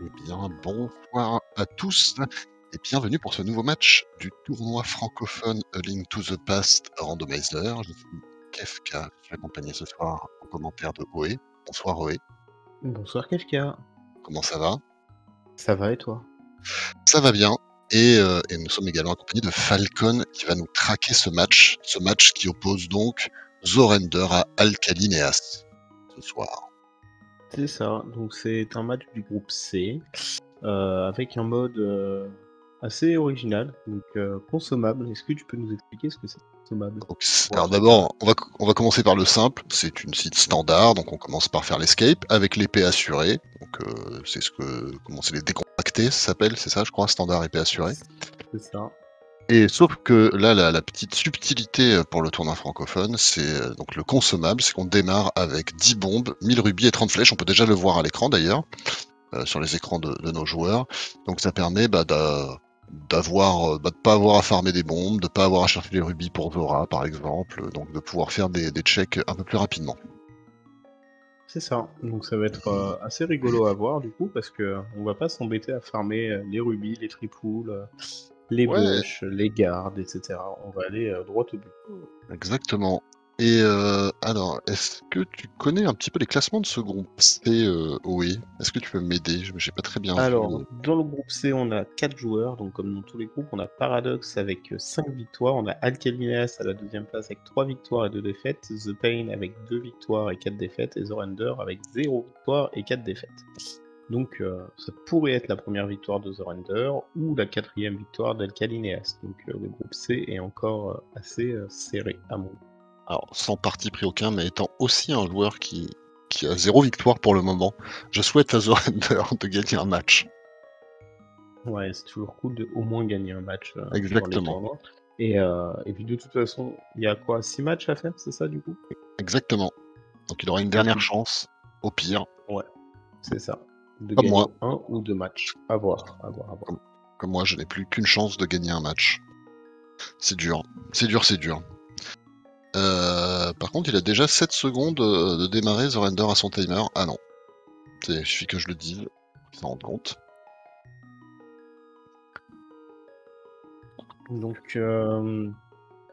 Eh bien, bonsoir à tous et bienvenue pour ce nouveau match du tournoi francophone A Link to the Past Randomizer. Je suis Kefka, je suis accompagné ce soir en commentaire de Oé. Bonsoir Oé, Bonsoir Kefka. comment ça va? Ça va et toi? Ça va bien. Et, euh, et nous sommes également accompagnés de Falcon qui va nous traquer ce match. Ce match qui oppose donc Zorender à Alcalineas ce soir. C'est ça, donc c'est un match du groupe C euh, avec un mode euh, assez original, donc euh, consommable. Est-ce que tu peux nous expliquer ce que c'est consommable? Alors d'abord, on va, on va commencer par le simple. C'est une site standard, donc on commence par faire l'escape avec l'épée assurée. Donc c'est ce que comment c'est les décontractés, ça s'appelle, c'est ça, je crois, standard épée assurée? C'est ça. Et sauf que là, la, petite subtilité euh, pour le tournoi francophone, c'est euh, donc le consommable, c'est qu'on démarre avec 10 bombes, 1000 rubis et 30 flèches. On peut déjà le voir à l'écran d'ailleurs, euh, sur les écrans de, nos joueurs. Donc ça permet bah, d'a- d'avoir, bah, de pas avoir à farmer des bombes, de pas avoir à chercher les rubis pour Zora par exemple, donc de pouvoir faire des, checks un peu plus rapidement. C'est ça. Donc ça va être assez rigolo à voir du coup parce que on va pas s'embêter à farmer les rubis, les tripoules, les Ouais. bush, les gardes, etc. On va aller euh, droit au but. Exactement. Et euh, alors, est-ce que tu connais un petit peu les classements de ce groupe C, euh, OE Est-ce que tu peux m'aider? Je n'ai pas très bien vu. Alors, dans le groupe C, on a 4 joueurs, donc comme dans tous les groupes, on a Paradox avec 5 victoires, on a Alcalineas à la deuxième place avec 3 victoires et 2 défaites, The Pain avec 2 victoires et 4 défaites, et Zorender avec 0 victoire et 4 défaites. Donc euh, ça pourrait être la première victoire de Zorender ou la quatrième victoire d'Alcalineas. Donc euh, le groupe C est encore euh, assez euh, serré à mon goût. Alors, sans parti pris aucun, mais étant aussi un joueur qui, qui a zéro victoire pour le moment, je souhaite à Zorender de gagner un match. Ouais, c'est toujours cool de au moins gagner un match. Exactement. Et, euh, et puis de toute façon, il y a quoi 6 matchs à faire, c'est ça du coup? Exactement. Donc il aura une dernière chance, au pire. C'est ça. De Comme gagner moi. un ou deux matchs. À voir, à voir, à voir. Comme moi, je n'ai plus qu'une chance de gagner un match. C'est dur. C'est dur, c'est dur. Euh, par contre, il a déjà 7 secondes euh, de démarrer Zorender à son timer. Ah non. Il suffit que je le dise. Faut s'en compte. Donc, euh,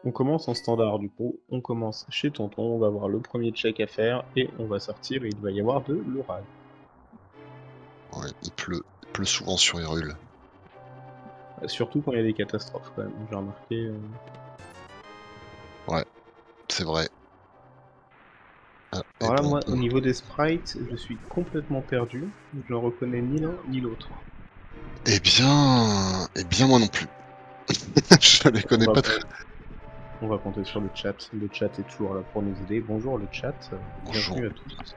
on commence en standard du coup. On commence chez Tonton. On va avoir le premier check à faire et on va sortir. Et il va y avoir de l'orage. Ouais, il pleut. Il pleut souvent sur Hyrule. Euh, Surtout quand il y a des catastrophes quand même. J'ai remarqué. euh, C'est vrai. Ah, et Alors là, bon, moi, au niveau des sprites, je suis complètement perdu. Je ne reconnais ni l'un ni l'autre. Eh bien... Eh bien, moi non plus. je les connais pas très... On va compter sur le chat. Le chat est toujours là pour nous aider. Bonjour le chat. euh, Bonjour. Bienvenue à tous.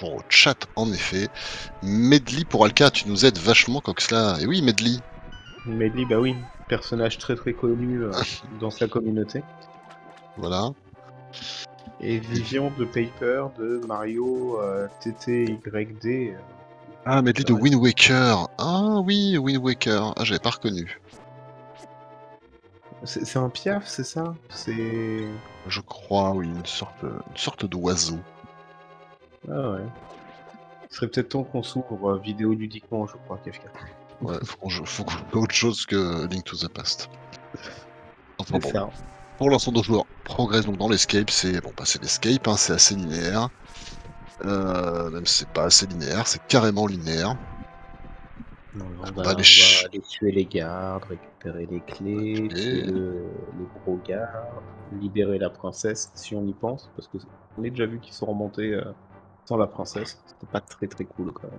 Bon, au chat, en effet. Medley pour Alka, tu nous aides vachement, Coxla. Et oui, Medley. Medley, bah oui, personnage très très connu euh, dans sa communauté. Voilà. Et Vivian de Paper de Mario euh, TTYD. euh, Ah, Medley de. Wind Waker. Ah oui, Wind Waker. Ah, j'avais pas reconnu. C'est c'est un piaf, c'est ça? C'est. Je crois, oui, une sorte, une sorte d'oiseau. Ah ouais. Il serait peut-être temps qu'on s'ouvre euh, vidéo ludiquement, je crois, Kafka. Ouais, faut qu'on joue- faut qu'on joue autre chose que Link to the Past. Enfin bon, ça. pour l'instant, nos joueurs progressent donc dans l'escape. C'est bon, bah, c'est l'escape, hein, c'est assez linéaire. Euh, même si c'est pas assez linéaire, c'est carrément linéaire. Non, on, On va, on aller ch- va aller tuer les gardes, récupérer les clés, tuer le, le gros garde, libérer la princesse si on y pense, parce que on a déjà vu qu'ils sont remontés euh, sans la princesse. C'était pas très très cool quand même.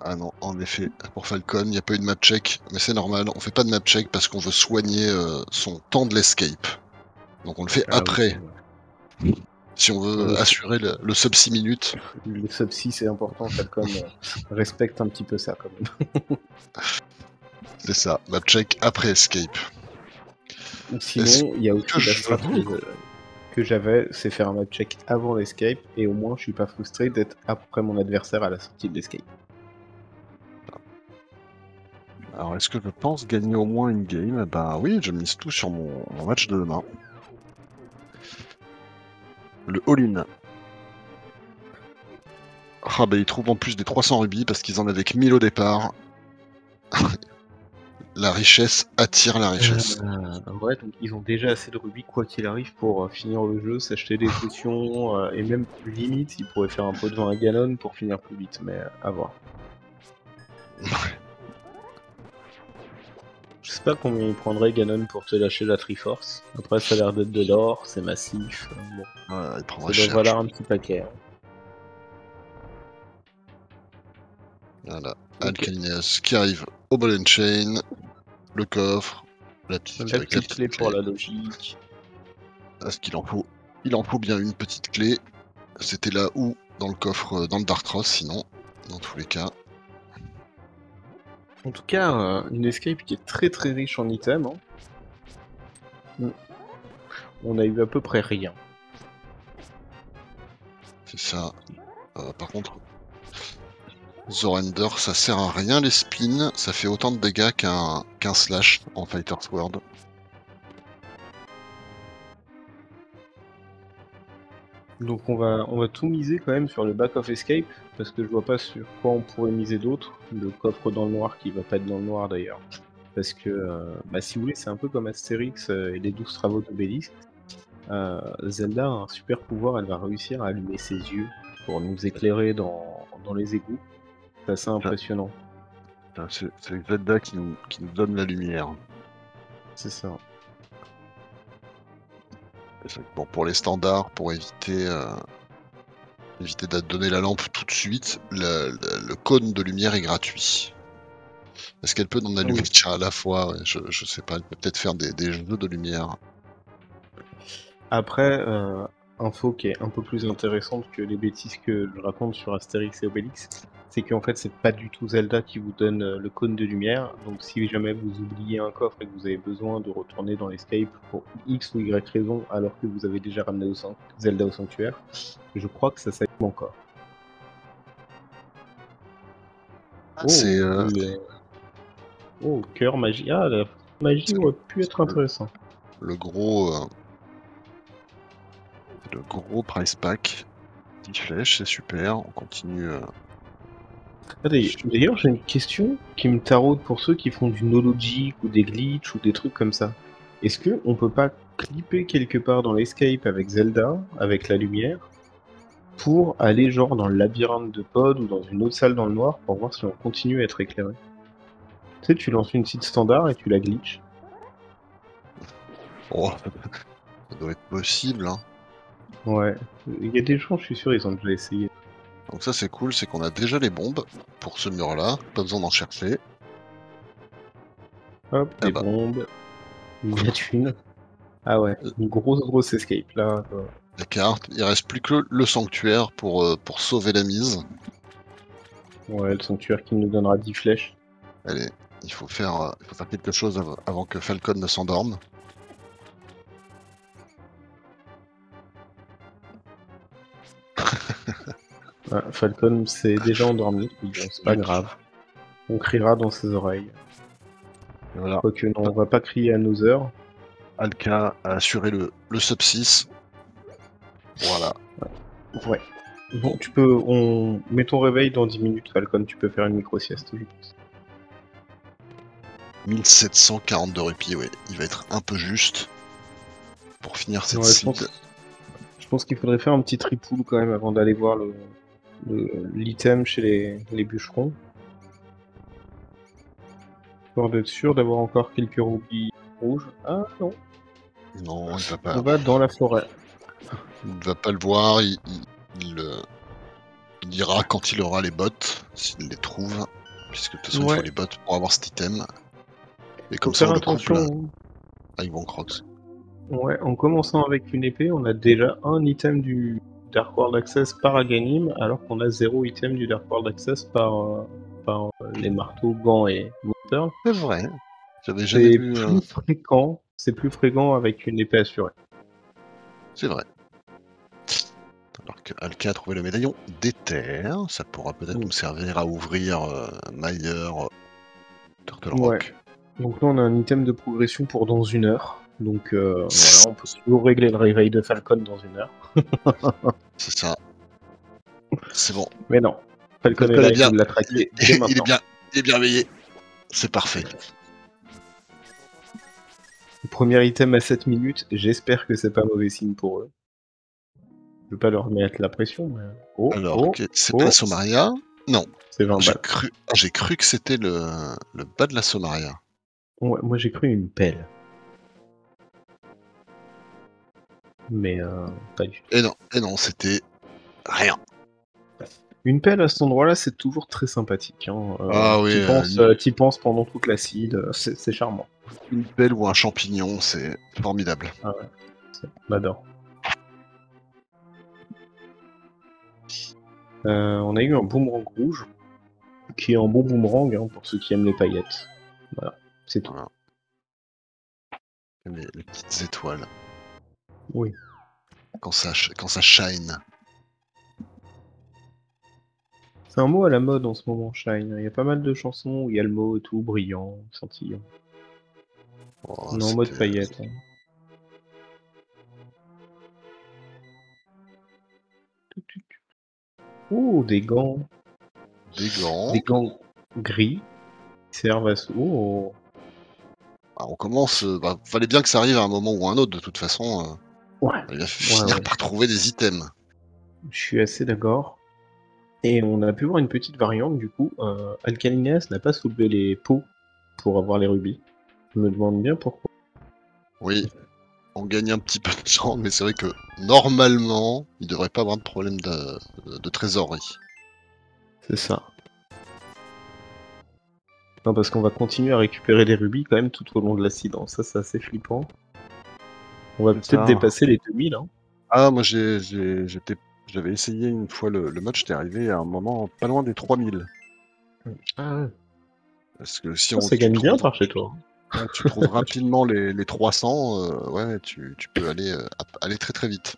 Ah non, en effet, pour Falcon, il n'y a pas eu de map check, mais c'est normal, on fait pas de map check parce qu'on veut soigner euh, son temps de l'escape. Donc on le fait Ah après, si on veut Ouais. assurer le, le sub 6 minutes. Le sub 6 c'est important, Falcon euh, respecte un petit peu ça quand même. C'est ça, map check après escape. Sinon, il y a aussi la stratégie euh, que j'avais, c'est faire un map check avant l'escape, et au moins je suis pas frustré d'être après mon adversaire à la sortie de l'escape. Alors est-ce que je pense gagner au moins une game? Bah oui, je mise tout sur mon, mon match de demain. Le all-in. Ah bah ils trouvent en plus des 300 rubis parce qu'ils en avaient que 1000 au départ. la richesse attire la richesse. Euh, ouais, donc ils ont déjà assez de rubis quoi qu'il arrive pour euh, finir le jeu, s'acheter des potions euh, et même limite ils pourraient faire un pot de vin à Ganon pour finir plus vite, mais à voir. Je sais pas combien il prendrait Ganon pour te lâcher la Triforce. Après ça a l'air d'être de l'or, c'est massif. Bon, Ouais, il prendrait ça doit cher. valoir un petit paquet. hein. Voilà. Ok. Alcalinas qui arrive au ball and chain, le coffre, la petite, La clé pour la logique. Est-ce qu'il en faut Il en faut bien une petite clé. C'était là où Dans le coffre, euh, dans le Dark Cross, sinon, dans tous les cas. En tout cas, euh, une escape qui est très très riche en items. hein. Mm. On a eu à peu près rien. C'est ça. Euh, par contre, Zorender, ça sert à rien les spins. Ça fait autant de dégâts qu'un slash en Fighter's World. Donc on va, tout miser quand même sur le back of escape, parce que je vois pas sur quoi on pourrait miser d'autre. Le coffre dans le noir qui va pas être dans le noir d'ailleurs. Parce que, euh, bah, si vous voulez, c'est un peu comme Astérix euh, et les 12 travaux d'Obélix. Euh, Zelda a un super pouvoir, elle va réussir à allumer ses yeux pour nous éclairer dans les égouts. C'est assez impressionnant. C'est Zelda qui nous, qui nous donne la lumière. C'est ça. Bon, pour les standards, pour éviter, euh, éviter de donner la lampe tout de suite, le, le- le cône de lumière est gratuit. Est-ce qu'elle peut en allumer Oui. à la fois? Je, je sais pas, elle peut peut-être faire des, des jeux de lumière. Après, euh, info qui est un peu plus intéressante que les bêtises que je raconte sur Astérix et Obélix, c'est qu'en fait, c'est pas du tout Zelda qui vous donne euh, le cône de lumière. Donc, si jamais vous oubliez un coffre et que vous avez besoin de retourner dans l'escape pour X ou Y raison, alors que vous avez déjà ramené au Zelda au sanctuaire, je crois que ça s'allume encore. Ah, c'est euh, Oh, cœur magie. Ah, la magie aurait pu être intéressant. le gros, euh, le gros price pack. 10 flèches, c'est super. On continue. euh, d'ailleurs- D'ailleurs, j'ai une question qui me taraude pour ceux qui font du no logic ou des glitches ou des trucs comme ça. Est-ce que on peut pas clipper quelque part dans l'escape avec Zelda, avec la lumière, pour aller genre dans le labyrinthe de Pod ou dans une autre salle dans le noir pour voir si on continue à être éclairé? Tu sais, tu lances une petite standard et tu la glitch. Oh, ça doit être possible. hein. Ouais. Il y a des gens, je suis sûr, ils ont déjà essayé. Donc ça c'est cool, c'est qu'on a déjà les bombes pour ce mur-là. Pas besoin d'en chercher. Hop, Ah des bah. bombes. Il y a une. Ah ouais, une grosse grosse escape là. La carte. Il reste plus que le sanctuaire pour, euh, pour sauver la mise. Ouais, le sanctuaire qui nous donnera 10 flèches. Allez, il faut faire, euh, il faut faire quelque chose av- avant que Falcon ne s'endorme. Ah, Falcon s'est déjà endormi, bon, c'est pas grave. On criera dans ses oreilles. Voilà, Quoique non, on va pas crier à nos heures. Alka a assuré le, le sub 6. Voilà. Ouais. Bon, tu peux. On... Mets ton réveil dans 10 minutes, Falcon, tu peux faire une micro-sieste, je pense. 1742 ruppies, oui. Il va être un peu juste pour finir cette Ouais, je pense, je pense qu'il faudrait faire un petit tripoule quand même avant d'aller voir le- l'item chez les, les bûcherons. Histoire d'être sûr d'avoir encore quelques rubis rouges. Ah non, Non, il va pas, on va dans la forêt. il ne va pas le voir. Il, il, il, euh, il quand il aura les bottes, s'il les trouve. Puisque de toute façon, il faut les bottes pour avoir cet item. Et comme ça, on le coupe là, avec Von Crocs. Ouais, en commençant avec une épée, on a déjà un item du Dark World Access par Aganim, alors qu'on a zéro item du Dark World Access par, euh, par euh, les marteaux, gants et moteurs. C'est vrai. J'avais jamais C'est vu. plus euh, fréquent, c'est plus fréquent avec une épée assurée. C'est vrai. Alors que Alka a trouvé le médaillon d'éther, ça pourra peut-être Mm. nous servir à ouvrir Mayer, Turtle Ouais. Rock. Donc là, on a un item de progression pour dans une heure. Donc voilà, on peut toujours régler le réveil de Falcon dans une heure. C'est ça. C'est bon. Mais non, Falcon Falcon est est là, bien. il traqué. Est bien, il est bien réveillé. C'est parfait. Premier item à 7 minutes, j'espère que c'est pas mauvais signe pour eux. Je veux pas leur mettre la pression, mais... Oh, Alors, oh, c'est oh. pas la Somaria. Non, c'est 20 j'ai cru, j'ai cru que c'était le, le bas de la Somaria. Ouais, moi j'ai cru une pelle. Mais euh, pas du tout. Et non, et non, c'était rien. Une pelle à cet endroit-là, c'est toujours très sympathique. Hein. Euh, Ah oui, t'y euh, penses, euh, t'y penses pendant toute la euh, c'est c'est charmant. Une pelle ou un champignon, c'est formidable. Ah ouais, c'est- on a eu un boomerang rouge, qui est un bon boomerang hein, pour ceux qui aiment les paillettes. Voilà, c'est tout. Les, les petites étoiles. Oui. Quand ça, sh- quand ça shine. C'est un mot à la mode en ce moment, Shine. Il y a pas mal de chansons où il y a le mot et tout, brillant, scintillant. Oh, On est en mode paillette. hein. Oh, des gants. Des gants. Des gants gris qui servent à... Oh, Ah, on commence. euh, bah, fallait bien que ça arrive à un moment ou à un autre, de toute façon. euh, ouais. il va finir ouais. par trouver des items. Je suis assez d'accord. Et on a pu voir une petite variante du coup. Euh, n'a pas soulevé les pots pour avoir les rubis. Je me demande bien pourquoi. Oui, on gagne un petit peu de temps, mais c'est vrai que normalement, il devrait pas avoir de problème de, de- de trésorerie. C'est ça. Non, parce qu'on va continuer à récupérer les rubis quand même tout au long de l'accident. Ça, c'est assez flippant. On va peut-être ça. dépasser les 2000. Hein. Ah, moi j'ai, j'avais essayé une fois le, le match, j'étais arrivé à un moment pas loin des 3000. Ah ouais. Parce que si on Ça gagne bien par chez toi. Ouais, tu trouves rapidement les, les 300, euh, ouais, tu, tu peux aller, euh, aller très très vite.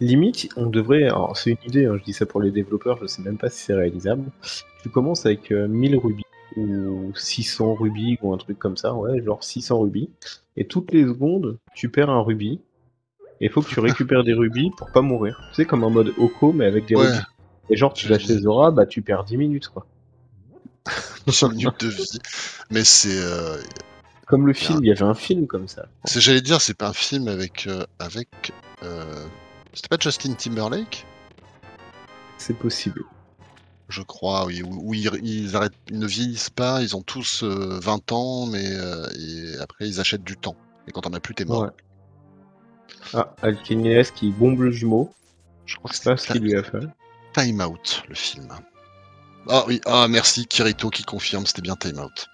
Limite, on devrait. Alors, c'est une idée, hein, je dis ça pour les développeurs, je sais même pas si c'est réalisable. Tu commences avec euh, 1000 rubis, ou 600 rubis, ou un truc comme ça, ouais, genre 600 rubis. Et toutes les secondes, tu perds un rubis. Et il faut que tu récupères des rubis pour pas mourir. Tu sais, comme en mode Oko, mais avec des Ouais. rubis. Et genre, tu vas chez Zora, bah tu perds 10 minutes, quoi. 10 minutes de vie. Mais c'est, euh, Comme le film, il y avait un film comme ça. c'est, j'allais dire, c'est pas un film avec, euh, avec, euh, c'était pas Justin Timberlake? C'est possible. Je crois, oui, où, où ils, ils arrêtent, ils ne vieillissent pas, ils ont tous euh, 20 ans, mais euh, et après ils achètent du temps. Et quand on a plus, t'es mort. Ouais. Ah, Alkinias qui bombe le jumeau. Je crois que pas ce c'est qu'il lui a fait. Time Out, le film. Ah oui, ah merci, Kirito qui confirme, c'était bien Time Out.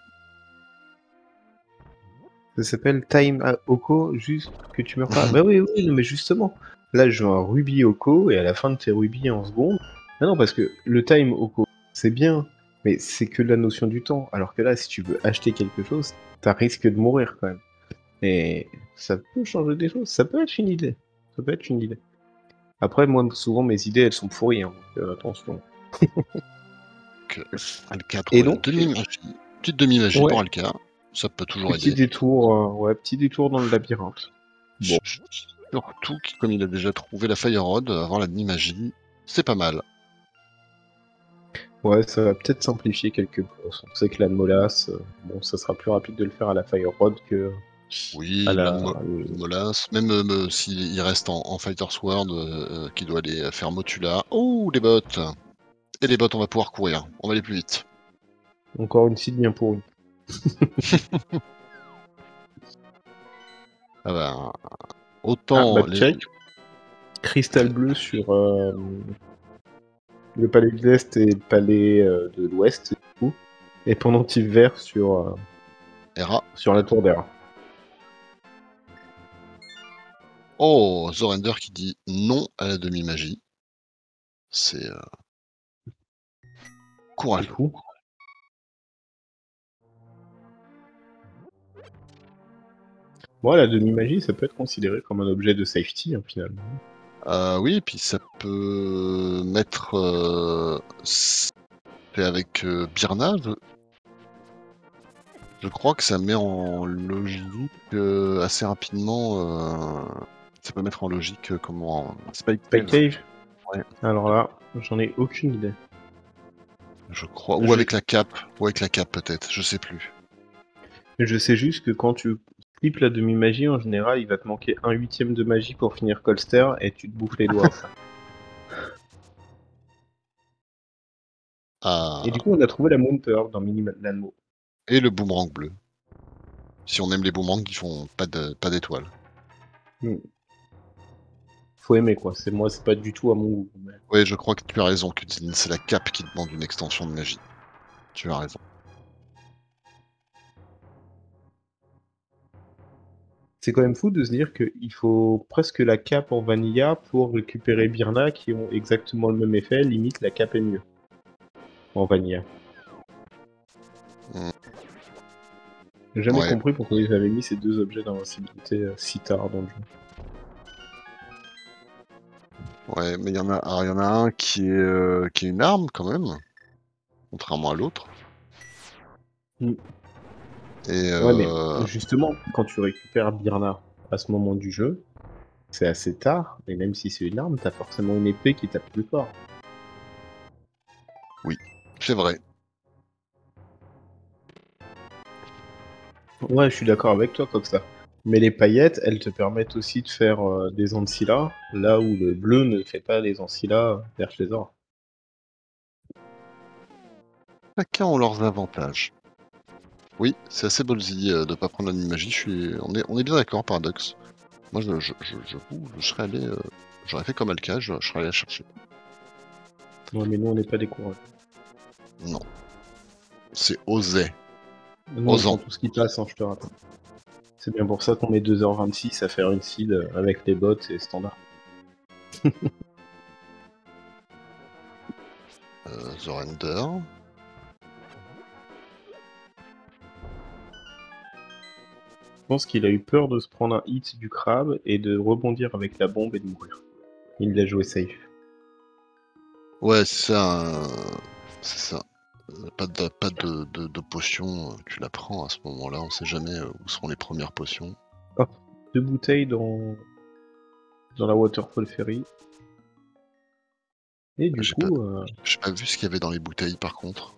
Ça s'appelle Time à Oko, juste que tu meurs pas. bah oui, oui, non, mais justement. Là, je veux un rubis Oko, et à la fin de tes rubis en seconde. Non, non, parce que le Time Oko, c'est bien, mais c'est que la notion du temps. Alors que là, si tu veux acheter quelque chose, t'as risque de mourir quand même. Et ça peut changer des choses. Ça peut être une idée. Ça peut être une idée. Après, moi, souvent, mes idées, elles sont pourries. Hein, euh, attention. Alka Et donc- demi-magie. Petite demi-magie Ouais. pour Alka. Ça peut toujours Petit aider. détour, euh, ouais, petit détour dans le labyrinthe. Bon. Surtout comme il a déjà trouvé la Fire Rod avant la demi-magie, c'est pas mal. Ouais, ça va peut-être simplifier quelques boss. On sait que la molasse, euh, bon, ça sera plus rapide de le faire à la Fire Rod que Oui, à la. la mo- molasse. Même euh, s'il il reste en, en Fighter Sword, euh, qui doit aller faire Motula. Oh, les bottes Et les bottes, on va pouvoir courir. On va aller plus vite. Encore une site bien pourrie. Ah bah, Ah, autant bah, les- check. Cristal bleu sur euh, le palais de l'Est et le palais euh, de l'Ouest, du coup. Et pendentif vert sur, euh, Hera. sur la tour d'Era. Oh, Zorender qui dit non à la demi-magie. C'est euh, Du courageux. coup. Bon, la demi-magie, ça peut être considéré comme un objet de safety, hein, finalement. Euh, oui, et puis ça peut mettre. Euh, c'est avec euh, Birna, je... je crois que ça met en logique euh, assez rapidement euh, Ça peut mettre en logique euh, comment. Spike Spike Cave, Ouais. Alors là, j'en ai aucune idée. je crois. Ou Je- avec la cape. Ou avec la cape peut-être, je sais plus. Je sais juste que quand tu flippes la demi-magie, en général, il va te manquer un huitième de magie pour finir Colster et tu te bouffes les doigts. Ah. Et du coup, on a trouvé la Moon Pearl dans Minimal Lanmo. Et le boomerang bleu. Si on aime les boomerangs qui font pas de pas d'étoiles. Faut aimer quoi. C'est moi, c'est pas du tout à mon goût. mais- Oui, je crois que tu as raison, Kutzin. C'est la cape qui demande une extension de magie. Tu as raison. C'est quand même fou de se dire qu'il faut presque la cape en vanilla pour récupérer Birna qui ont exactement le même effet, limite la cape est mieux. En vanilla. J'ai jamais Ouais. compris pourquoi ils avaient mis ces deux objets d'invincibilité euh, si tard dans le jeu. Ouais, mais il y en a, alors, y en a un qui est, euh, qui est une arme quand même, contrairement à l'autre. Mm. Et Ouais, mais euh, justement, quand tu récupères Birna à ce moment du jeu, c'est assez tard, et même si c'est une arme, t'as forcément une épée qui tape plus fort. c'est vrai. Ouais, je suis d'accord avec toi, comme ça. Mais les paillettes, elles te permettent aussi de faire euh, des ancillas, là où le bleu ne fait pas les ancillas vers chez or. Chacun ont leurs avantages. Oui, c'est assez ballsy euh, de pas prendre la magie. Je suis, on est, on est bien d'accord, Paradox. Moi, je, je, je, je, je serais allé, euh, j'aurais fait comme Alka, je, je serais allé la chercher. Ouais, mais nous, on n'est pas découragés. Non, c'est osé. Nous, on Osant. tout ce qui passe, hein, je te rappelle. C'est bien pour ça qu'on met 2h26 à faire une seed euh, avec les bots et standard. Euh, The Render. Pense qu'il a eu peur de se prendre un hit du crabe et de rebondir avec la bombe et de mourir. Il l'a joué safe. Ouais, c'est ça. euh, C'est ça. Euh, Pas de, pas de, de, de potion, euh, tu la prends à ce moment-là, on sait jamais où seront les premières potions. Deux bouteilles dans, dans la Waterfall Ferry. Et du J'ai coup, euh, J'ai pas vu ce qu'il y avait dans les bouteilles par contre.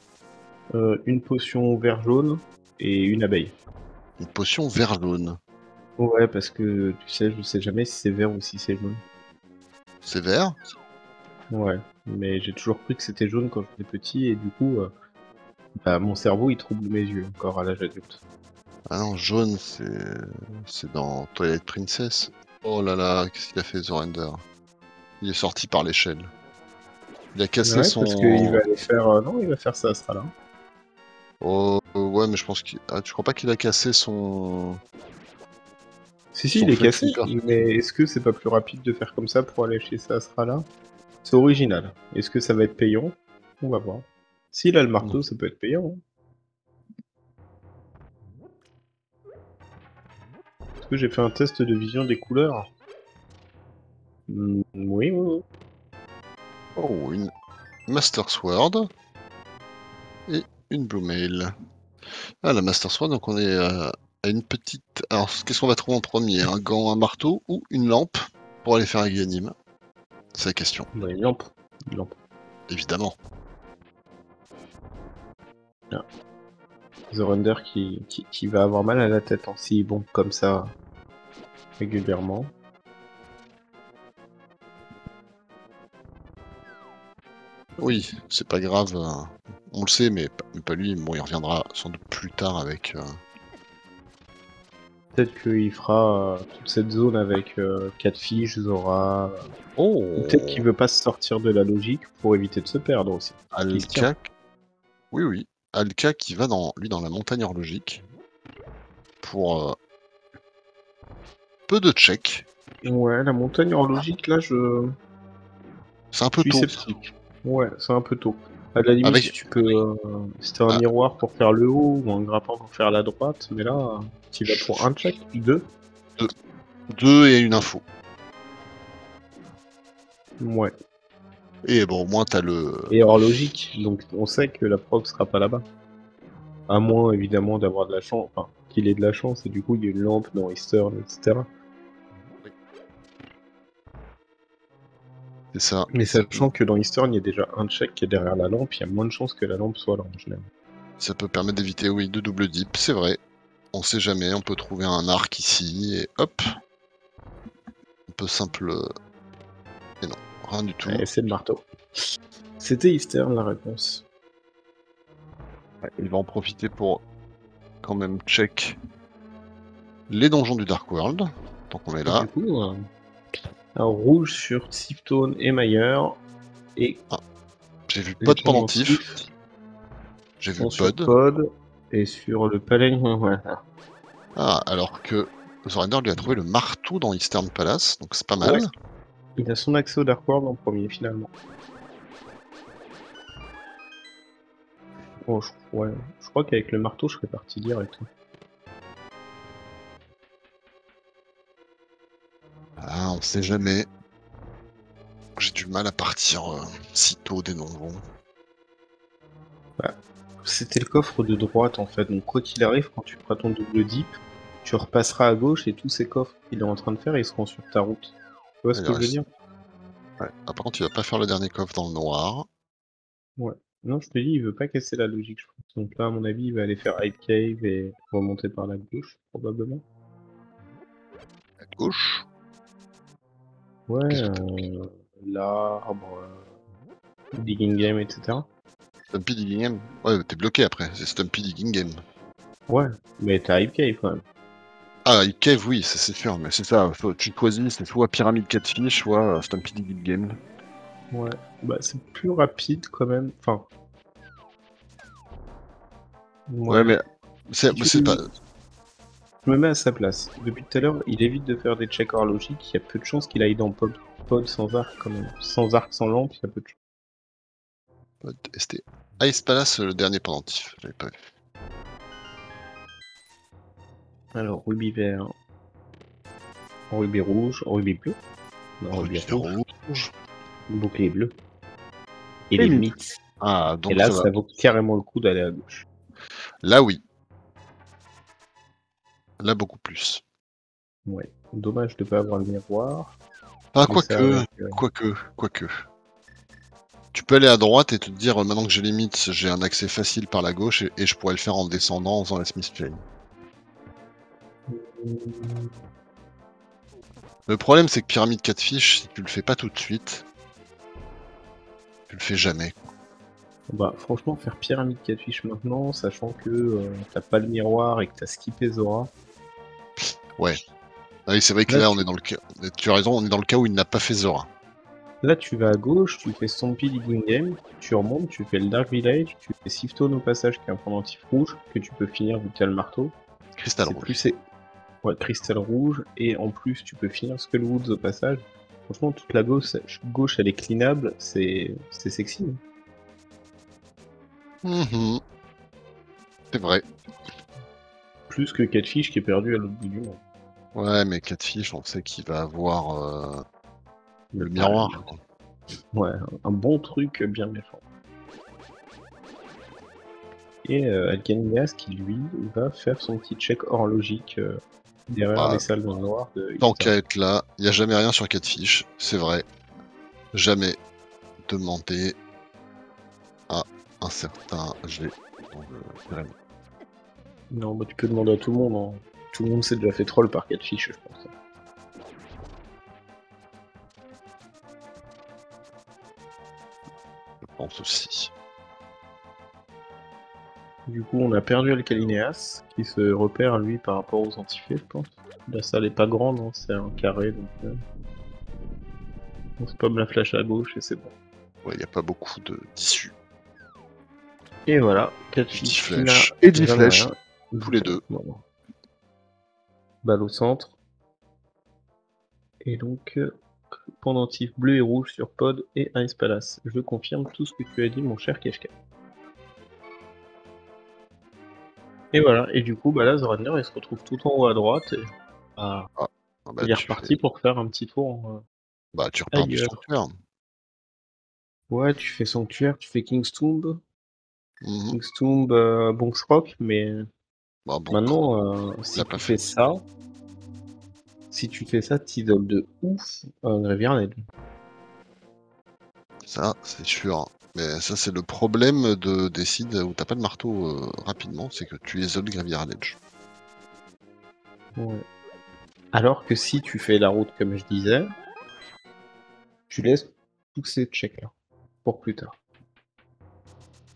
euh, une potion vert jaune et une abeille. Une potion vert jaune. Ouais, parce que tu sais, je sais jamais si c'est vert ou si c'est jaune. C'est vert? Ouais, mais j'ai toujours cru que c'était jaune quand j'étais petit et du coup, euh, bah, mon cerveau il trouble mes yeux encore à l'âge adulte. Ah non, jaune, c'est c'est dans Twilight Princess. Oh là là, qu'est-ce qu'il a fait Zorender Il est sorti par l'échelle. Il a cassé Ouais, son. parce qu'il va aller faire. euh, non, il va faire ça sera là. Oh ouais, mais je pense qu'il. Ah, tu crois pas qu'il a cassé son. Si, si, Son il est cassé, mais est-ce que c'est pas plus rapide de faire comme ça pour aller chez ça sera là C'est original. Est-ce que ça va être payant? On va voir. S'il a le marteau, ça peut être payant. hein. Est-ce que j'ai fait un test de vision des couleurs? Hmm, Oui, oui, oui. Oh, une Master Sword une Blue Mail. Ah, la Master Sword, donc on est euh, à une petite. Alors, qu'est-ce qu'on va trouver en premier? Un gant, un marteau ou une lampe pour aller faire un Ganim C'est la question, Bah, une lampe. Une lampe. évidemment. The Render qui, qui, qui va avoir mal à la tête en si bon comme ça régulièrement. Oui, c'est pas grave. euh, On le sait, mais, pas- mais pas lui. Bon, il reviendra sans doute plus tard avec. euh, Peut-être qu'il fera euh, toute cette zone avec 4 fiches, Zora. Oh Peut-être qu'il veut pas se sortir de la logique pour éviter de se perdre aussi. Alka. Oui, oui. Alka qui va dans lui dans la montagne horlogique pour peu de checks. Ouais, la montagne horlogique, là, je C'est un peu tôt. sceptique. Ouais, c'est un peu tôt. À la limite, Avec- tu peux. Euh, si t'as un Ah. miroir pour faire le haut ou un grappin pour faire la droite, mais là, tu vas pour un check, deux. Deux et une info. Ouais. Et bon, au moins t'as le. Et horlogique, donc on sait que la proc sera pas là-bas. À moins évidemment d'avoir de la chance, enfin qu'il ait de la chance et du coup il y a une lampe dans Eastern, etc. C'est ça. Mais sachant que dans Eastern, il y a déjà un check qui est derrière la lampe, il y a moins de chances que la lampe soit là en général. Ça peut permettre d'éviter, oui, de double dip, c'est vrai. On sait jamais, on peut trouver un arc ici, et hop Un peu simple... Et non, rien du tout. Et c'est le marteau. C'était Eastern la réponse. Ouais, il va en profiter pour quand même check les donjons du Dark World, tant qu'on est là. Du coup, euh, un rouge sur Tifton et Mayer. Et J'ai vu Pod Tiff, j'ai vu Pod. Pod. Et sur le palais, voilà. Ah, alors que Zorander lui a trouvé le marteau dans Eastern Palace, donc c'est pas mal. Ouais. Il a son accès au Dark World en premier finalement. Oh, je, ouais. je crois qu'avec le marteau, je serais parti direct. Ah, on sait jamais. J'ai du mal à partir euh, si tôt des donjons. C'était le coffre de droite en fait, donc quoi qu'il arrive, quand tu feras ton double dip, tu repasseras à gauche et tous ces coffres qu'il est en train de faire, ils seront sur ta route. Tu vois ce Il que je veux dire? Ouais. Ah, par contre, il va pas faire le dernier coffre dans le noir. Non, je te dis, il veut pas casser la logique, je pense. Donc là, à mon avis, il va aller faire Hype Cave et remonter par la gauche, probablement. À gauche. Ouais, euh, l'arbre, euh, digging game, etc. Stumpy Digging Game. Ouais, t'es bloqué après, c'est Stumpy Digging Game. Ouais, mais t'as Hype Cave quand même. Ah, il cave, oui, ça c'est sûr, mais c'est ça, faut, tu choisis, c'est soit Pyramide Catfish, soit euh, Stumpy Digging Game. Ouais, bah c'est plus rapide quand même. Enfin. Ouais, mais c'est pas. Je me mets à sa place. Depuis tout à l'heure, il évite de faire des checks horlogiques. Il y a peu de chances qu'il aille dans pod, pod sans arc quand même. Sans arc, sans lampe, il y a peu de chances. C'était Ice Palace, le dernier pendentif, j'avais pas vu. Alors, rubis vert, rubis rouge, rubis bleu. Non, rubis rouge, rouge. bouclier bleu. Et Et les mythes. Ah, donc Et là, ça vaut carrément le coup d'aller à gauche. Là, oui. Là, beaucoup plus. Ouais. Dommage de pas avoir le miroir. Ah, quoique, quoique, quoique. Tu peux aller à droite et te dire, euh, maintenant que j'ai les mythes, j'ai un accès facile par la gauche et, et je pourrais le faire en descendant en faisant la Smith Chain. Le problème, c'est que Pyramide Catfish, si tu le fais pas tout de suite, tu le fais jamais. Bah, franchement, faire pyramide catfish maintenant, sachant que euh, t'as pas le miroir et que t'as skippé Zora. Ah oui, c'est vrai que Là, là, tu- on est dans le cas. Tu as raison, on est dans le cas où il n'a pas fait Zora. Là, tu vas à gauche, tu fais Stompy Digging Game, tu remontes, tu fais le Dark Village, tu fais Sifton au passage, qui est un pendentif rouge, que tu peux finir vu que t'as le marteau. Cristal rouge. plus ouais, cristal rouge, et en plus, tu peux finir Skullwoods au passage. Franchement, toute la gauche, gauche elle est cleanable, c'est c'est sexy. hein. Mhm. C'est vrai. Plus que Catfish qui est perdu à l'autre bout du monde. Ouais, mais Catfish, on sait qu'il va avoir euh, le miroir. Ouais, un bon truc bien méchant. Et euh, qui lui va faire son petit check horlogique euh, derrière Ah. les salles dans le noir de Tant qu'à être là, il n'y a jamais rien sur Catfish, c'est vrai. Jamais demander à un certain G. dans le pyramide. Non, bah tu peux demander à tout le monde. hein. Tout le monde s'est déjà fait troll par Catfish, je pense. Je pense aussi. Du coup, on a perdu Alcalineas, qui se repère lui par rapport aux antifées, je pense. La salle est pas grande, hein, c'est un carré, donc. Euh... On spam la flash à gauche et c'est bon. Ouais, il n'y a pas beaucoup de tissu. Et voilà, Dix Catfish. qui flèches. n'a Et dix jamais flèches. rien. Tous les deux. Bon. Balle au centre. Et donc, euh, pendentif bleu et rouge sur Pod et Ice Palace. Je confirme tout ce que tu as dit, mon cher Keshka. Et voilà, et du coup, bah là, Zorander, il se retrouve tout en haut à droite. Et... Ah, Ah bah, il est reparti fais- pour faire un petit tour. en, euh, Bah, tu repars du sanctuaire. Ouais, tu fais Sanctuaire, tu fais King's Tomb. Mhm. King's Tomb, euh, bon, je crois, mais Bah, bon, Maintenant, euh, si tu fais ça, si tu fais ça, t'isoles de ouf un Graveyard Ça, c'est sûr. Mais ça, c'est le problème de, des seeds où t'as pas de marteau euh, rapidement, c'est que tu isoles Graveyard Edge. Ouais. Alors que si tu fais la route comme je disais, tu laisses pousser check là pour plus tard.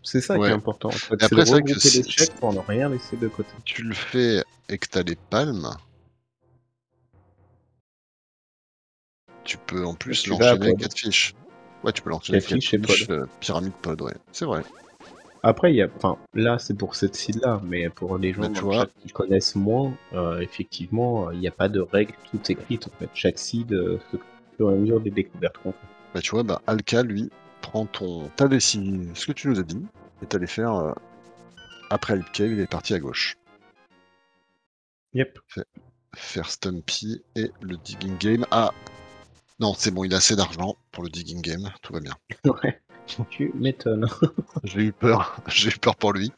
C'est ça qui est important. En fait. Après, c'est que les checks pour ne rien laisser de côté. Tu le fais et que t'as les palmes, tu peux en plus l'enchaîner avec pod. 4 fiches. Ouais, tu peux l'enchaîner avec Quatre 4 fiches et fiches. pod. euh, pyramide pod, ouais. C'est vrai. Après, y a, enfin, là c'est pour cette seed là, mais pour les gens vois- chat qui connaissent moins, euh, effectivement, il n'y a pas de règles toutes écrites. En fait, chaque seed, euh, se- au fur et à mesure des découvertes qu'on fait. Bah, tu vois, bah, Alka, lui, prend ton. T'as décidé ce que tu nous as dit, et t'allais faire. euh, Après Alip Cave, il est parti à gauche. Yep. Faire Stumpy et le Digging Game. Ah Non, c'est bon, il a assez d'argent pour le Digging Game, tout va bien. Ouais. Tu m'étonnes. J'ai eu peur, j'ai eu peur pour lui.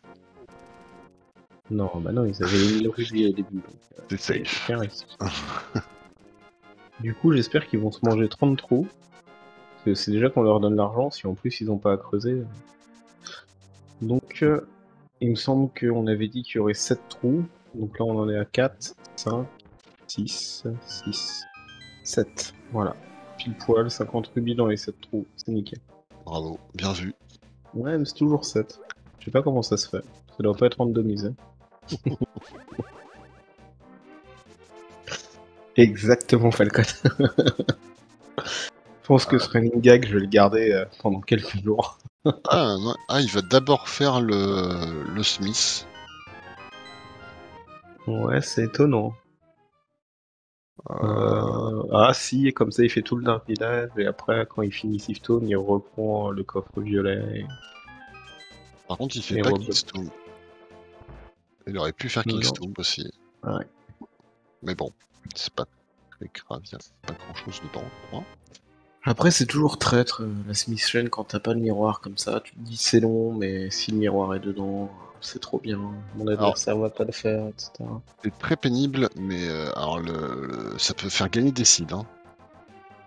Non, bah non, ils avaient 1000 rubis au début. Euh, C'est safe. du coup, j'espère qu'ils vont se manger 30 trous. Parce que c'est déjà qu'on leur donne l'argent, si en plus ils n'ont pas à creuser. Donc, euh, il me semble qu'on avait dit qu'il y aurait 7 trous. Donc là, on en est à 4, 5, 6, 6, 7. Voilà. Pile poil, 50 rubis dans les 7 trous. C'est nickel. Bravo, bien vu. Ouais, mais c'est toujours 7. Je sais pas comment ça se fait. Ça doit pas être randomisé. Exactement, Falcon. Je pense que ce running gag, je vais le garder euh, pendant quelques jours. Ah, non, ah, il va d'abord faire le, le Smith. Ouais, c'est étonnant. Euh, Ah si, et comme ça il fait tout le Dark Village, et après quand il finit Siftone, il reprend le coffre violet. Par contre, il fait Et pas Kingstomb. Il aurait pu faire. Kingstomb aussi. Ouais. Mais bon, c'est pas très grave, il y a pas grand chose dedans, je crois. Après c'est toujours traître, euh, la Smith Chain, quand t'as pas le miroir comme ça, tu te dis c'est long, mais si le miroir est dedans, c'est trop bien, mon adversaire va pas le faire, etc. C'est très pénible, mais euh, alors le, le- ça peut faire gagner des seeds. Hein.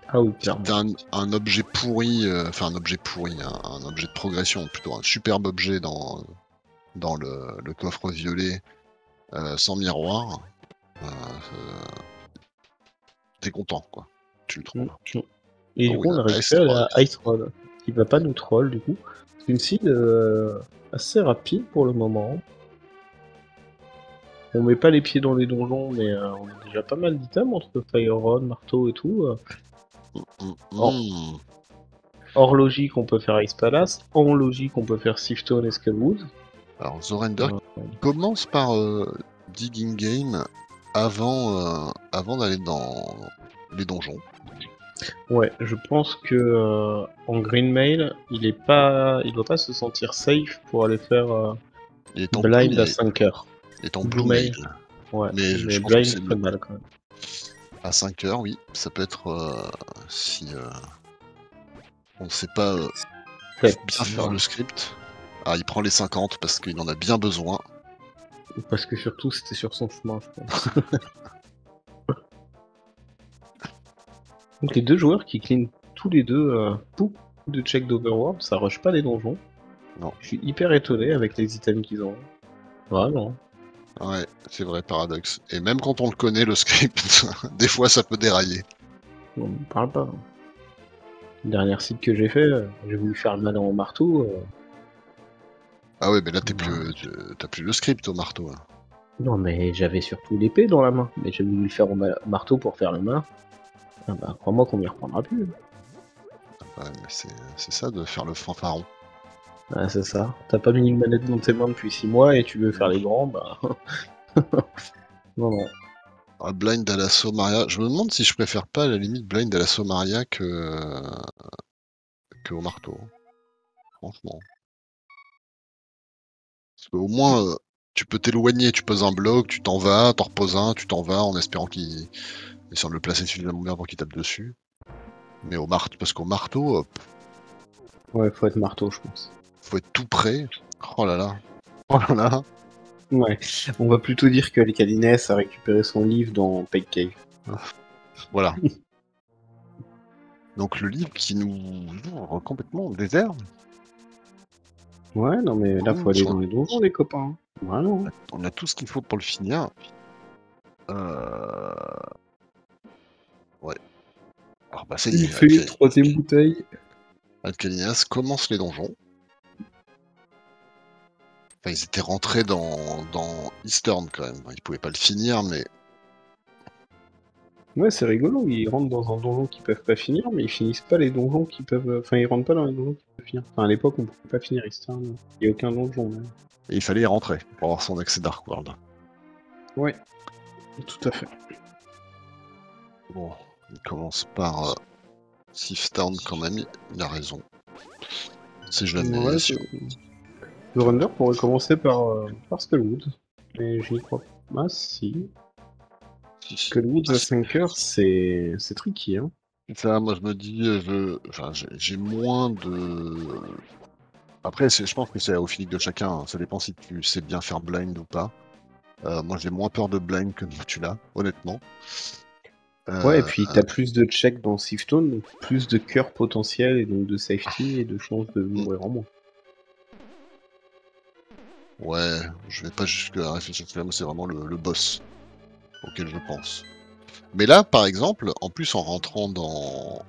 Ah oui. D'un un objet pourri, euh, enfin un objet pourri, un, un objet de progression, plutôt un superbe objet dans, dans le, le coffre violet euh, sans miroir, t'es content quoi. Tu le trouves. Mm, mm. Et du Oh, coup, on a récupéré la Ice Roll, qui va pas nous troll du coup. C'est une seed euh, assez rapide pour le moment. On met pas les pieds dans les donjons, mais euh, on a déjà pas mal d'items entre Fire Rod, marteau et tout. euh. Mm, Oh. mm. Hors logique, on peut faire Ice Palace. En logique, on peut faire Siftone et Skullwood. Alors Zorender commence par euh, Digging Game avant, avant d'aller dans les donjons. Ouais, je pense que euh, en Green Mail, il est pas, il doit pas se sentir safe pour aller faire euh, Il est en Blind blue, à il est- 5 heures. il est en Blue Blue Mail. Mail. Ouais, Mais je mais pense que Blind c'est le- mal quand même. À 5 heures, oui. Ça peut être euh, si on ne sait pas bien faire le script. Ah, il prend les 50 parce qu'il en a bien besoin. Parce que surtout, c'était sur son chemin, je pense. Donc les deux joueurs qui clean tous les deux euh, beaucoup de check d'Overworld, ça rush pas les donjons. Non. Je suis hyper étonné avec les items qu'ils ont. Vraiment. Ouais, c'est vrai, paradoxe. Et même quand on le connaît, le script, des fois ça peut dérailler. On ne parle pas. Dernière site que j'ai fait, euh, j'ai voulu faire le malin au marteau. euh, Ah ouais, mais là t'es plus, tu- t'as plus le script au marteau. hein. Non, mais j'avais surtout l'épée dans la main. Mais j'ai voulu le faire au ma- marteau pour faire le malin. Ah bah, crois-moi qu'on m'y reprendra plus. Ouais, mais c'est ça de faire le fanfaron. Ah, c'est ça. T'as pas mis une manette dans tes mains depuis 6 mois et tu veux faire les grands, bah. non, non. Ah, blind à la Somaria. Je me demande si je préfère pas à la limite blind à la Somaria que, que au marteau. Franchement. Parce qu'au moins, euh, tu peux t'éloigner, tu poses un bloc, tu t'en vas, t'en reposes un, tu t'en vas en espérant qu'il. Essayant de le placer suffisamment bien pour qu'il tape dessus. Mais au marteau, parce qu'au marteau, euh, Ouais, faut être marteau, je pense. faut être tout prêt. Oh là là. Oh là là. Ouais. On va plutôt dire que Alcalines a récupéré son livre dans Peg Cave. Voilà. Donc le livre qui nous ouvre complètement au désert. Ouais, non, mais là, faut Ouh, aller dans les donjons, les copains. Vraiment. On a tout ce qu'il faut pour le finir. Euh... Ouais. Alors bah c'est Il fait Alcali- troisième bouteille. Alcalinas commence les donjons. Enfin, ils étaient rentrés dans, dans Eastern quand même. Ils pouvaient pas le finir, mais Ouais, c'est rigolo. Ils rentrent dans un donjon qu'ils peuvent pas finir, mais ils finissent pas les donjons qui peuvent. Enfin, ils rentrent pas dans les donjons qu'ils peuvent finir. Enfin, à l'époque, on pouvait pas finir Eastern. Il y a aucun donjon. Même. et il fallait y rentrer pour avoir son accès Dark World. Ouais. Tout à fait. Bon, il commence par euh, Siftown quand même, il a raison. Si je Ouais, l'admets. The Runner pourrait commencer par, euh, par Skullwood. Mais je n'y crois pas. Ah, si. Skullwood à 5 heures, c'est c'est tricky. Hein. Ça, moi je me dis, euh, je... enfin, j'ai- moins de. Après, c'est- je pense que c'est au feeling de chacun. hein. Ça dépend si tu sais bien faire blind ou pas. Euh, moi, j'ai moins peur de blind que de Motula, honnêtement. Euh, Ouais, et puis t'as plus de checks dans Siftone, donc plus de cœurs potentiels et donc de safety et de chances de mourir en moins. Ouais, je vais pas jusqu'à réfléchir à moi, c'est vraiment le, le boss auquel je pense. Mais là, par exemple, en plus en rentrant dans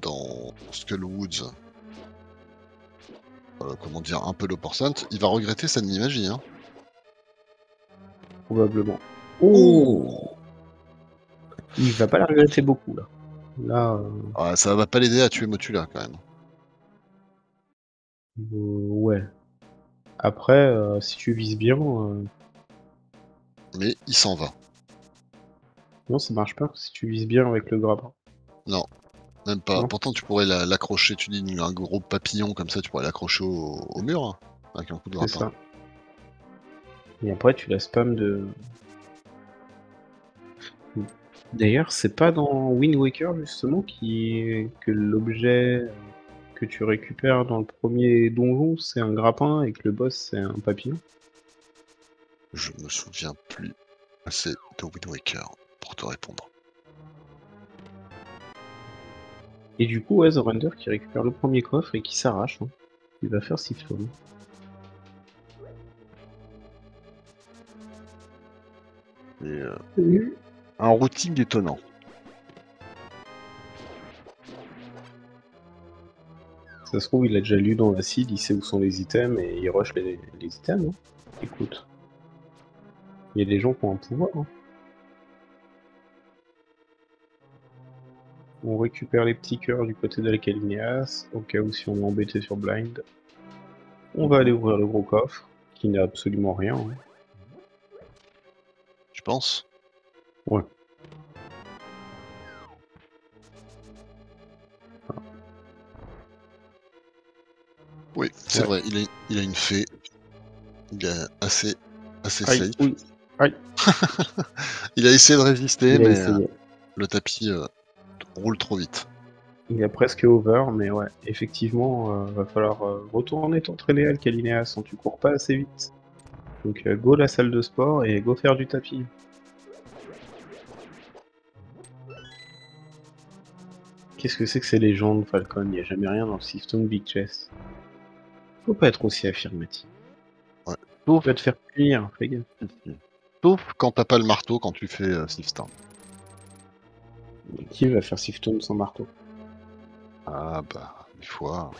dans Skullwoods, euh, comment dire, un peu percent, il va regretter sa magie. Hein. Probablement. Oh Il va pas la regretter beaucoup là. Là, euh, Ah, ça va pas l'aider à tuer Motula quand même. euh, ouais. Après, euh, si tu vises bien, Mais il s'en va. non, ça marche pas. Si tu vises bien avec le grappin. Même pas. Non. Pourtant, tu pourrais la- l'accrocher, tu dis un gros papillon comme ça, tu pourrais l'accrocher au, au mur hein, avec un coup de grappin. ça. Et après, tu la spam de. D'ailleurs, c'est pas dans Wind Waker justement qui... que l'objet que tu récupères dans le premier donjon c'est un grappin et que le boss c'est un papillon? Je me souviens plus assez de Wind Waker pour te répondre. Et du coup, ouais, The Render qui récupère le premier coffre et qui s'arrache. hein. Il va faire. Et, euh, un routing étonnant. Ça se trouve, il a déjà lu dans l'acide, il sait où sont les items et il rush les, les items. hein. Écoute. Il y a des gens qui ont un pouvoir. hein. On récupère les petits cœurs du côté d'Alcalineas, au cas où si on est embêté sur Blind. On va aller ouvrir le gros coffre, qui n'a absolument rien. hein. Tu penses Ouais. Oui, c'est Ouais. vrai, il, est, il a une fée. Il est assez, assez Aïe, safe. oui, Il a essayé de résister, il a mais euh, le tapis euh, roule trop vite. Il est presque over, mais ouais, effectivement, euh, va falloir euh, retourner t'entraîner Alcalineas, hein, tu cours pas assez vite. Donc go à la salle de sport et go faire du tapis. Qu'est-ce que c'est que ces légendes, Falcon? Il a jamais rien dans le Sifton Big Chess. Faut pas être aussi affirmatif. Ouais. Tu vas te faire punir, fais gaffe. Sauf quand t'as pas le marteau quand tu fais euh, Sif Star. Qui va faire Sifton sans marteau? Ah bah, des fois.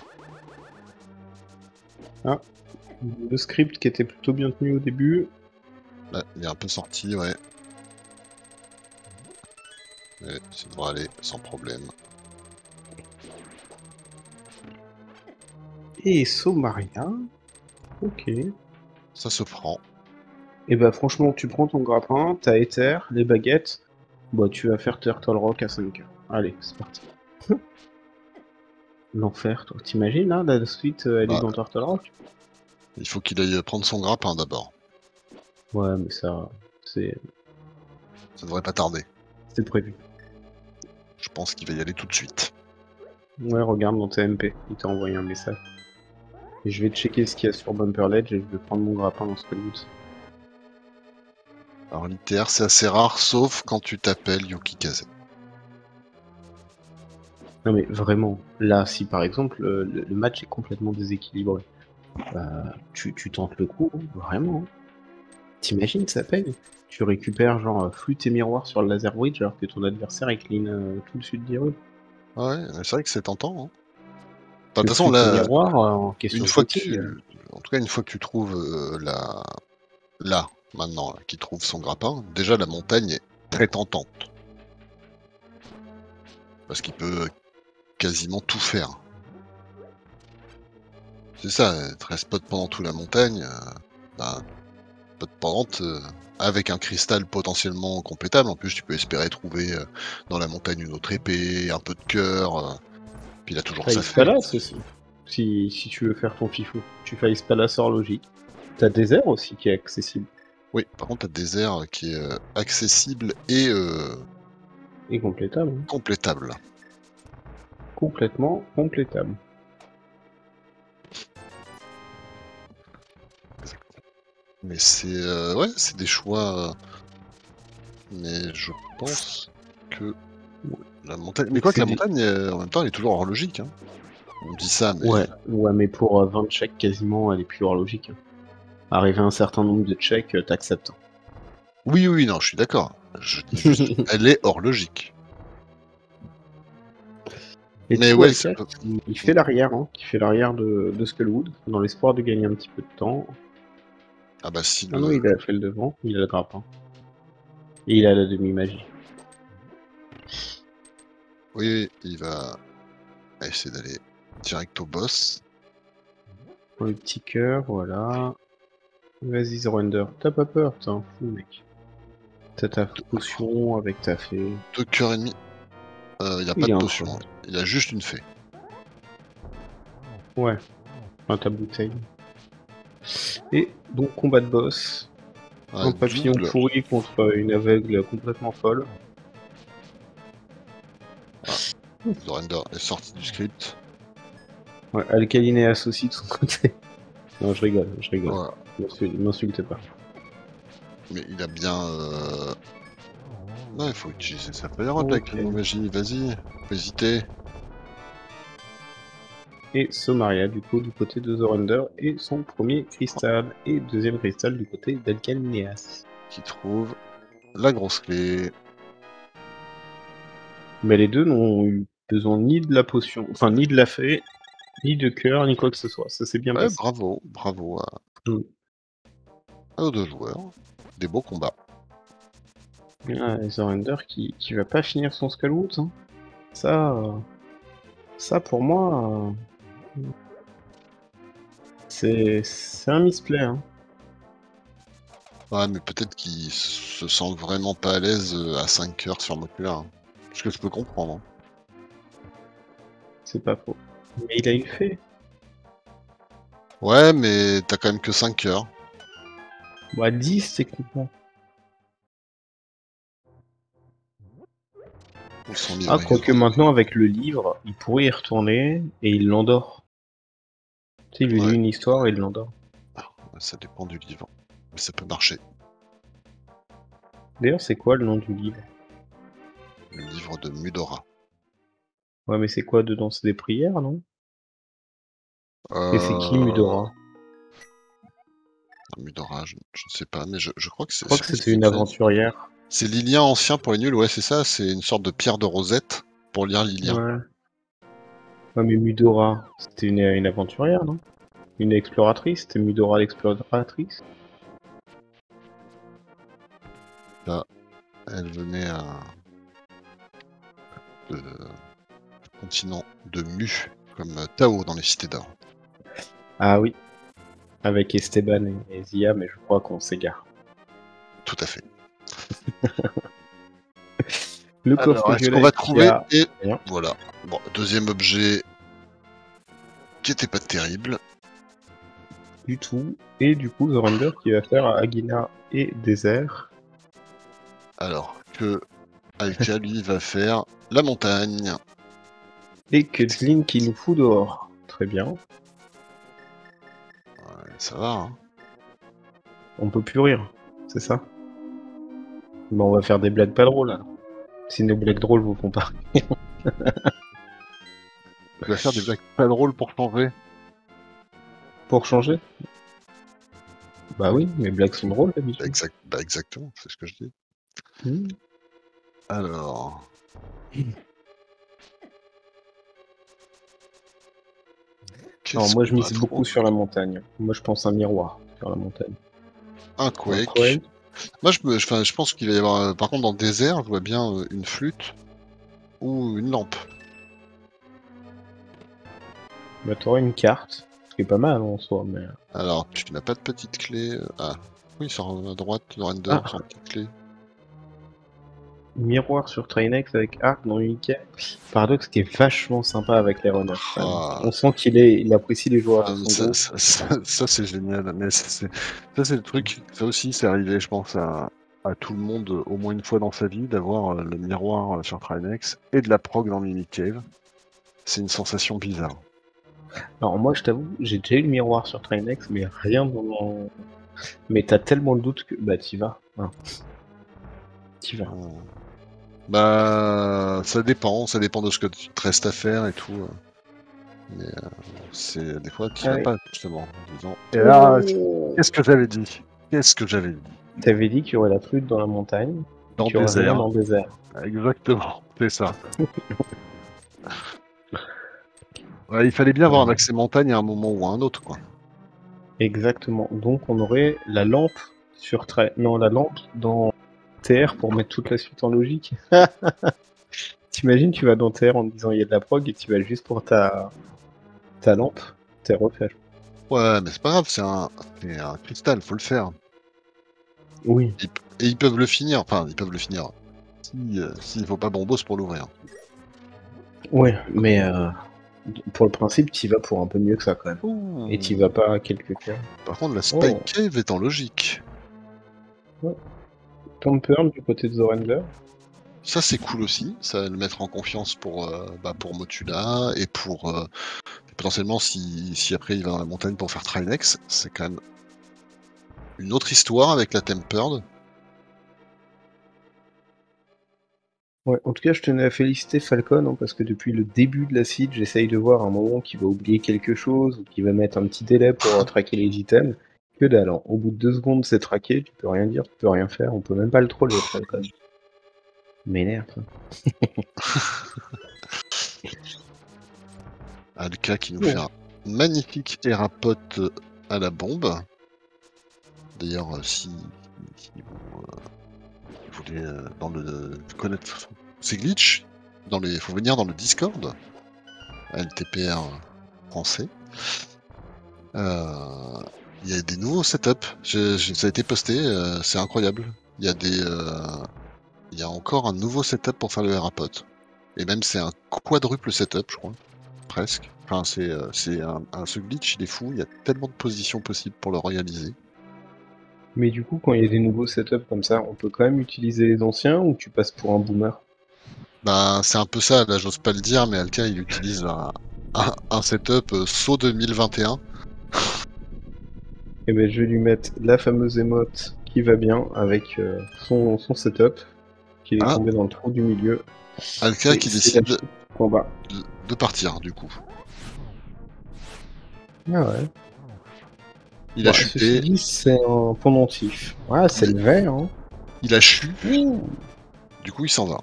Le script qui était plutôt bien tenu au début, Là, il est un peu sorti, ouais. Mais ça devrait aller sans problème. Et Somaria. Ok. Ça se prend. Et bah franchement, tu prends ton grappin, t'as Ether, les baguettes, bah tu vas faire Turtle Rock à 5 heures. Allez, c'est parti. L'enfer, toi. T'imagines là, la suite, euh, elle est dans Turtle Rock? Il faut qu'il aille prendre son grappin d'abord. Ouais, mais ça, c'est Ça devrait pas tarder. c'est prévu. Je pense qu'il va y aller tout de suite. Ouais, regarde dans TMP, il t'a envoyé un message. Et je vais checker ce qu'il y a sur Bumper Ledge et je vais prendre mon grappin dans Skullwoods. Alors l'ITR c'est assez rare sauf quand tu t'appelles Yuki Kaze. Non mais vraiment, là, si par exemple le, le match est complètement déséquilibré, bah, tu, tu tentes le coup, vraiment. T'imagines, ça paye Tu récupères genre flûte et miroir sur le laser bridge alors que ton adversaire clean euh, tout le sud des rues. Ouais, c'est vrai que c'est tentant. Hein. De toute façon, là, miroir, euh, en, une fois que tu, en tout cas, une fois que tu trouves euh, la, là, maintenant, qui trouve son grappin, déjà la montagne est très tentante. Parce qu'il peut quasiment tout faire. C'est ça, être spot pendant toute la montagne, euh, bah, spot pendante euh, avec un cristal potentiellement complétable. En plus, tu peux espérer trouver euh, dans la montagne une autre épée, un peu de cœur. Puis il a toujours ça fait. aussi. Si, si tu veux faire ton fifou, tu fais Espalassor logique. T'as désert aussi qui est accessible. Oui, par contre, t'as désert qui est accessible et. Et complétable. Complétable complètement complétable. Mais c'est euh, ouais, c'est des choix. Euh, mais je pense que la montagne. Mais quoi que la montagne, euh, en même temps, elle est toujours horlogique. Hein. On dit ça, mais. Ouais, ouais, mais pour 20 checks quasiment, elle est plus horlogique. Hein. Arriver à un certain nombre de checks, t'acceptes. Oui, oui, non, je suis d'accord. elle est horlogique. mais ouais, il, fait l'arrière, hein, il fait l'arrière de, de, Skullwood, dans l'espoir de gagner un petit peu de temps. Ah bah si. Ah non, il a fait le devant, il a le grappin. Et il a la demi-magie. Oui, il va essayer d'aller direct au boss. Pour le petit cœur, voilà. Vas-y, Zeronder. T'as pas peur, t'es un fou, mec. T'as ta potion avec ta fée. Deux cœurs et demi. Euh, il a pas de potion. Il a juste une fée. Ouais. Enfin, ta bouteille. Et donc combat de boss. un papillon pourri contre une aveugle complètement folle. Zorender est sorti du script. Ouais, Alcalineas aussi de son côté. non, je rigole, je rigole. Ouais. M'insultez pas. Mais il a bien. Euh... Non, il faut utiliser sa fire avec la magie, vas-y, pas hésiter et Somaria du coup du côté de Zorander et son premier cristal et deuxième cristal du côté d'Alcalneas. Qui trouve la grosse clé. Mais les deux n'ont eu besoin ni de la potion, enfin ni de la fée, ni de cœur, ni quoi que ce soit. Ça s'est bien passé. Bravo, bravo à... Mm. aux deux joueurs. Des beaux combats. Ah, Zorander qui, qui va pas finir son Skullwood. Hein. Ça, euh, ça pour moi, euh, c'est un misplay. Hein. Ouais, mais peut-être qu'il se sent vraiment pas à l'aise euh, à 5 heures sur Mocula. Hein. Ce que je peux comprendre. Hein. C'est pas faux. Mais il a eu fait. Ouais, mais t'as quand même que 5 heures. Bah, 10 techniquement. Ah, quoique maintenant, avec le livre, il pourrait y retourner et il l'endort. Tu sais, il lui lit une histoire et il l'endort. Ah, ça dépend du livre. Mais ça peut marcher. D'ailleurs, c'est quoi le nom du livre? Le livre de Mudora. Ouais, mais c'est quoi dedans C'est des prières, non? Et c'est qui euh, Mudora? Mudora, je, ne sais pas, mais je, crois que c'est. Je crois que c'était une aventurière. C'est Lilien ancien pour les nuls, ouais, c'est ça, c'est une sorte de pierre de rosette pour lire Lilien. Ouais. ouais mais Mudora, c'était une, aventurière, non? Une exploratrice C'était Mudora l'exploratrice? Là, elle venait à. de. Continent de Mu, comme Tao dans les cités d'or. Ah oui, avec Esteban et Zia, mais je crois qu'on s'égare. Tout à fait. le coffre qu'on va trouver et voilà. Bon, deuxième objet qui était pas terrible. Du tout. Et du coup, The Render qui va faire Aguina et Désert. Alors que Alka, lui, va faire la montagne. Et Kutzlin qui nous fout dehors. Très bien. ça va, hein. On peut plus rire, c'est ça? Bon, on va faire des blagues pas drôles. Si nos blagues drôles vous font pas Tu vas faire des blagues pas drôles pour changer. Pour changer? Bah oui, mes blagues sont drôles d'habitude. Exact, bah exactement, c'est ce que je dis. Hmm. Alors. Alors Qu'est-ce moi je mise beaucoup sur la montagne. Moi je pense un miroir sur la montagne. Un Quake. Moi, je, je, je pense qu'il va y avoir. euh, Par contre, dans le désert, je vois bien euh, une flûte ou une lampe. Bah t'auras une carte, ce qui est pas mal en soi, mais... Alors, tu n'as pas de petite clé. euh, Ah, oui, sur à droite, le render, Ah. petite clé. Miroir sur Trainex avec arc dans Unique. Paradoxe qui est vachement sympa avec les runners. Ah. On sent qu'il est, il apprécie les joueurs. Ah, ça, groupe. ça- ça- ça, c'est génial. Mais ça, c'est le truc. Ça aussi, c'est arrivé, je pense, à, à tout le monde au moins une fois dans sa vie d'avoir euh, le miroir euh, sur Trinex et de la prog dans Mimic Cave. C'est une sensation bizarre. Alors moi je t'avoue, j'ai déjà eu le miroir sur Trainex, mais rien dans mon... Mais t'as tellement le doute que... Bah t'y vas. hein. T'y vas. Euh, Bah, ça dépend, ça dépend de ce que tu te restes à faire et tout. euh. Mais euh, c'est des fois tu Ah oui. pas justement. Et là, Oh qu'est-ce que j'avais dit? Qu'est-ce que j'avais dit? T'avais dit qu'il y aurait la flûte dans la montagne, Dans le désert. dans le désert. Exactement, c'est ça. Ouais, il fallait bien avoir un accès montagne à un moment ou à un autre, quoi. Exactement. Donc on aurait la lampe sur Tra... Non, la lampe dans TR pour mettre toute la suite en logique. T'imagines, tu vas dans TR en te disant il y a de la prog et tu vas juste pour ta, ta lampe, t'es refait. Ouais, mais c'est pas grave, c'est un... c'est un cristal, faut le faire. Oui. Et ils peuvent le finir, enfin, ils peuvent le finir. Si, euh, S'il faut pas bombos pour l'ouvrir. Ouais, mais euh, pour le principe, tu vas pour un peu mieux que ça quand même. Et tu vas pas à quelques cas. Par contre, la Spike Oh. Cave est en logique. Temper du côté de Zorender. Ça, c'est cool aussi. Ça va le mettre en confiance pour, euh, bah, pour Motula et pour euh, potentiellement si, si après il va dans la montagne pour faire Trinex. C'est quand même une autre histoire avec la Tempered. Ouais, en tout cas, je tenais à féliciter Falcon hein, parce que depuis le début de la seed, j'essaye de voir un moment qu'il va oublier quelque chose ou qu'il va mettre un petit délai pour traquer les items. Que dalle, hein. au bout de deux secondes, c'est traqué, tu peux rien dire, tu peux rien faire, on peut même pas le troller, Falcon. M'énerve. ça. Alka qui nous Ouais. fait un magnifique Erapote à la bombe. D'ailleurs, euh, si, si vous, euh, vous voulez euh, dans le connaître ces glitches, dans les, faut venir dans le Discord, LTPR français. Euh, Il y a des nouveaux setups. Je- je- ça a été posté, euh, c'est incroyable. Il y a des, euh, il y a encore un nouveau setup pour faire le Erapote. Et même c'est un quadruple setup, je crois presque. Enfin, c'est euh, c'est un, un- ce glitch, il est fou. Il y a tellement de positions possibles pour le réaliser. Mais du coup, quand il y a des nouveaux setups comme ça, on peut quand même utiliser les anciens ou tu passes pour un boomer? Ben, c'est un peu ça. Là, j'ose pas le dire, mais Alka, il utilise un, un, un setup saut 2021. Eh ben, je vais lui mettre la fameuse émote qui va bien avec euh, son, son setup, qui est Ah. tombé dans le trou du milieu. Alka Et qui décide de, de partir, du coup. Ah ouais. Il a chuté, c'est un pendentif. Ouais, c'est le vert. Hein. il a chu, du coup, il s'en va.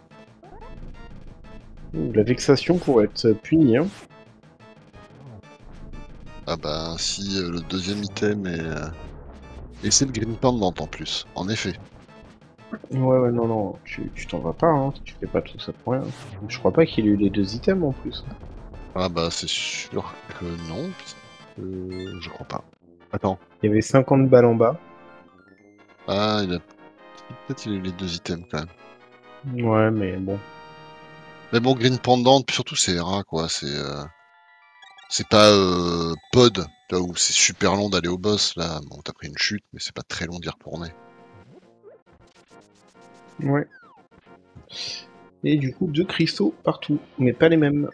La vexation pourrait être punie. Hein. Ah bah, si euh, le deuxième item est... euh, Et c'est le Green Pendant en plus, en effet. Ouais, ouais, non, non, tu tu t'en vas pas, hein. tu fais pas tout ça pour rien. Je crois pas qu'il ait eu les deux items en plus. Ah bah, c'est sûr que non. Euh, je crois pas. Attends. Il y avait 50 balles en bas. Ah, il a... Peut-être il a eu les deux items, quand même. Ouais, mais bon. Mais bon, Green Pendant, puis surtout c'est rare quoi, c'est euh, c'est pas euh, Pod, là où c'est super long d'aller au boss, là, bon t'as pris une chute, mais c'est pas très long d'y retourner. Ouais. Et du coup, deux cristaux partout, mais pas les mêmes.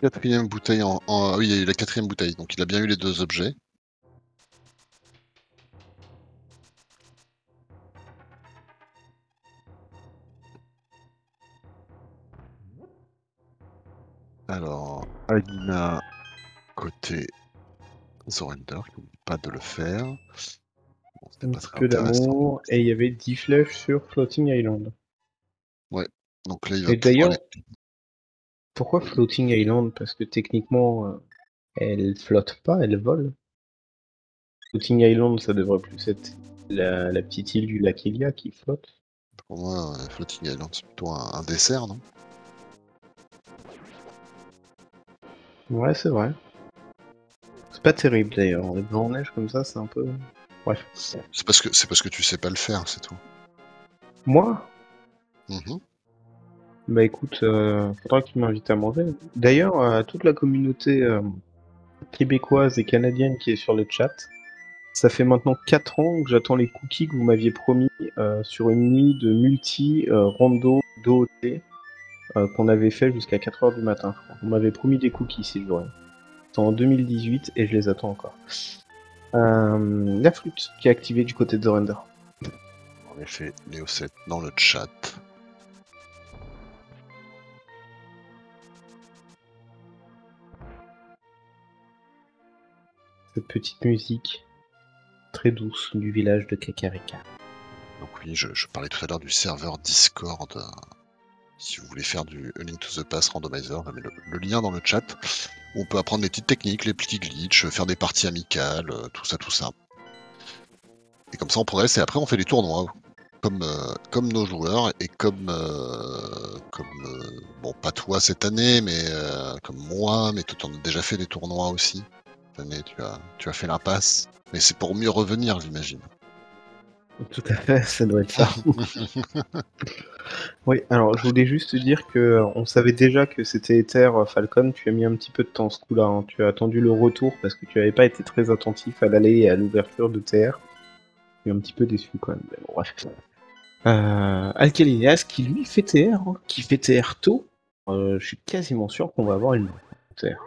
Quatrième bouteille en, en- Oui, il y a eu la quatrième bouteille, donc il a bien eu les deux objets. Alina côté Zorender, qui n'oublie pas de le faire. Bon, un petit peu d'amour, et il y avait 10 flèches sur Floating Island. Ouais, donc là il va Et d'ailleurs, pourquoi Floating Island? Parce que techniquement, euh, elle flotte pas, elle vole. Floating Island, ça devrait plus être la, la petite île du lac Elia qui flotte. Pour moi, euh, Floating Island, c'est plutôt un, un dessert, non? Ouais, c'est vrai. C'est pas terrible d'ailleurs. Les blancs en neige comme ça, c'est un peu. Bref. C'est parce que c'est parce que tu sais pas le faire, c'est tout. Moi? Mhm. Bah écoute, euh, faudra que tu m'invites à manger. D'ailleurs, à toute la communauté euh, québécoise et canadienne qui est sur le chat, ça fait maintenant 4 ans que j'attends les cookies que vous m'aviez promis euh, sur une nuit de multi euh, rando d'OOT euh, qu'on avait fait jusqu'à 4h du matin, je crois. Vous m'avez promis des cookies si je vois. C'est en 2018 et je les attends encore. Euh, la flûte qui est activée du côté de The Render. En effet, Léo 7 dans le chat. Cette petite musique très douce du village de Kakarika. Donc oui, je, je parlais tout à l'heure du serveur Discord. Si vous voulez faire du Link to the Past randomizer, je mets le, le lien dans le chat. Où on peut apprendre les petites techniques, les petits glitches, faire des parties amicales, euh, tout ça, tout ça. Et comme ça on progresse et après on fait des tournois. Comme, euh, comme nos joueurs et comme, euh, comme euh, bon pas toi cette année mais comme moi mais toi t'en as déjà fait des tournois aussi cette année tu as tu as fait l'impasse mais c'est pour mieux revenir j'imagine Tout à fait, ça doit être ça. oui, alors je voulais juste te dire que euh, on savait déjà que c'était Ether euh, Falcon. Tu as mis un petit peu de temps ce coup-là. hein. Tu as attendu le retour parce que tu n'avais pas été très attentif à l'aller et à l'ouverture de TR. Je suis un petit peu déçu quand même. mais bon, bref. Euh, Alcalineas qui lui fait TR, hein, qui fait TR tôt. Euh, je suis quasiment sûr qu'on va avoir une TR.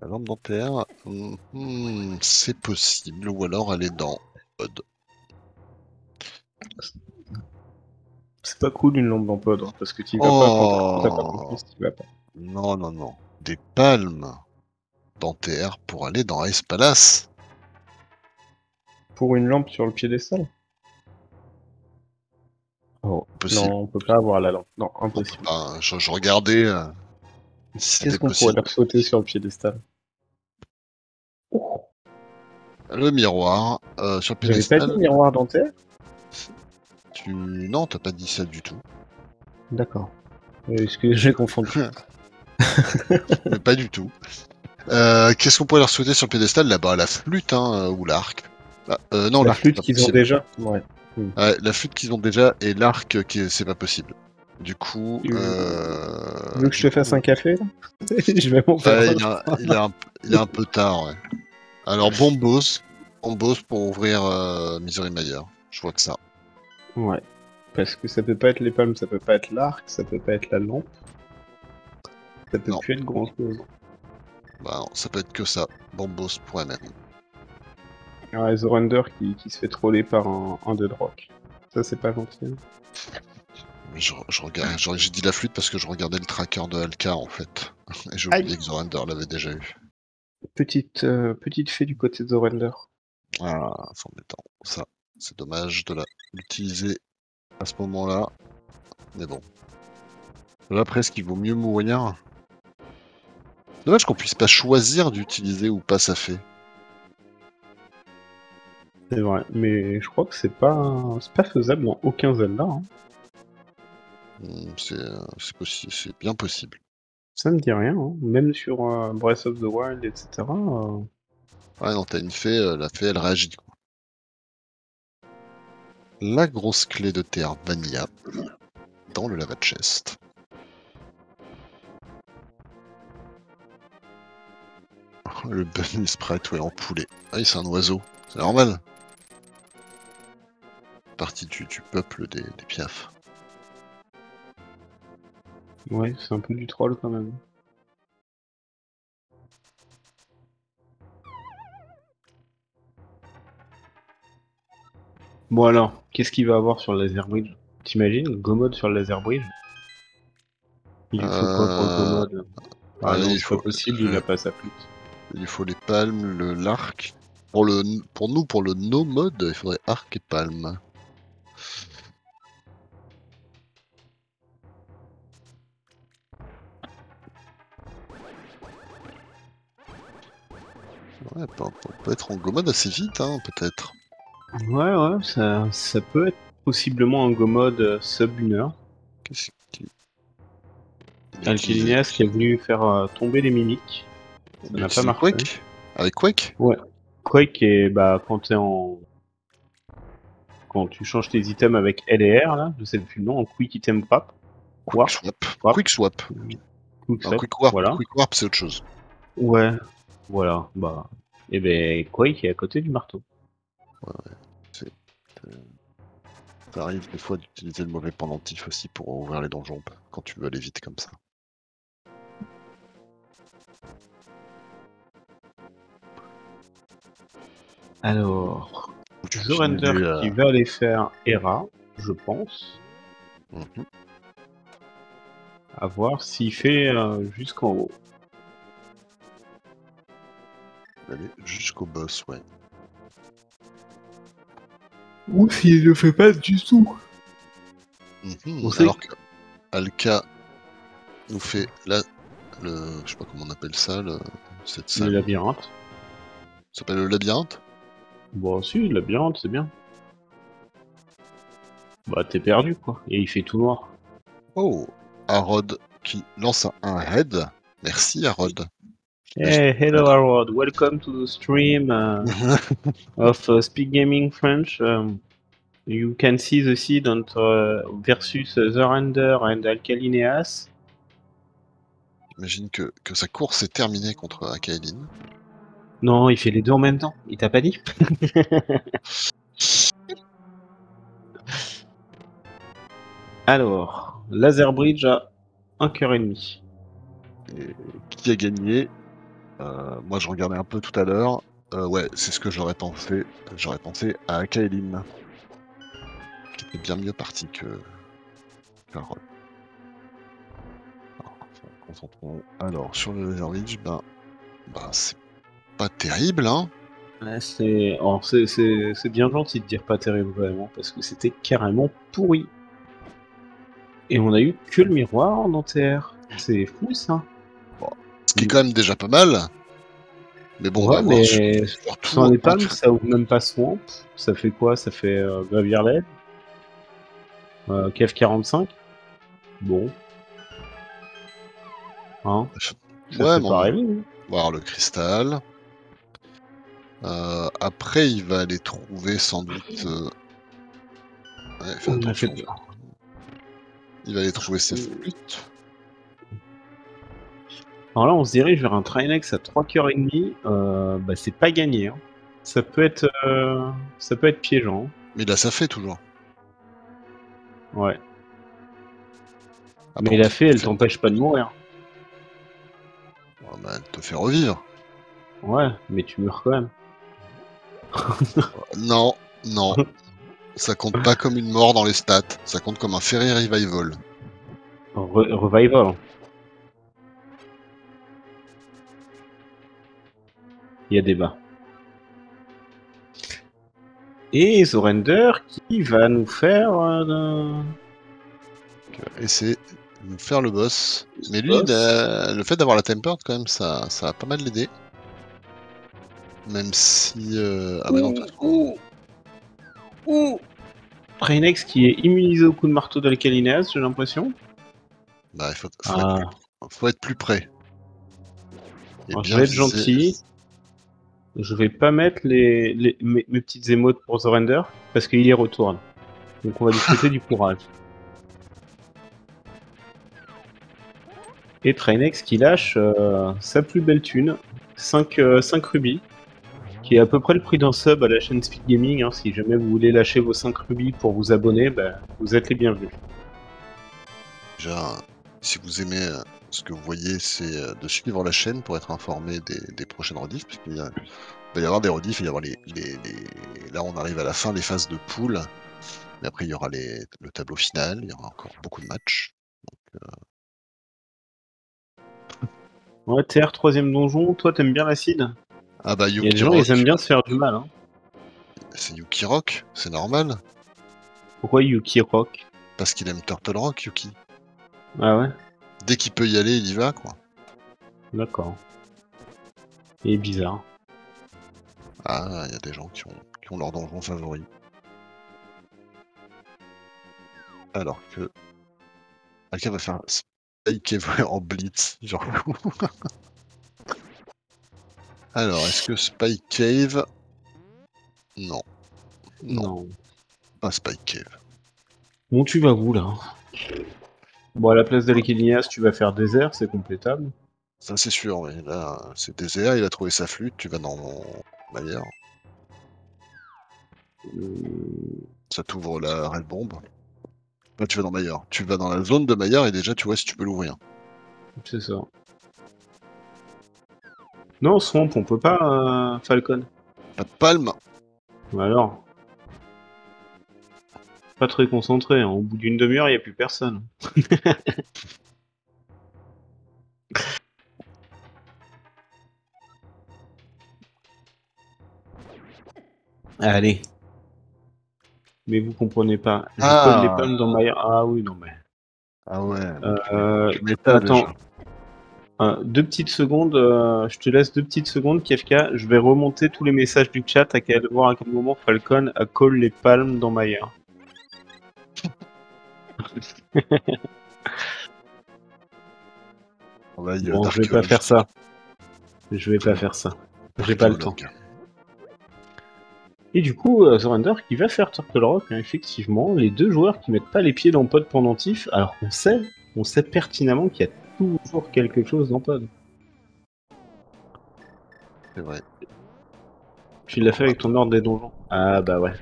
La lampe dentaire, hum, c'est possible, ou alors elle est dans Odd. C'est pas cool une lampe hein, parce que tu vas Oh. pas quand t'as pas compris, t'y vas pas. Non, non, non. Des palmes dentaires pour aller dans Ice Palace. Pour une lampe sur le piédestal? Oh, Possible. non, on peut pas avoir la lampe. Non, impossible. Ben, je, je regardais euh, si Qu'est-ce qu'on pourrait leur sauter sur le piédestal? Oh, Le miroir euh, sur le J'avais pas piédestal. dit miroir dentaire? Tu... Non, t'as pas dit ça du tout. D'accord. Euh, Est-ce que j'ai confondu pas du tout. Euh, Qu'est-ce qu'on pourrait leur souhaiter sur le piédestal? Là-bas La flûte hein, euh, ou l'arc Ah, euh, Non, La flûte qu'ils ont déjà Ouais. Ouais, la flûte qu'ils ont déjà et l'arc euh, qui c'est pas possible. Du coup, Tu- euh... Tu veux que je te fasse un café? Là Je vais m'en faire il, a, il, est un, il est un peu tard, ouais. Alors, Bombos. Bombos pour ouvrir euh, Misery Mayer. Je vois que ça. Ouais. Parce que ça peut pas être les palmes, ça peut pas être l'arc, ça peut pas être la lampe. Ça peut Non. plus être grand chose. Bah, non, ça peut être que ça. Alors, The Render qui, qui se fait troller par un, un Dead Rock. Ça, c'est pas gentil. hein. Mais je, je regarde, j'ai dit la flûte parce que je regardais le tracker de Alka en fait. Et j'ai Aïe. oublié que Zorander l'avait déjà eu. Petite, euh, petite fée du côté de The Render. Ah, c'est embêtant. Ça, c'est dommage de la- l'utiliser à ce moment-là. Mais bon. Là, presque, il vaut mieux mourir. Dommage qu'on puisse pas choisir d'utiliser ou pas sa fée. C'est vrai, mais je crois que c'est pas, c'est pas faisable dans aucun Zelda. hein. Hmm, C'est euh, c'est possi- c'est bien possible. Ça me dit rien, hein. même sur euh, Breath of the Wild, etc. euh, Ouais, non, t'as une fée, euh, la fée, elle réagit. Quoi. La grosse clé de terre Vanilla dans le lava chest. Le bunny sprite, ouais, en poulet. Ah c'est un oiseau. C'est normal. Partie du, du peuple des, des piafs. Ouais, c'est un peu du troll quand même. Bon alors, qu'est-ce qu'il va avoir sur le laser bridge? T'imagines Gomod sur le laser bridge? Il lui faut quoi pour le Euh, Gomod Ah non, il c'est faut- pas possible, il a pas sa flûte. Il faut les palmes, le l'arc. Pour, le, pour nous, pour le no mode, il faudrait arc et palme. Ouais, on peut- être en go mode assez vite, hein, peut-être. Ouais, ouais, ça, ça peut être possiblement un go mode euh, sub une heure. Qu'est-ce qui. A voulu faire euh, tomber les mimiques. utilisé- n'a pas marché. Quake Avec Quake Quake est bah quand t'es en quand tu changes tes items avec L et R là, je sais plus le nom, en quick item swap. Warp, Quick swap. Warp. Quick swap. quick Non, swap, quick warp, voilà. quick warp c'est autre chose. Ouais, voilà, bah et ben Quake est à côté du marteau. Ça arrive des fois d'utiliser le mauvais pendentif aussi pour ouvrir les donjons quand tu veux aller vite comme ça. Alors, continues à- qui va aller faire Hera, je pense, Mhm. à voir s'il fait euh, jusqu'en haut. aller jusqu'au boss, ouais. Ou s'il le fait pas du tout. Mhm. On sait Alors que Alka nous fait la, le, je sais pas comment on appelle ça, le, cette Le salle. labyrinthe. Ça s'appelle le labyrinthe? Bon, si, le labyrinthe, c'est bien. Bah, t'es perdu, quoi. Et il fait tout noir. Oh, Harod qui lance un head. Merci Harod. Hey, hello Harold, welcome to the stream uh, of uh, Speak Gaming French. Um, you can see the seed on uh, versus The Render and Alkalineas. J'imagine que, que sa course est terminée contre Akaeline. Non, il fait les deux en même temps. Il t'a pas dit Alors, Laser Bridge à 1 cœur et demi. Et qui a gagné? Euh, Moi, je regardais un peu tout à l'heure. Euh, ouais, c'est ce que j'aurais pensé. J'aurais pensé à Akaeline, qui était bien mieux parti que. Alors, concentrons. Alors, sur le Ridge, ben, ben c'est pas terrible, hein. Ouais, c'est c'est bien gentil de dire pas terrible vraiment, parce que c'était carrément pourri. Et on a eu que le miroir dans TR. C'est fou ça. Ce qui est quand même déjà pas mal. Mais bon, Ouais, voir mais sur- surtout sans les palmes, ça ouvre même pas Swamp. Ça fait quoi? Ça fait euh, Graveyard Led euh, Kev 45 Bon. Hein? Ça Ouais, mais pas on- rêver, hein. voir le cristal. Euh, après, il va aller trouver sans doute. euh, ouais, fait- Il va aller trouver ses flûtes. Alors là, on se dirige vers un Trinex à 3 cœurs et demi. Euh, bah, c'est pas gagné. hein. Ça peut être, euh, ça peut être piégeant. Mais a ça fait toujours. Ouais. Mais la fée, elle t'empêche pas de mourir. Ah, bah, elle te fait revivre. Ouais, mais tu meurs quand même. Non, non. ça compte pas comme une mort dans les stats. Ça compte comme un ferry revival. Re- revival. Il y a débat. Et Zorender qui va nous faire. euh, c'est de faire le boss. Mais lui, boss. le fait d'avoir la tempered, quand même, ça, ça a pas mal l'aider. Même si. euh, Ah, bah non, Ouh, ouh. Trinex qui est immunisé au coup de marteau d'Alcalineas, j'ai l'impression. bah, il faut, faut Ah, être, faut être plus près. Et Alors, je bien vais être viser. gentil. Je vais pas mettre les, mes, petites émotes pour Zorender parce qu'il y retourne. Donc on va lui souhaiter du courage. Et Trinex qui lâche euh, sa plus belle thune, 5, rubis, qui est à peu près le prix d'un sub à la chaîne Speed Gaming. hein. Si jamais vous voulez lâcher vos 5 rubis pour vous abonner, ben, vous êtes les bienvenus. Déjà, si vous aimez euh, ce que vous voyez, c'est euh, de suivre la chaîne pour être informé des, des prochaines rediffs, puisqu'il y a- il va y avoir des rediffs, il va y avoir les, les- les- Là, on arrive à la fin des phases de pool, mais après, il y aura les, le tableau final, il y aura encore beaucoup de matchs. Donc, euh, Ouais, TR, troisième donjon, toi t'aimes bien l'acide? Ah bah Il y a Yuki des gens, ils aiment bien se faire du mal. Hein. C'est Yuki Rock, c'est normal. Pourquoi Yuki Rock? Parce qu'il aime Turtle Rock, Yuki. Ah ouais? Dès qu'il peut y aller, il y va, quoi. D'accord. Et bizarre. Ah, il y a des gens qui ont, qui ont leur donjon favori. Alors que... Quelqu'un va faire un Spike Cave en blitz, genre... Alors, est-ce que Spike Cave... Non. Non, Non. pas Spike Cave. Bon, tu vas où là? Bon, à la place d'Alekilias, tu vas faire désert, c'est complétable. Ça c'est sûr, oui. Là, c'est désert, il a trouvé sa flûte, tu vas dans Maillard. Euh, Ça t'ouvre la Red Bomb. Là, tu vas dans Maillard. Tu vas dans la zone de Maillard et déjà, tu vois si tu peux l'ouvrir. c'est ça. Non, Swamp, on peut pas, euh, Falcon. Pas de palme Bah alors Pas très concentré, hein. au bout d'une demi-heure, il n'y a plus personne. Allez. Mais vous comprenez pas. Je Ah. colle les palmes dans ma... Ah oui, non mais... Ah ouais. Euh, tu attends. Euh, deux petites secondes, euh, je te laisse deux petites secondes, Kefka. Je vais remonter tous les messages du chat à quel, voir à quel moment Falcon a call les palmes dans Maya. Bon, je vais pas faire ça. Je vais pas faire ça. J'ai pas le temps. Et du coup, Surrender qui va faire Turtle Rock, hein, effectivement, les deux joueurs qui mettent pas les pieds dans Pod pendentif, alors qu'on sait, on sait pertinemment qu'il y a toujours quelque chose dans Pod. C'est vrai. Tu l'as fait avec ton ordre des donjons. Ah bah ouais.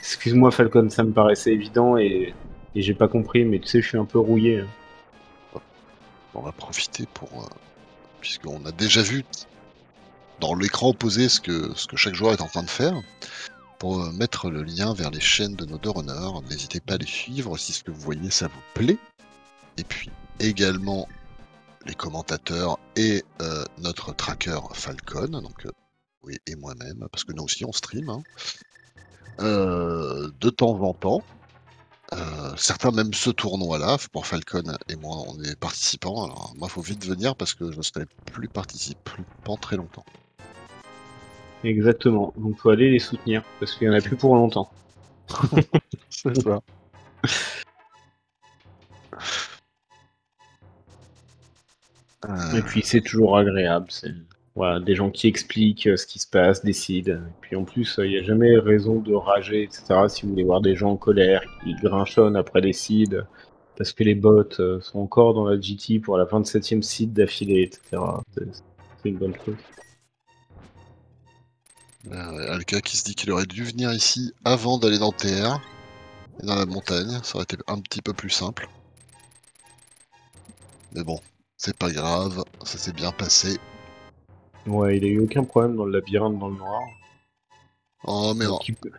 Excuse-moi Falcon, ça me paraissait évident et, et j'ai pas compris, mais tu sais, je suis un peu rouillé. hein. On va profiter pour. euh, Puisqu'on a déjà vu dans l'écran opposé ce que, ce que chaque joueur est en train de faire. Pour euh, mettre le lien vers les chaînes de nos deux runners, n'hésitez pas à les suivre si ce que vous voyez ça vous plaît. Et puis également les commentateurs et euh, notre tracker Falcon, donc oui, et moi-même, parce que nous aussi on stream. hein. De temps en temps. Euh, certains même ce tournoi-là, pour Falcon et moi, on est participants. Alors moi, faut vite venir parce que je ne serai plus participant très longtemps. Exactement. Donc faut aller les soutenir parce qu'il y en a plus pour longtemps. C'est ça. Et puis c'est toujours agréable. C'est voilà, des gens qui expliquent euh, ce qui se passe, décident. Et puis en plus, il n'y a jamais raison de rager, etc. Si vous voulez voir des gens en colère qui grinchonnent après les seeds parce que les bots euh, sont encore dans la GT pour la 27e seed d'affilée, etc. C'est une bonne chose. euh, Alka qui se dit qu'il aurait dû venir ici avant d'aller dans TR et dans la montagne, ça aurait été un petit peu plus simple. Mais bon, c'est pas grave, ça s'est bien passé. Ouais, il a eu aucun problème dans le labyrinthe dans le noir. Oh mais en, Donc, il peut-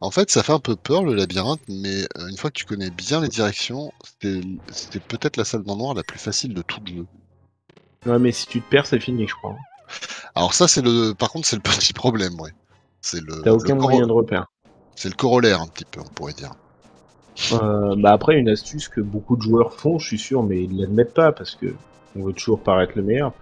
en fait ça fait un peu peur le labyrinthe, mais euh, une fois que tu connais bien les directions, c'était c'était peut-être la salle dans le noir la plus facile de tout le jeu. Ouais, mais si tu te perds, c'est fini, je crois. Alors ça c'est le par contre c'est le petit problème ouais. C'est le, T'as aucun le coro- moyen de repère. c'est le corollaire un petit peu on pourrait dire. Euh, bah après, une astuce que beaucoup de joueurs font, je suis sûr, mais ils l'admettent pas parce que on veut toujours paraître le meilleur,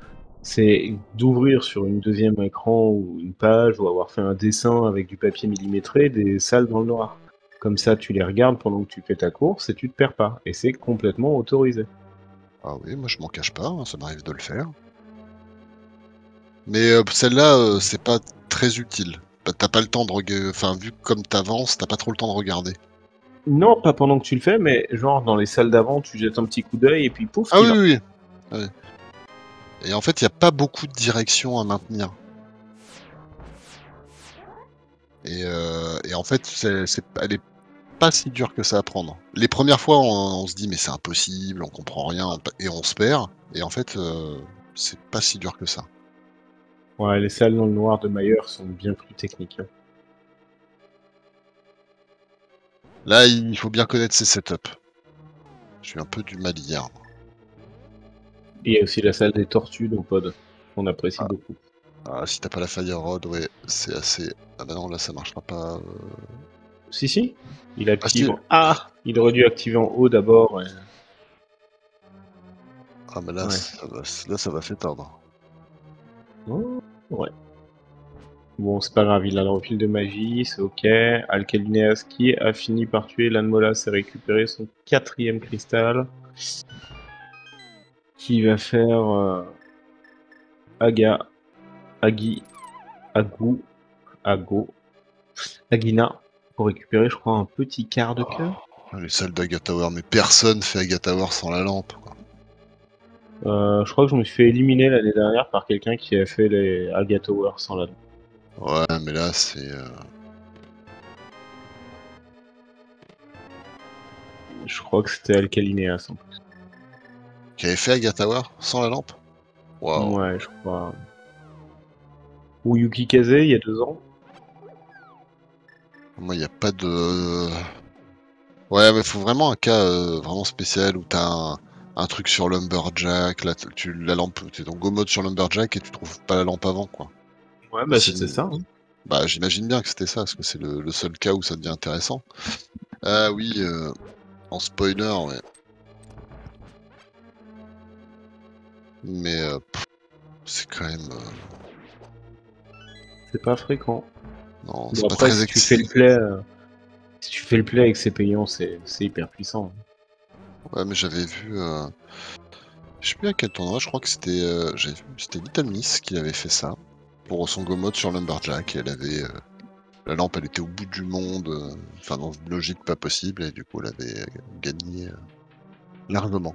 c'est d'ouvrir sur une deuxième écran ou une page ou avoir fait un dessin avec du papier millimétré des salles dans le noir. Comme ça, tu les regardes pendant que tu fais ta course et tu te perds pas. Et c'est complètement autorisé. Ah oui, moi je m'en cache pas, hein, ça m'arrive de le faire. Mais euh, celle-là, euh, c'est pas très utile. Bah, T'as pas le temps de regarder. Enfin, vu comme t'avances, t'as pas trop le temps de regarder. Non, pas pendant que tu le fais, mais genre dans les salles d'avant, tu jettes un petit coup d'œil et puis pouf, Ah oui, oui, oui. Et en fait, il n'y a pas beaucoup de directions à maintenir. Et, euh, et en fait, c'est, c'est- elle est pas si dure que ça à prendre. Les premières fois, on, on se dit mais c'est impossible, on comprend rien, et on se perd. Et en fait, euh, c'est pas si dur que ça. Ouais, les salles dans le noir de Mayer sont bien plus techniques. hein. Là, il faut bien connaître ses setups. Je suis un peu du mal hier. Et il y a aussi la salle des tortues dans Pod, qu'on apprécie Ah. beaucoup. Ah, si t'as pas la Fire Rod, ouais, c'est assez. Ah bah non, là ça marchera pas. euh. Si, si. Il active. si. Ah, Il aurait dû activer en haut d'abord. ouais. Ah, mais là, Ouais. ça va, là ça va s'éteindre. Oh, ouais. Bon, c'est pas grave, il a le refil de magie, c'est ok. Alcalineas qui a fini par tuer Lanmolas et récupérer son quatrième cristal. Qui va faire euh, Aga, Agi, Agu, Ago, Agina pour récupérer, je crois, un petit quart de cœur. Ah, Les salles d'Agatower, mais personne fait Agatower sans la lampe. quoi. Euh, je crois que je me suis fait éliminer l'année dernière par quelqu'un qui a fait les Aga Tower sans la Ouais, mais là c'est. euh, Je crois que c'était Alcalineas en plus. Qui avait fait sans la lampe Waouh. Ouais, je crois. Ou Yuki Kaze il y a deux ans. Moi, il n'y a pas de. Ouais, mais faut vraiment un cas euh, vraiment spécial où t'as un, un truc sur Lumberjack, là, tu, la lampe, t'es dans Go mode sur Lumberjack et tu trouves pas la lampe avant, quoi. Ouais, bah c'était ça. Bah, j'imagine bien que c'était ça, parce que c'est le, le seul cas où ça devient intéressant. Ah oui, euh, en spoiler, ouais. Mais euh, c'est quand même. euh, C'est pas fréquent. non, Bon, c'est pas très si tu fais le play, euh, si tu fais le play avec ses payants, c'est hyper puissant. Ouais, mais j'avais vu. euh, Je sais plus à quel tournoi, je crois que c'était. euh, c'était Little Miss qui avait fait ça. Pour son go mode sur Lumberjack. Et elle avait. euh, La lampe, elle était au bout du monde. euh, Enfin, dans une logique pas possible. Et du coup, elle avait euh, gagné euh, largement.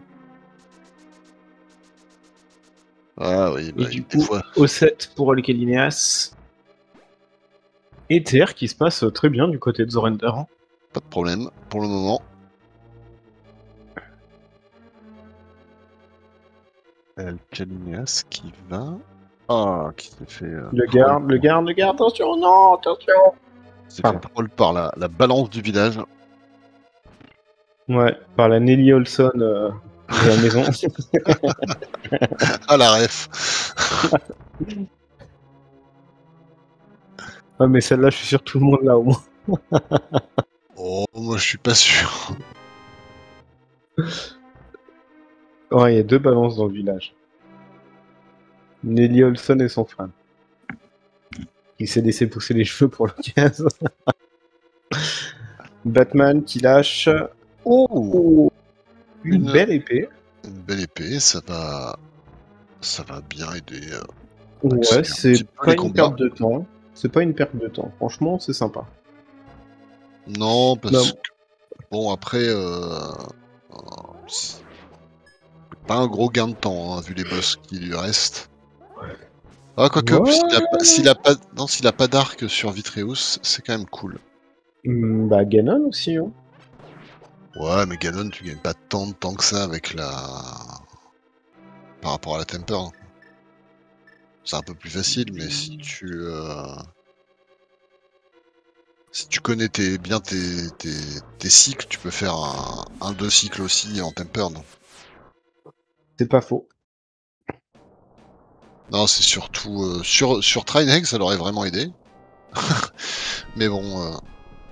Ah oui, bah, Et du coup, fois. au 7 pour Alcalineas. Ether qui se passe très bien du côté de Zorender. hein. Pas de problème pour le moment. Alcalineas qui va. Ah, qui s'est fait. euh, Le garde, le garde, le garde, attention, non, attention. Pardon. fait troll par la, la balance du village. Ouais, par la Nelly Olson euh, de la maison. Ah la ref ouais, mais celle-là, je suis sûr que tout le monde l'a au moins. Oh, moi je suis pas sûr. Ouais, il y a deux balances dans le village. Nelly Olson et son fan. Il s'est laissé pousser les cheveux pour l'occasion. Batman qui lâche. Oh Une Une- belle épée. Une belle épée, ça va. Ça va bien aider. euh. Ouais, c'est pas une combats. perte de temps. C'est pas une perte de temps. Franchement, c'est sympa. Non, parce Non. que. Bon, après. Euh... euh, pas un gros gain de temps, hein, vu les boss qui lui restent. Ah, quoique, Ouais. s'il a a pas, non, s'il a pas d'arc sur Vitreus, c'est quand même cool. Hmm, bah, Ganon aussi. Hein. Ouais, mais Ganon, tu gagnes pas tant de temps que ça avec la. Par rapport à la Temper. hein. C'est un peu plus facile, mais si tu. euh, Si tu connais tes... bien tes... Tes... tes cycles, tu peux faire un... un deux cycles aussi en Temper. Non, C'est pas faux. non c'est surtout. euh, Sur, sur Trainheg, ça l'aurait vraiment aidé. mais bon. euh,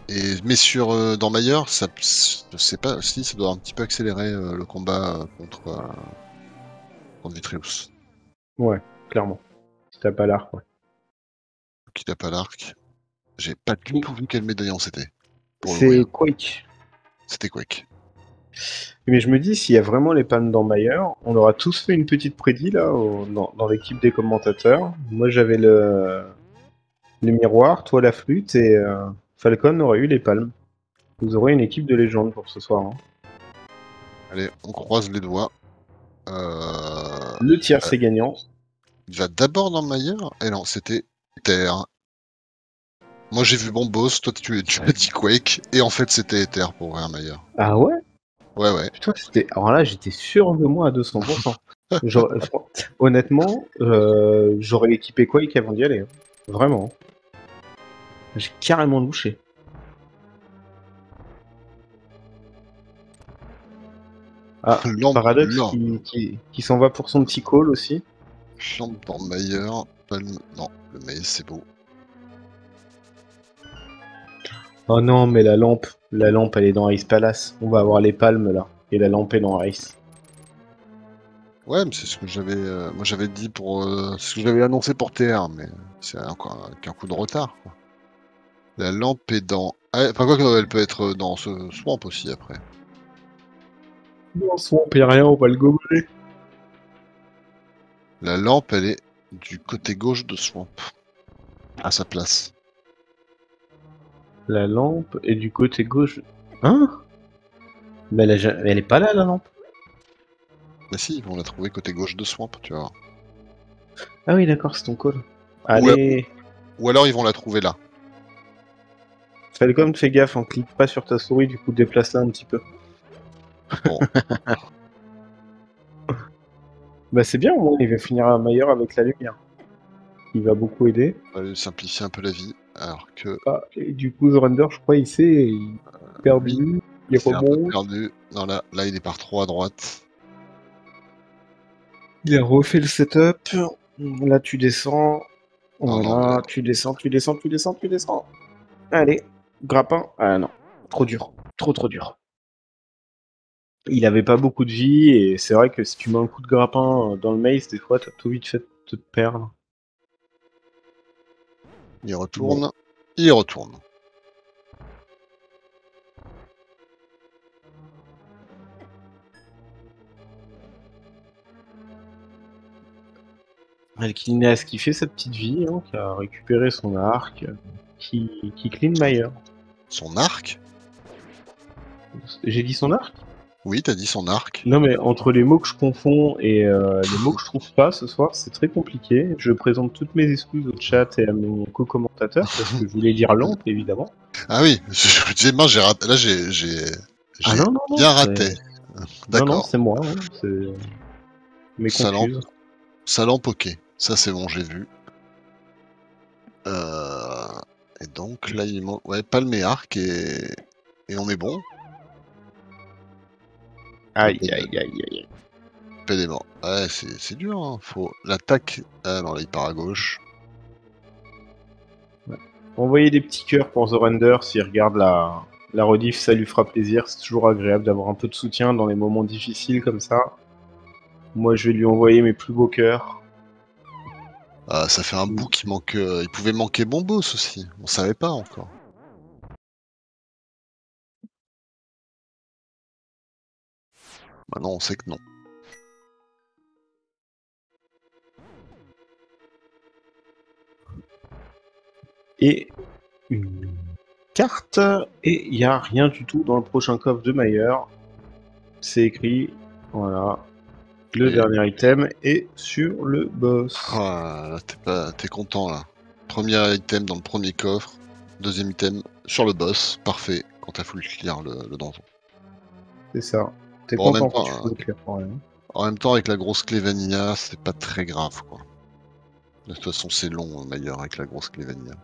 Et... Mais sur euh, dans Maillard, ça. Je sais pas si ça doit un petit peu accélérer euh, le combat euh, contre. euh, contre Vitreus. Ouais, clairement. Si t'as pas l'arc, ouais. qui n'a pas l'arc. J'ai pas du tout vu quel médaillon c'était. C'est. Quake. C'était Quake. Mais je me dis, s'il y a vraiment les palmes dans Mayer, on aura tous fait une petite prédit là, au- dans, dans l'équipe des commentateurs. Moi j'avais le, le miroir, toi la flûte, et euh, Falcon aurait eu les palmes. Vous aurez une équipe de légende pour ce soir. hein. Allez, on croise les doigts. Euh... Le tiers c'est gagnant. Il va d'abord dans Mayer Et non, c'était Ether. Moi j'ai vu Bombos, toi tu, tu as dit Quake, et en fait c'était Ether pour ouvrir Mayer. Ah ouais? Ouais, ouais. Putain, c'était... Alors là, j'étais sûr de moi à 200%. J'aurais- fran- Honnêtement, euh, j'aurais équipé Quake avant d'y aller. hein. Vraiment. J'ai carrément louché. Ah, Paradox qui, qui, qui s'en va pour son petit call aussi. Lampe pour Meyer. Palme. Non, le maïs c'est beau. Oh non, mais la lampe, la lampe, elle est dans Ice Palace. On va avoir les palmes là. Et la lampe est dans Ice. Ouais, mais c'est ce que j'avais. euh, moi j'avais dit pour. euh, ce que j'avais annoncé pour TR, mais c'est encore avec un coup de retard. Quoi. La lampe est dans. Ah, Enfin, quoi qu'elle peut être dans ce swamp aussi après. Non, swamp, y'a rien, on va le gobeler. La lampe, elle est du côté gauche de swamp. À sa place. La lampe est du côté gauche. Hein? Mais elle, a elle est pas là, la lampe. Mais si, on l'a trouvé côté gauche de swamp, tu vois. Ah oui, d'accord, c'est ton call. Allez, Ou alors ils vont la trouver là. Falcom, fais gaffe, on clique pas sur ta souris, du coup déplace-la un petit peu. Bon. Bah c'est bien, au moins il va finir à meilleur avec la lumière. Il va beaucoup aider. On va lui simplifier un peu la vie. Alors que. Ah, et du coup, The Render, je crois, il sait, il est perdu, il peu remonte, perdu. Non, là, là, il est par 3 à droite. il a refait le setup. Là, tu descends. Voilà, tu descends, tu descends, tu descends, tu descends. Allez, grappin. Ah non, trop dur, trop trop dur. Il avait pas beaucoup de vie et c'est vrai que si tu mets un coup de grappin euh, dans le maze, des fois, t'as tout vite fait de te perdre. Il retourne. Il retourne. Alkilineas qui fait sa petite vie, hein, qui a récupéré son arc, qui, qui clean Meyer. Son arc J'ai dit son arc Oui, t'as dit son arc. Non mais entre les mots que je confonds et euh, les mots que je trouve pas ce soir, c'est très compliqué. Je présente toutes mes excuses au chat et à mon co-commentateur parce que je voulais dire lampe évidemment. Ah oui, je me disais, mince, j'ai raté. Là, j'ai. Ah non non non. bien raté. Non non, D'accord. c'est moi. hein, c'est mes Ça confuses. Sa lampe, ok. Ça, c'est bon, j'ai vu. Euh... Et donc, là, il manque. Ouais, palme et arc et. Et on est bon. Aïe aïe aïe aïe. Pédément. Ouais, c'est c'est dur, hein. Faut. L'attaque. Ah non, là, il part à gauche. Envoyez des petits cœurs pour The Render s'il regarde la la rediff, ça lui fera plaisir. C'est toujours agréable d'avoir un peu de soutien dans les moments difficiles comme ça. Moi, je vais lui envoyer mes plus beaux cœurs. Ah, ça fait un bout qui manque. euh, Il pouvait manquer Bombos aussi. On savait pas encore. Maintenant, on sait que non. et une carte et il n'y a rien du tout dans le prochain coffre de Mayer. C'est écrit, voilà, le dernier item est sur le boss. Ah, là, t'es pas... content là. Premier item dans le premier coffre. Deuxième item sur le boss. Parfait. Quand t'as full clear le, le donjon. C'est ça. T'es Bon, content que tu le clear pour rien. En même temps, avec la grosse clé vanilla, c'est pas très grave quoi. De toute façon, c'est long, hein, meilleur avec la grosse clé vanilla.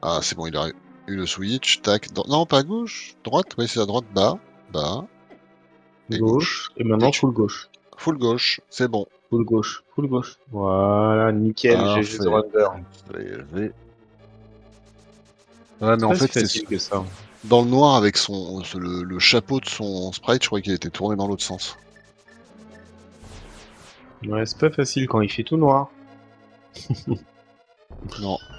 Ah, c'est bon, il a eu le switch. Tac. Non, pas à gauche. Droite. Oui, c'est à droite. Bas. Bas. Et Gauche, et maintenant Et tu- full gauche. Full gauche. C'est bon. Full gauche, full gauche. Voilà, nickel. GG The Render. Ouais, mais en fait, si c'est que ça. dans le noir avec son le, le chapeau de son sprite, je croyais qu'il était tourné dans l'autre sens. Ouais, c'est pas facile quand il fait tout noir. Non.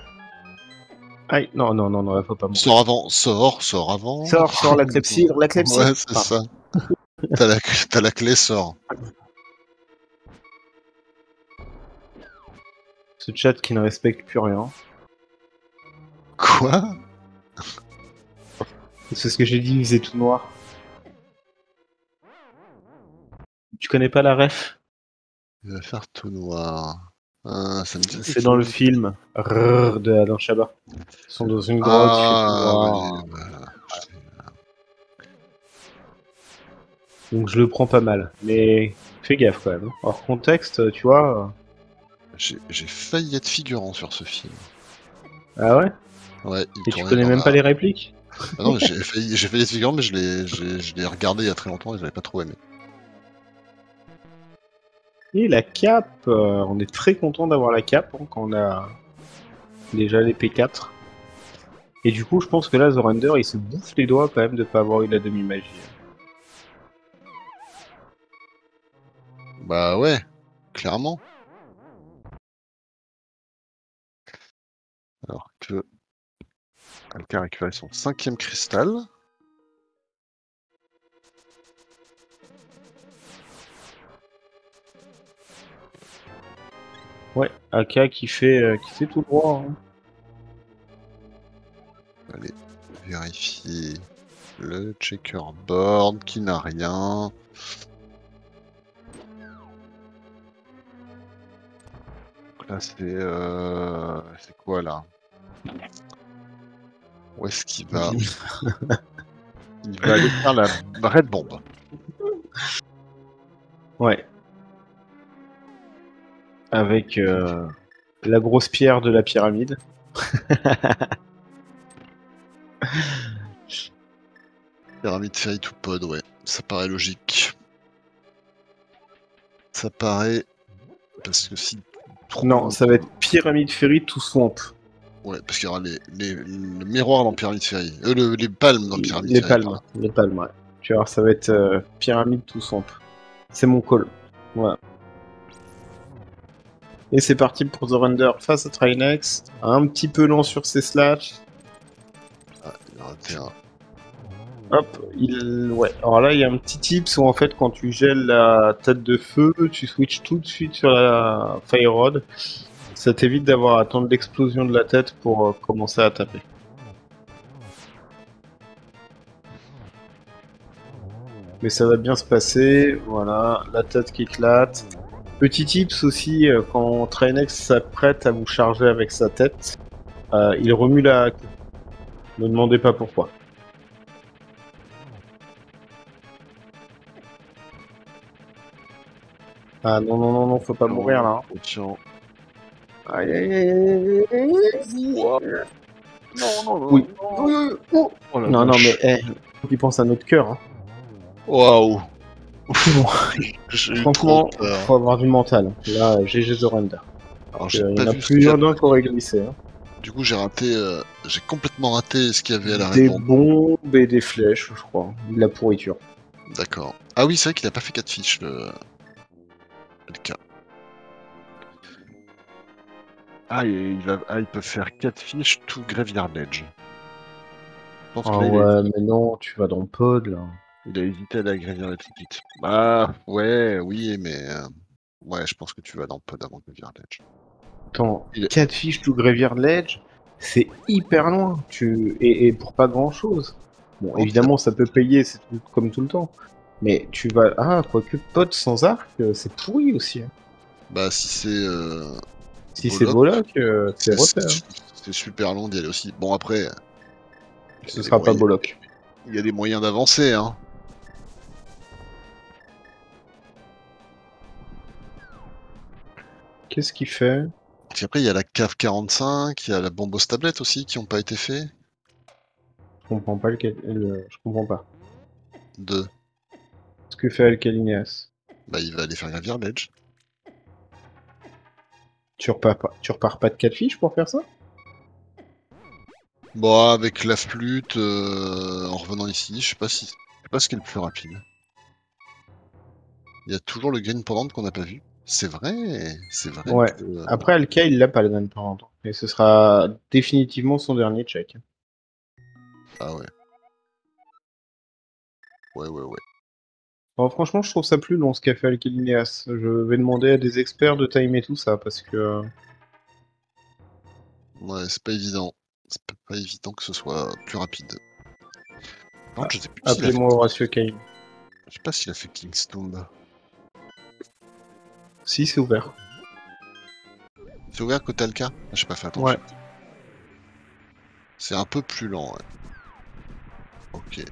Aïe, non, non, non, non, faut pas mourir. Sors avant, sors, sors avant. Sors, sors la clepsydre, la clepsydre. Ouais, c'est Ah. ça. T'as la, t'as la clé, sors. Ce chat qui ne respecte plus rien. Quoi? C'est ce que j'ai dit, il faisait tout noir. Tu connais pas la ref? Il va faire tout noir. Ah, C'est dans le film de Alain Chabat. Ils sont dans une grotte, Ah, voilà. Donc je le prends pas mal. Mais fais gaffe quand même. Hors contexte, tu vois. J'ai failli être figurant sur ce film. Ah ouais? Ouais, il Et tu connais même la- pas les répliques? Ah non, j'ai fait, j'ai fait les figurants, mais je l'ai regardé il y a très longtemps et je l'avais pas trop aimé. Et la cape, euh, on est très content d'avoir la cape hein, quand on a déjà les P4. Et du coup, je pense que là, The Render, il se bouffe les doigts quand même de pas avoir eu la demi-magie. Bah ouais, clairement. Alors que Alka a récupéré son cinquième cristal. Ouais, AK qui fait, euh, qui fait tout droit. hein. Allez, vérifier le checkerboard qui n'a rien. Donc là c'est euh... c'est quoi là? Où est-ce qu'il va? Il va aller faire la Red Bomb. Ouais. Avec euh, la grosse pierre de la pyramide. Pyramide Ferry to Pod, ouais. Ça paraît logique. Ça paraît... Parce que si... Non, ça va être pyramide ferry tout swamp. Ouais, parce qu'il y aura les, les, le miroir dans Pyramide Ferry. Euh, le- les palmes dans Pyramide Les Ferry. palmes, les palmes, ouais. Tu voir, ça va être euh, pyramide tout swamp. C'est mon call. Voilà. Et c'est parti pour The Render face à Trinex. Un petit peu lent sur ses slash. Ah, il a raté un... Hop, il... Ouais. Alors là, il y a un petit tips où en fait, quand tu gèles la tête de feu, tu switches tout de suite sur la Fire Rod. Ça t'évite d'avoir à attendre l'explosion de la tête pour euh, commencer à taper. Mais ça va bien se passer. Voilà, la tête qui éclate. Petit tips aussi, euh, quand Trinex s'apprête à vous charger avec sa tête, euh, il remue la queue. Ne demandez pas pourquoi. Ah non, non, non, non, faut pas mourir là. hein. Aïe, aïe, aïe, aïe, aïe, aïe. Non, non, non. Oui. Oh Non, non, mais eh, faut qu'il pense à notre cœur. Hein. Waouh Bon, J'ai franchement, faut avoir du mental. Là, GG The Render. Alors, Euh, j'ai Il y pas en a plusieurs d'un qui auraient glissé. Hein. Du coup, j'ai raté... euh, J'ai complètement raté ce qu'il y avait à la Des bombes et des flèches, je crois. De la pourriture. D'accord. Ah oui, c'est vrai qu'il a pas fait 4 fiches, le... le cas. Ah, il, va... ah, il peut faire 4 fiches tout Graveyard Edge. Ah ouais, mais non, tu vas dans le pod là. Il, a hésité à tout de suite. Ah, ouais, oui, mais... euh, Ouais, je pense que tu vas dans le pod avant Graveyard Edge. Attends, Il est- 4 fiches to Graveyard Ledge, c'est hyper loin. Tu... Et, et pour pas grand chose. Bon, Oh, évidemment, ça peut payer, c'est tout- comme tout le temps. Mais tu vas. Ah, quoique pod sans arc, euh, c'est pourri aussi. hein. Bah, si c'est... euh, Si c'est Bollock, c'est c'est super long d'y aller aussi. Bon, après, Ce sera pas. Bollock. il y a des moyens d'avancer, hein. Qu'est-ce qu'il fait? Puis après, il y a la cave 45, il y a la bombe aux tablettes aussi qui n'ont pas été faits. Je comprends pas lequel. le- Je comprends pas. Deux. Ce que fait Alcalineas. Bah, il va aller faire Graveyard Edge. Tu repars pas, tu repars pas de 4 fiches pour faire ça? Bon, avec la flûte, euh, en revenant ici, je sais pas si, je sais pas ce qui est le plus rapide. Il y a toujours le green pendant qu'on n'a pas vu. C'est vrai, c'est vrai. Ouais. que, euh, Après, Alka, il l'a pas, le Dan Parent. Et ce sera définitivement son dernier check. Ah ouais. Ouais, ouais, ouais. Alors, franchement, je trouve ça plus long ce qu'a fait Alcalineas. Je vais demander à des experts de timer tout ça parce que. euh, Ouais, c'est pas évident. C'est pas- évident que ce soit plus rapide. Par contre, je sais plus s'il a fait- Appelez-moi Horatio Kane. Je sais pas s'il a fait King's Tomb. Si, c'est ouvert. C'est ouvert côté Alka Ah, J'ai pas fait attention. Ouais. C'est un peu plus lent, ouais. Ok.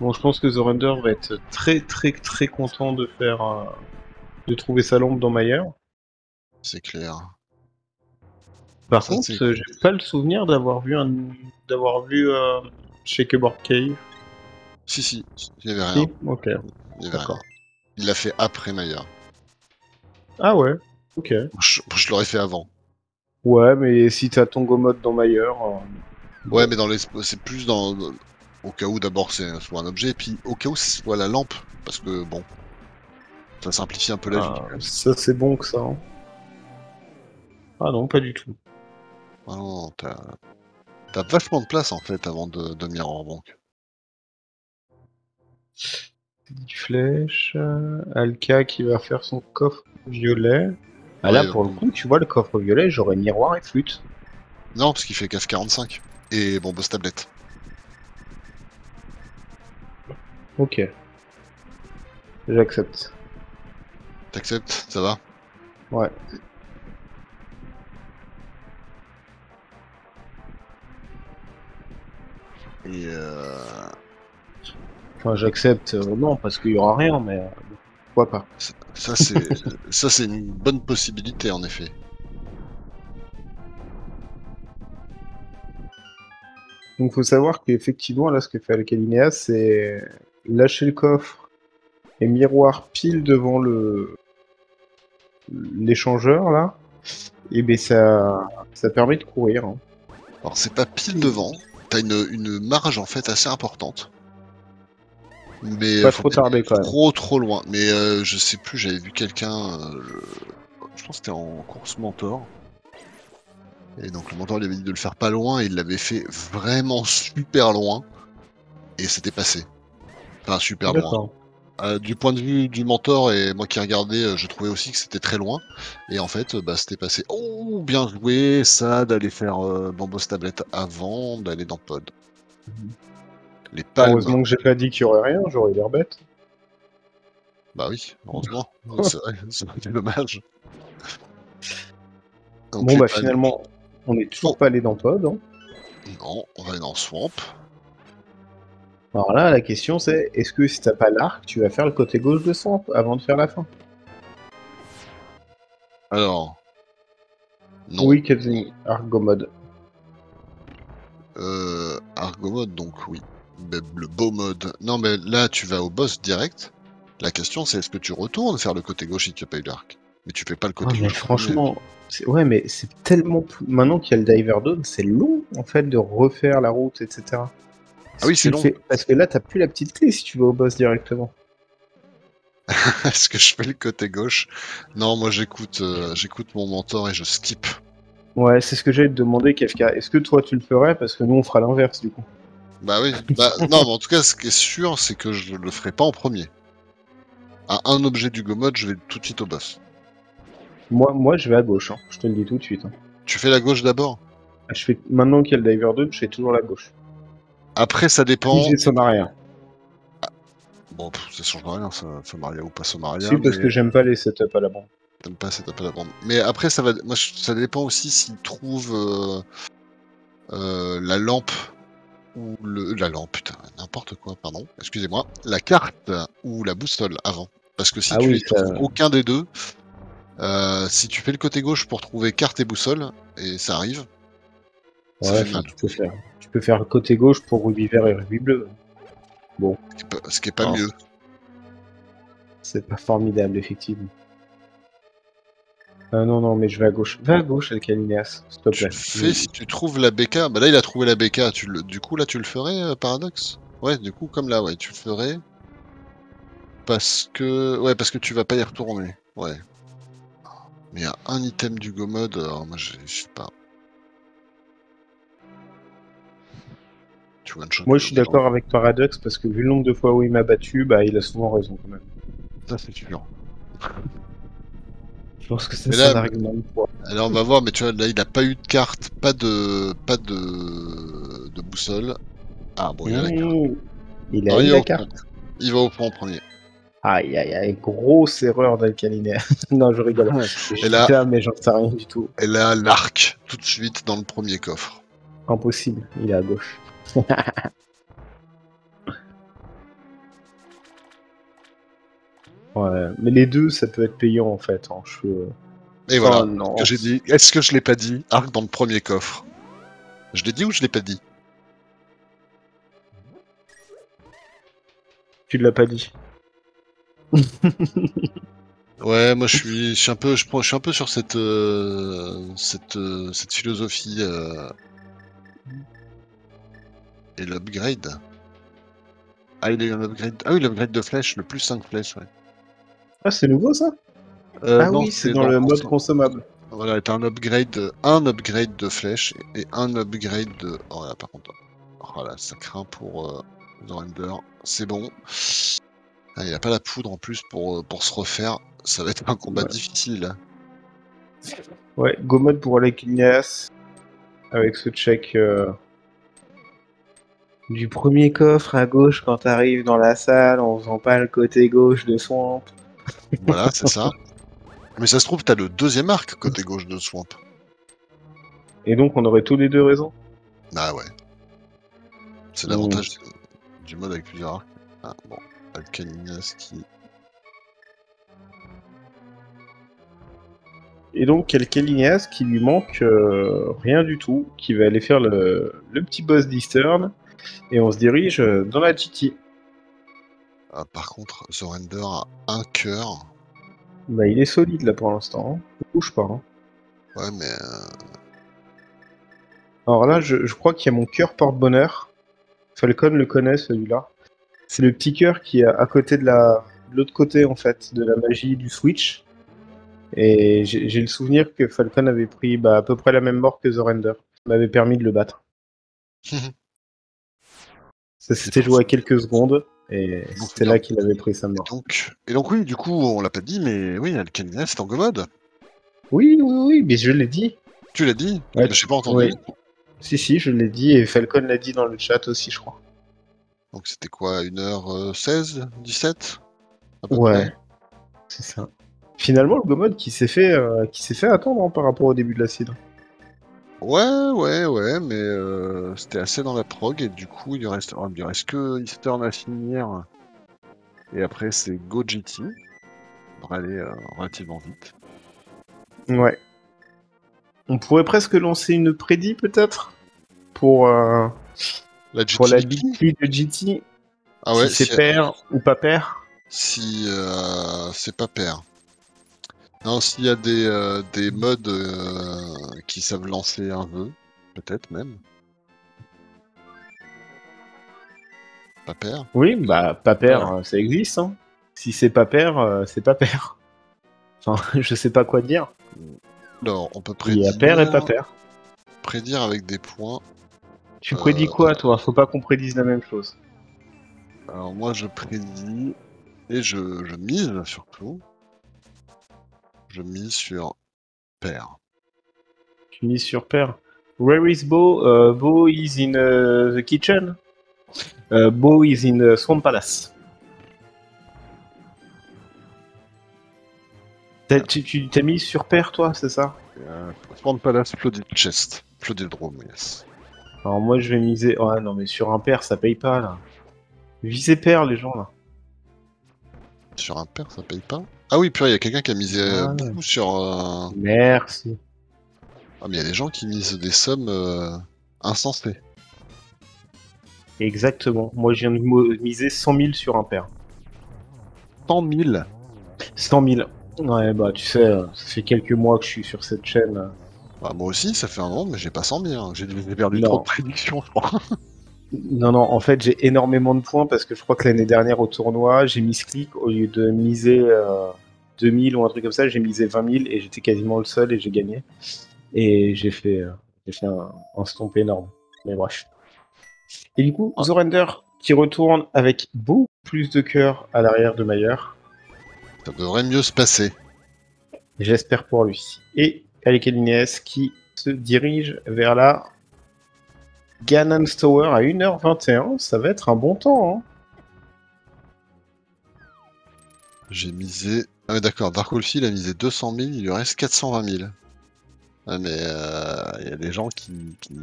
Bon, je pense que The Render va être très, très, très content de faire. euh, de trouver sa lampe dans Mayer. C'est clair. Par Ça, contre, euh, j'ai pas le souvenir d'avoir vu un d'avoir vu euh, Shakeboard Cave. Si, si, il y avait rien. Si Ok. D'accord. Il l'a fait après Maya. Ah ouais. Ok. Je, je l'aurais fait avant. Ouais, mais si t'as ton go mode dans Mayer, euh, Ouais, mais dans les... c'est plus dans. Au cas où d'abord c'est soit un objet, et puis au cas où c'est soit la lampe. Parce que bon. Ça simplifie un peu la vie. ah, ça c'est bon que ça. hein. Ah non, pas du tout. Ah non, t'as. T'as vachement de place en fait avant de, de Mirror Bank. Petite flèche. euh, Alka qui va faire son coffre violet. Ah là, Ouais, pour euh, le coup, tu vois, le coffre violet, j'aurais miroir et flûte. Non, parce qu'il fait CAF 45. Et bon, boss tablette. Ok. J'accepte. T'acceptes Ça va? Ouais. Et euh... Enfin, j'accepte, euh, non, parce qu'il y aura rien, mais euh, pourquoi pas. Ça c'est ça c'est une bonne possibilité en effet. Donc, faut savoir qu'effectivement, là, ce que fait Alcalinéa, c'est lâcher le coffre et miroir pile devant le l'échangeur, là. Et ben, ça, ça permet de courir. hein. Alors c'est pas pile devant, t'as une, une marge en fait assez importante. Mais Pas faut trop être quand même. Trop trop loin. Mais euh, je sais plus, j'avais vu quelqu'un, euh, je... je pense que c'était en course mentor. Et donc le mentor lui avait dit de le faire pas loin, et il l'avait fait vraiment super loin. Et c'était passé. Enfin super loin. Euh, du point de vue du mentor et moi qui regardais, euh, je trouvais aussi que c'était très loin. Et en fait, euh, bah, c'était passé. Oh, bien joué, ça, d'aller faire euh, Bambos Tablette avant d'aller dans Pod. Mhm. Les palmes. Heureusement que j'ai pas dit qu'il y aurait rien, j'aurais l'air bête. Bah oui, heureusement. c'est vrai, c'est dommage. Donc, bon, bah palmes- finalement, on est toujours pas allé dans Pod. hein. Non, on va aller dans Swamp. Alors là, la question c'est est-ce que si t'as pas l'arc, tu vas faire le côté gauche de Swamp avant de faire la fin? Alors. Non. Oui, Kevin, arc go mode. Euh, Argo mode, donc oui. Mais le beau mode. Non, mais là, tu vas au boss direct. La question, c'est est-ce que tu retournes faire le côté gauche si tu eu l'arc Mais tu fais pas le Ah, côté mais gauche. franchement, c'est- ouais, mais c'est tellement. Maintenant qu'il y a le Diver Dome, c'est long en fait de refaire la route, etc. Ah oui, c'est long. fais- Parce que là, t'as plus la petite clé si tu vas au boss directement. est-ce que je fais le côté gauche? Non, moi j'écoute euh, j'écoute mon mentor et je skip. Ouais, c'est ce que j'allais te demander, Kafka. Est-ce que toi tu le ferais? Parce que nous on fera l'inverse du coup. Bah oui. Bah, non, mais en tout cas, ce qui est sûr, c'est que je le ferai pas en premier. À un objet du go mode, je vais tout de suite au boss. Moi, moi je vais à gauche, hein. je te le dis tout de suite. hein. Tu fais la gauche d'abord? Je fais... Maintenant qu'il y a le Diver Dome, je fais toujours la gauche. Après, ça dépend. Si j'ai Somaria. Bon, pff, ça change rien, ça, Somaria ou pas Somaria. Si, parce mais- que j'aime pas les setups à la bande. T'aimes pas cette appel à bande. Mais après, ça va. Moi, ça dépend aussi s'il trouve euh, euh, la lampe ou le la lampe, putain, n'importe quoi, pardon. Excusez-moi, la carte ou la boussole avant. Parce que si Ah tu oui, ça- aucun des deux, euh, si tu fais le côté gauche pour trouver carte et boussole, et ça arrive, ça Ouais, fait enfin, mal. tu peux faire. Tu peux faire côté gauche pour rubis vert et rubis bleu. Bon, Ce qui est pas, ce qui est pas mieux. c'est pas formidable, effectivement. Ah non, non, mais je vais à gauche. Va à gauche, Alcalineas, s'il te Tu plaît. fais si tu trouves la BK. Bah là, il a trouvé la BK. Tu le... Du coup, là, tu le ferais, euh, Paradox? Ouais, du coup, comme là, ouais, tu le ferais. Parce que. Ouais, parce que tu vas pas y retourner. Ouais. Mais il y a un item du Go mode. Alors, moi, je sais pas. Tu Moi, je suis d'accord avec Paradox parce que vu le nombre de fois où il m'a battu, bah, il a souvent raison quand même. Ça, c'est sûr. Je pense que c'est là- son argument de poids. Alors, on va voir, mais tu vois, là, il a pas eu de carte, pas de. Pas de. de boussole. Ah, bon, il a la carte. Mmh. Il a Ah, eu il, la au carte. il va au point en premier. Aïe, aïe, aïe, grosse erreur d'Alcalineas. non, je rigole. Je Et là- dis ça, mais j'en sais rien du tout. Et là, l'arc, tout de suite dans le premier coffre. Impossible, il est à gauche. ouais, mais les deux, ça peut être payant en fait. hein. Je, Et voilà. Non. que j'ai dit. Est-ce que je l'ai pas dit Arc dans le premier coffre? Je l'ai dit ou je l'ai pas dit? Tu l'as pas dit. Ouais, moi je suis, je suis un peu, je, prends- je suis un peu sur cette, euh, cette, euh, cette philosophie euh, et l'upgrade. Ah, il y a eu un upgrade. Ah oui, l'upgrade de flèche, le plus 5 flèches, ouais. Ah, c'est nouveau ça? Euh, Ah non, oui, c'est dans le mode conso- consommable. Voilà, t'as un upgrade, un upgrade de flèche et un upgrade de. Oh là, par contre, oh là, ça craint pour euh, The Render. C'est bon. Ah, il a pas la poudre en plus pour, euh, pour se refaire. Ça va être un combat Ouais. difficile. Ouais, go mode pour Alec Ignace. Avec ce check euh, du premier coffre à gauche quand t'arrives dans la salle en faisant pas le côté gauche de Swamp. Voilà, c'est ça. Mais ça se trouve, t'as le deuxième arc côté gauche de Swamp. Et donc on aurait tous les deux raison? Ah ouais. C'est Mm. l'avantage du, du mode avec plusieurs arcs. Ah bon, Alcaninas qui. Et donc quelqu'un Ignace qui lui manque euh, rien du tout, qui va aller faire le, le petit boss d'Eastern. Et on se dirige euh, dans la GT. Ah, par contre, The Render a un cœur. Bah il est solide là pour l'instant. hein. Il bouge pas. hein. Ouais, mais. euh, Alors là, je, je crois qu'il y a mon cœur porte-bonheur. Falcon le connaît celui-là. C'est le petit cœur qui est à côté de la, de l'autre côté en fait de la magie du Switch. Et j'ai le souvenir que Falcon avait pris bah, à peu près la même mort que The Render. Ça m'avait permis de le battre. Ça s'était joué à quelques secondes et bien. là qu'il avait pris sa mort. Donc, et donc oui, du coup, on l'a pas dit, mais oui, Alcaninas est en go mode. Oui, oui, oui, mais je l'ai dit. Tu l'as dit? Ouais, Mais J'ai pas entendu. oui. Si, si, je l'ai dit et Falcon l'a dit dans le chat aussi, je crois. Donc c'était quoi 1h16 17 à peu Ouais, c'est ça. Finalement, le Gomod qui s'est fait, euh, qui s'est fait attendre hein, par rapport au début de la seed. Ouais, ouais, ouais, mais euh, c'était assez dans la prog et du coup, il reste, oh, il reste que Eastern à finir. Et après, c'est Go GT. Devrait aller euh, relativement vite. Ouais. On pourrait presque lancer une prédit peut-être? Pour, euh, La GT. pour la Big de GT. Ah ouais, si si, c'est pair ou pas pair. si, euh, c'est pas pair. Non, s'il y a des, euh, des modes euh, qui savent lancer un vœu, peut-être même. Pas pair. Oui, bah pas pair, Voilà. euh, ça existe. hein. Si c'est pas pair, euh, c'est pas pair. Enfin, je sais pas quoi dire. Alors, on peut Il y prédire, a pair et pas pair. prédire avec des points. Tu Euh, prédis quoi, toi? Faut pas qu'on prédise la même chose. Alors moi je prédis et je, je mise surtout. Je mise sur pair. Tu mises sur pair. Where is Bo Euh, Bo is in uh, the kitchen. Euh, Bo is in uh, Swamp Palace. T'as- Tu tu- t'as mis sur pair, toi, c'est ça? Euh, Spawn Palace, Flooded Chest. Flooded Drome, yes. Alors moi, je vais miser... Oh non, mais sur un pair, ça paye pas, là. Visez pair, les gens, là. Sur un pair, ça paye pas Ah oui, purée, il y a quelqu'un qui a misé Ah. beaucoup sur... euh, Merci. Ah mais il y a des gens qui misent des sommes euh, insensées. Exactement. Moi, je viens de miser 100 000 sur un pair. 100 000 100 000. Ouais, bah, tu sais, euh, ça fait quelques mois que je suis sur cette chaîne. euh. bah, Moi aussi, ça fait un an, mais j'ai pas 100 000. hein. J'ai j'ai perdu Non. trop de prédictions, je crois. Non, non, en fait, j'ai énormément de points parce que je crois que l'année dernière au tournoi, j'ai mis ce clic au lieu de miser euh, 2000 ou un truc comme ça, j'ai misé 20 000 et j'étais quasiment le seul et j'ai gagné. Et j'ai fait, euh, j'ai fait un, un stomp énorme. Mais bref. Et du coup, Zorender qui retourne avec beaucoup plus de cœur à l'arrière de Mayer. Ça devrait mieux se passer. J'espère pour lui. Et Alec Elines qui se dirige vers la Ganon's Tower à 1h21. Ça va être un bon temps. Hein. J'ai misé. Ah, mais d'accord, Dark Wolf il a misé 200 000, il lui reste 420 000. Ah, mais euh, il y a des gens qui, qui-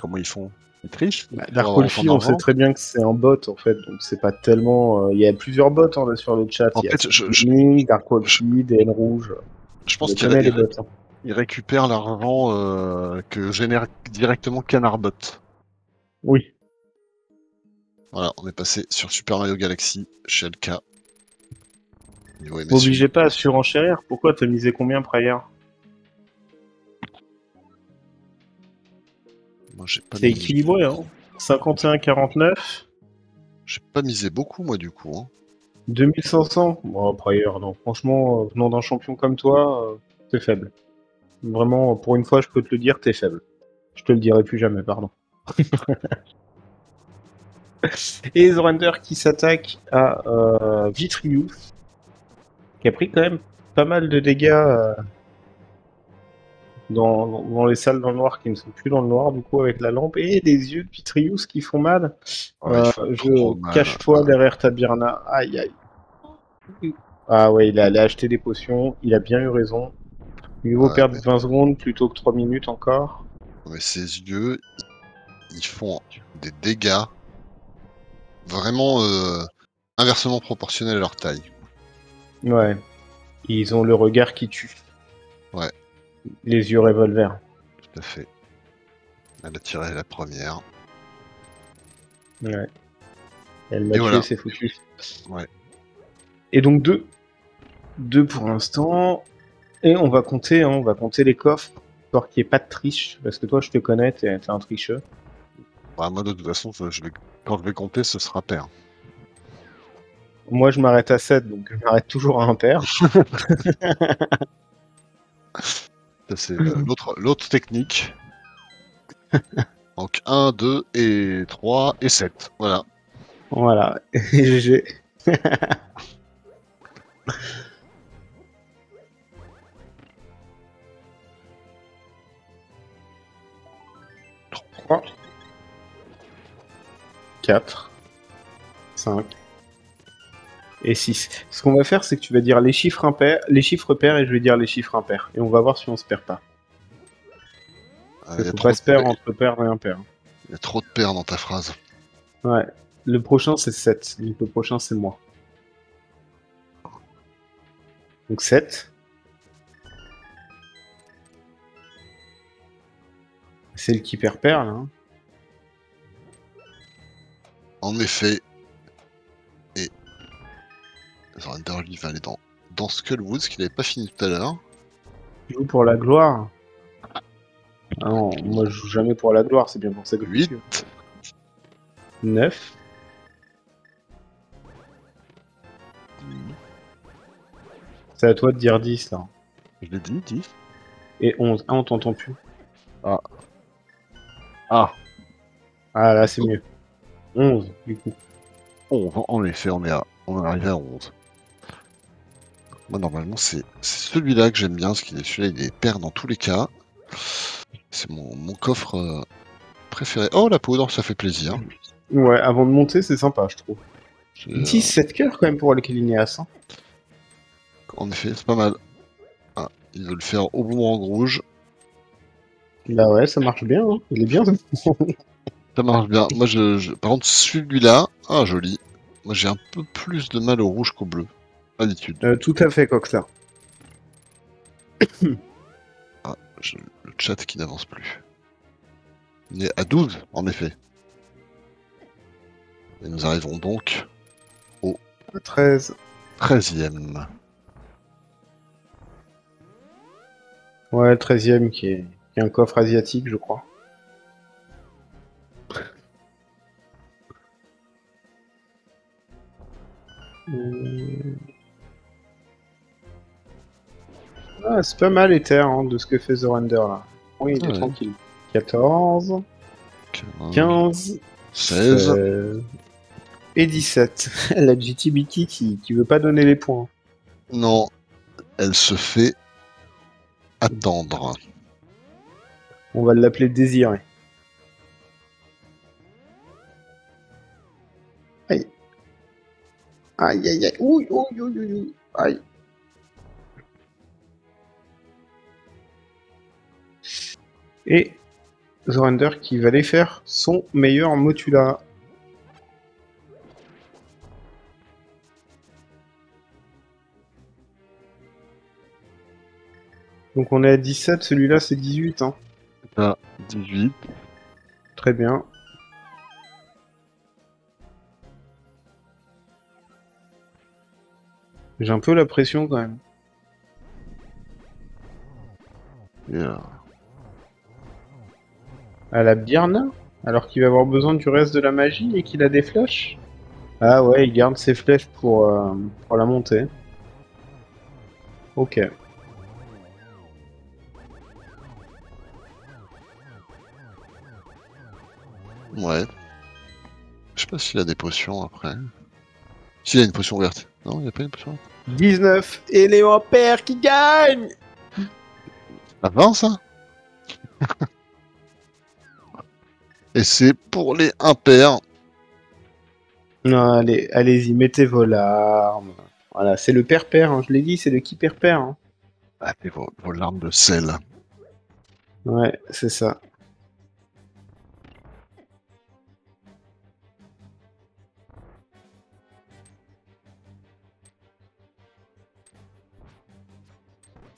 Comment ils font? Ils trichent? Bah, Dark on sait très bien que c'est un bot en fait, donc c'est pas tellement. euh, Il y a plusieurs bots hein, là, sur le chat. En Il y a fait, je- je- Dark Wolfie, DN Rouge. Je pense Je qu'il les il- bots. hein. il récupère l'argent euh, que génère directement Canarbot. Oui. Voilà, on est passé sur Super Mario Galaxy chez émission. M'obligez pas à surenchérir. Pourquoi t'as misé combien prior Moi, j'ai pas, C'est équilibré, hein 51-49, j'ai pas misé beaucoup, moi, du coup. hein. 2500. Bon, prior, non. Franchement, euh, venant d'un champion comme toi, euh, t'es faible. Vraiment, pour une fois, je peux te le dire, t'es faible. Je te le dirai plus jamais, pardon. Et Zorander qui s'attaque à euh, Vitrius, qui a pris quand même pas mal de dégâts euh, dans, dans les salles dans le noir qui ne sont plus dans le noir, du coup, avec la lampe, et des yeux de Vitrius qui font mal. Ouais, Euh, il je cache-toi derrière ta Birna. Aïe aïe. Ah ouais, il a allé acheter des potions, il a bien eu raison. Mieux vaut Ouais, perdre mais- 20 secondes plutôt que 3 minutes encore. Mais ses yeux, ils font des dégâts vraiment euh, inversement proportionnels à leur taille. Ouais. Ils ont le regard qui tue. Ouais. Les yeux revolver. Tout à fait. Elle a tiré la première. Ouais. Elle m'a tué, voilà. c'est foutu. Ouais. Et donc deux. Deux pour l'instant. Et on va compter, hein, on va compter les coffres. Histoire qu'il n'y ait pas de triche. Parce que toi, je te connais, t'es t'es un tricheux. Bah, moi, de toute façon, je vais... quand je vais compter, ce sera pair. Moi, je m'arrête à 7, donc je m'arrête toujours à un pair. Ça, c'est euh, l'autre technique. Donc 1, 2 et 3 et 7. Voilà. Voilà. Et j'ai. Trois. Quatre. Cinq. Et 6. Ce qu'on va faire, c'est que tu vas dire les chiffres impairs, les chiffres pairs et je vais dire les chiffres impairs. Et on va voir si on se perd pas. Euh, Il faut pas se perdre entre paires et impair. il y a trop de paires dans ta phrase. Ouais. Le prochain, c'est 7. Donc le prochain, c'est moi. Donc 7. C'est le qui perd pair, là. hein. En effet. Et. Zarander, lui, va aller dans, dans Skullwoods, qu'il n'avait pas fini tout à l'heure. Tu joues pour la gloire. Ah non, moi je joue jamais pour la gloire, c'est bien pour ça que je 8. suis. 9. C'est à toi de dire 10 là. Je l'ai dit, 10. Et 11. Ah, on t'entend plus. Ah. Ah là, c'est mieux. 11 du coup. 11. En effet, on est, à... on est arrivé à 11. Moi, normalement, c'est c'est celui-là que j'aime bien, parce qu'il est celui-là, il est pair dans tous les cas. C'est mon, mon coffre euh, préféré. Oh, la poudre, ça fait plaisir. Ouais, avant de monter, c'est sympa, je trouve. C'est, euh, 10, 7 cœurs quand même pour Alcalineas. Hein. En effet, c'est pas mal. Ah, il veut le faire au boomerang rouge. Bah ouais, ça marche bien. Hein. Il est bien. Ça marche bien. Moi, je, je- par contre, celui-là, ah, joli. Moi, j'ai un peu plus de mal au rouge qu'au bleu. D'habitude. Euh, tout à fait, Coxar. Je- Le chat qui n'avance plus. On est à 12, en effet. Et nous arrivons donc 13. 13ème. Ouais, 13ème qui est... qui est un coffre asiatique, je crois. Ah, c'est pas mal Ether hein, de ce que fait The Render là. Oui, il est Ouais. tranquille. 14, 15, 16. euh, et 17. La GTBT qui, qui veut pas donner les points. Non, elle se fait attendre. On va l'appeler Désiré. Aïe, aïe, aïe. Ouh, ouh, ouh, ouh, ouh. Aïe. Et Zorander qui va aller faire son meilleur Motula. Donc on est à 17, celui-là c'est 18. Hein. Ah, 18. Très bien. J'ai un peu la pression quand même. Euh, À la Byrne Alors qu'il va avoir besoin du reste de la magie et qu'il a des flèches? Ah ouais, il garde ses flèches pour, euh, pour la montée. Ok. ouais. Je sais pas s'il a des potions après. S'il a une potion verte. Non, il n'y a pas une potion verte. 19 et Léon Père qui gagne Avance, hein Et c'est pour les impairs. Non, allez, allez-y, mettez vos larmes. Voilà, c'est le père-père, hein, je l'ai dit, c'est le qui père-père. hein. Ah, vos, vos larmes de sel. Ouais, c'est ça.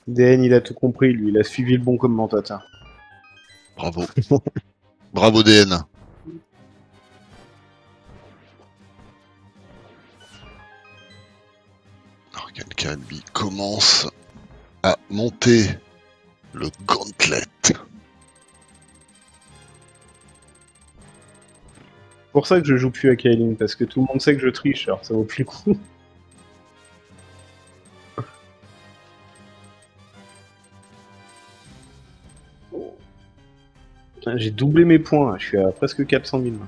DN, il a tout compris, lui, il a suivi le bon commentateur. Bravo. Bravo DN. Arcane Calbi commence à monter le gauntlet. C'est pour ça que je joue plus à Kaelin, parce que tout le monde sait que je triche, alors ça vaut plus le coup. J'ai doublé mes points, je suis à presque 400 000. là.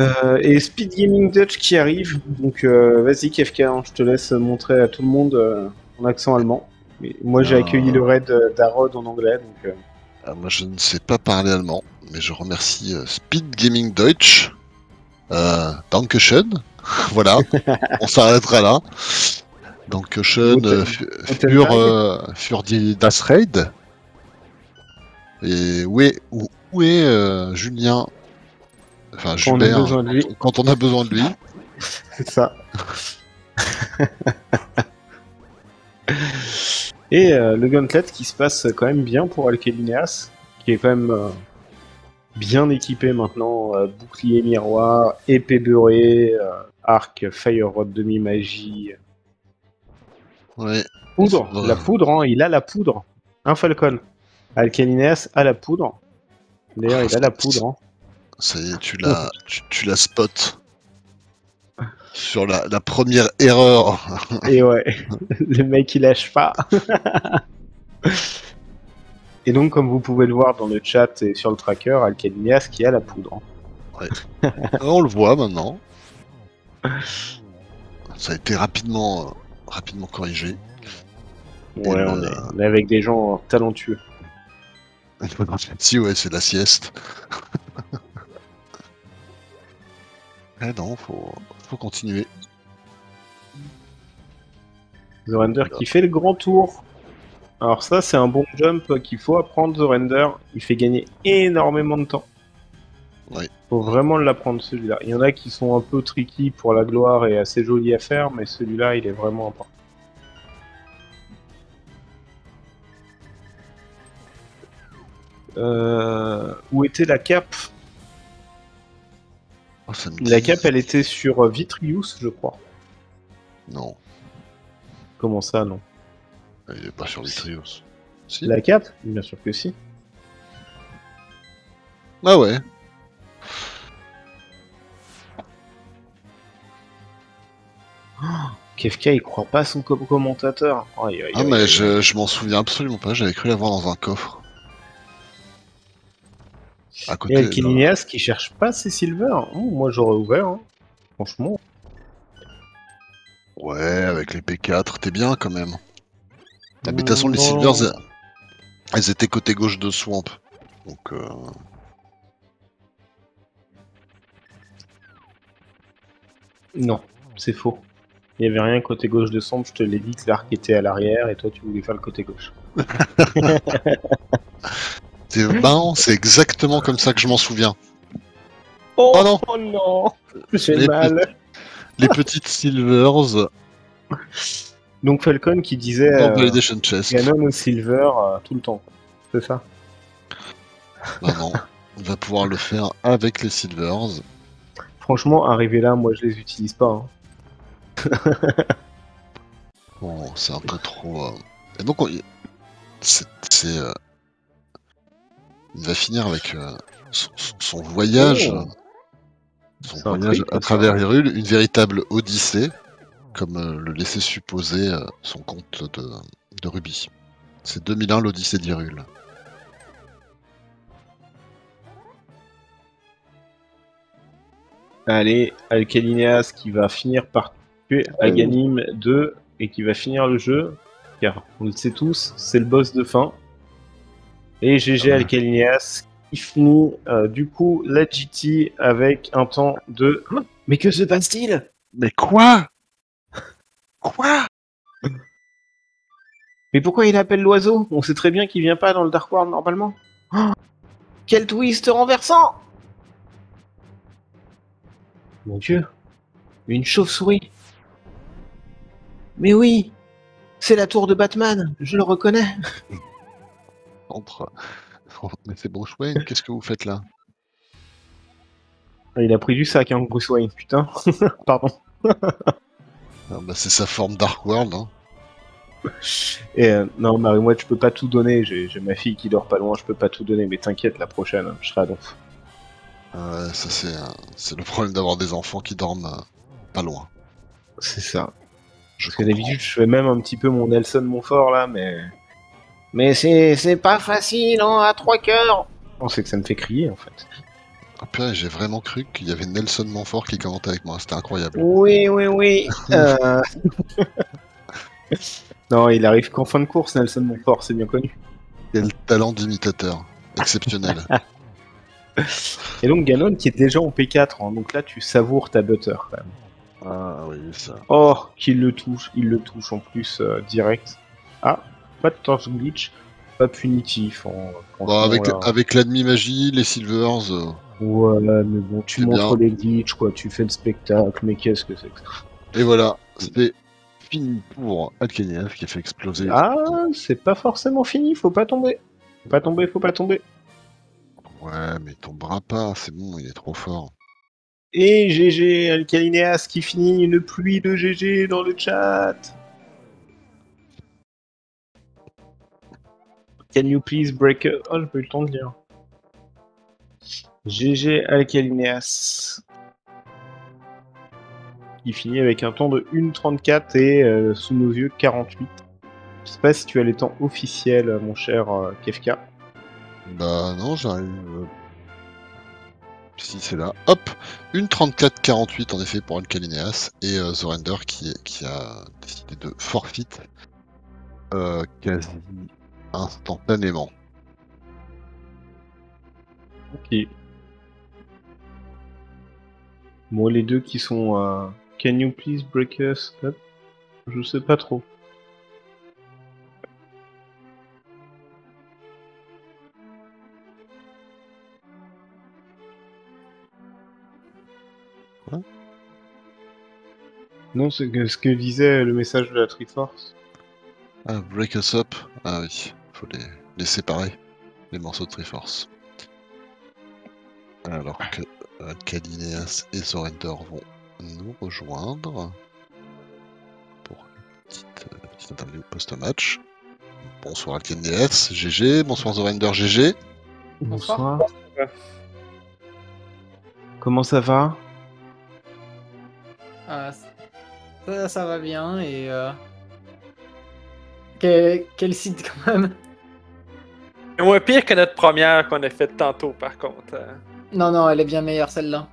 Euh, et Speed Gaming Dutch qui arrive, donc euh, vas-y KFK, hein, je te laisse montrer à tout le monde euh, en accent allemand. Mais moi j'ai Ah. accueilli le raid euh, d'Arod en anglais, donc euh, Ah, moi, je ne sais pas parler allemand, mais je remercie Speed Gaming Deutsch. Dankeschön. voilà, on s'arrêtera là. Dankeschön Guten- fu- Guten für, Tag. euh, für die, das Raid. Et où est, où, où est euh, Julien Enfin, Quand on a besoin de lui. quand on a besoin de lui. c'est ça. Et euh, le gauntlet qui se passe quand même bien pour Alkelineas, qui est quand même euh, bien équipé maintenant, euh, bouclier miroir, épée beurrée, arc, fire rod, demi-magie, Ouais. poudre, la poudre, hein, il a la poudre, un falcon. Alkelineas a la poudre. D'ailleurs, il a la poudre. hein. Ça y est, tu la, tu, tu la spot. Sur la, la première erreur. Et ouais, le mec il lâche pas. et donc, comme vous pouvez le voir dans le chat et sur le tracker, Alkalias qui a la poudre. on le voit maintenant. Ça a été rapidement, euh, rapidement corrigé. Ouais, Et on, le- est, on est avec des gens talentueux. Si, ouais, c'est la sieste. eh non, faut, faut continuer. The Render qui fait le grand tour. Alors ça, c'est un bon jump qu'il faut apprendre, The Render. Il fait gagner énormément de temps. Ouais. Faut vraiment l'apprendre celui-là. Il y en a qui sont un peu tricky pour la gloire et assez jolis à faire, mais celui-là, il est vraiment important. Où était la cape Oh, La cape, elle était sur euh, Vitrius, je crois. Non, Comment ça, non? Elle est pas sur Vitrios. Si. La cape? Bien sûr que si. Ah ouais. Kefka, il croit pas à son co- commentateur. Aïe, aïe, Ah, mais je, je m'en souviens absolument pas. J'avais cru l'avoir dans un coffre. À côté. Et là. Alkinias qui cherche pas ses silver. Oh, moi j'aurais ouvert, hein. franchement. Ouais, avec les P4, t'es bien quand même. Mais de toute façon, les. Silvers, elles- étaient côté gauche de Swamp. Donc, euh, Non, c'est faux. Il y avait rien côté gauche de sombre, je te l'ai dit que l'arc était à l'arrière et toi tu voulais faire le côté gauche. c'est ben, c'est exactement comme ça que je m'en souviens. Oh, Oh non. oh non J'ai Les mal. Les petites Silvers. Donc Falcon qui disait Dans euh, Chest. Ganon Silver euh, tout le temps. C'est ça? Bah non, on va pouvoir le faire avec les Silvers. Franchement, arrivé là, moi je les utilise pas. hein. Bon, c'est un peu trop. euh, Et donc, on- c'est. Il va finir avec euh, son, voyage. Oh. Son voyage à travers Hyrule, une véritable odyssée, comme euh, le laissait supposer euh, son conte de, de Ruby. C'est 2001 l'odyssée d'Hyrule. Allez, Alcalineas qui va finir par tuer Aganim 2 et qui va finir le jeu. Car on le sait tous, c'est le boss de fin. Et GG Ouais. Alcalineas qui finit euh, du coup la GT avec un temps de. Mais que se passe-t-il? Mais quoi? Quoi? Mais pourquoi il appelle l'oiseau? On sait très bien qu'il vient pas dans le Dark World normalement. Oh, quel twist renversant Mon dieu, une chauve-souris. Mais oui, c'est la tour de Batman, je le reconnais. Entre. Mais c'est Bruce Wayne, qu'est-ce que vous faites là? Il a pris du sac, hein, Bruce Wayne, putain. Pardon. Ah, bah, C'est sa forme Dark World. Hein. Et euh, non, Marie, moi, je peux pas tout donner. J'ai ma fille qui dort pas loin, je peux pas tout donner. Mais t'inquiète, la prochaine, je serai à donf. Euh, ça, c'est euh, le problème d'avoir des enfants qui dorment euh, pas loin. C'est ça. Je Parce que d'habitude, je fais même un petit peu mon Nelson Montfort là, mais. Mais c'est pas facile, hein, à trois cœurs. On sait que ça me fait crier en fait. Ah, j'ai vraiment cru qu'il y avait Nelson Montfort qui commentait avec moi. C'était incroyable. Oui, oui, oui. euh. non, il arrive qu'en fin de course, Nelson Montfort, c'est bien connu. Quel talent d'imitateur. Exceptionnel. Et donc Ganon qui est déjà en P4, hein, donc là tu savoures ta butter quand même. ah oui, ça. Oh, qu'il le touche, il le touche en plus euh, direct. Ah, pas de torche glitch, pas punitif. Bon, franchement, avec là. avec l'ennemi magie, les Silvers, euh, Voilà, mais bon, tu montres bien. les glitches, quoi, tu fais le spectacle, mais qu'est-ce que c'est que ça et voilà, c'était fini pour Alkenias qui a fait exploser. Ah, c'est pas forcément fini, faut pas tomber. Faut pas tomber, faut pas tomber. Ouais, mais il tombera pas, c'est bon, il est trop fort. Et GG Alcalineas qui finit une pluie de GG dans le chat. Can you please break a... Oh, j'ai pas eu le temps de lire. GG Alcalineas. Qui finit avec un temps de 1.34 et euh, sous nos yeux 48. Je sais pas si tu as les temps officiels, mon cher euh, Kefka. Bah non, j'arrive. euh, Si c'est là. Hop Une 34-48 en effet pour Alkalineas et euh, Zorender qui, qui a décidé de forfeit euh, quasi instantanément. Ok. Bon, les deux qui sont. euh, Can you please break us up? Je sais pas trop. Quoi? Non, c'est ce que disait le message de la Triforce. Ah, Break Us Up? Ah oui, faut les, les séparer, les morceaux de Triforce. Alors que Alkalineas et Zorender vont nous rejoindre pour une petite, euh, petite interview post-match. Bonsoir Alkalineas, GG, bonsoir Zorender, GG. Bonsoir. Comment ça va? Ah, ça, ça va bien et. Euh... Quel, quel site quand même? Moins pire que notre première qu'on a faite tantôt, par contre. Euh, Non, non, elle est bien meilleure celle-là.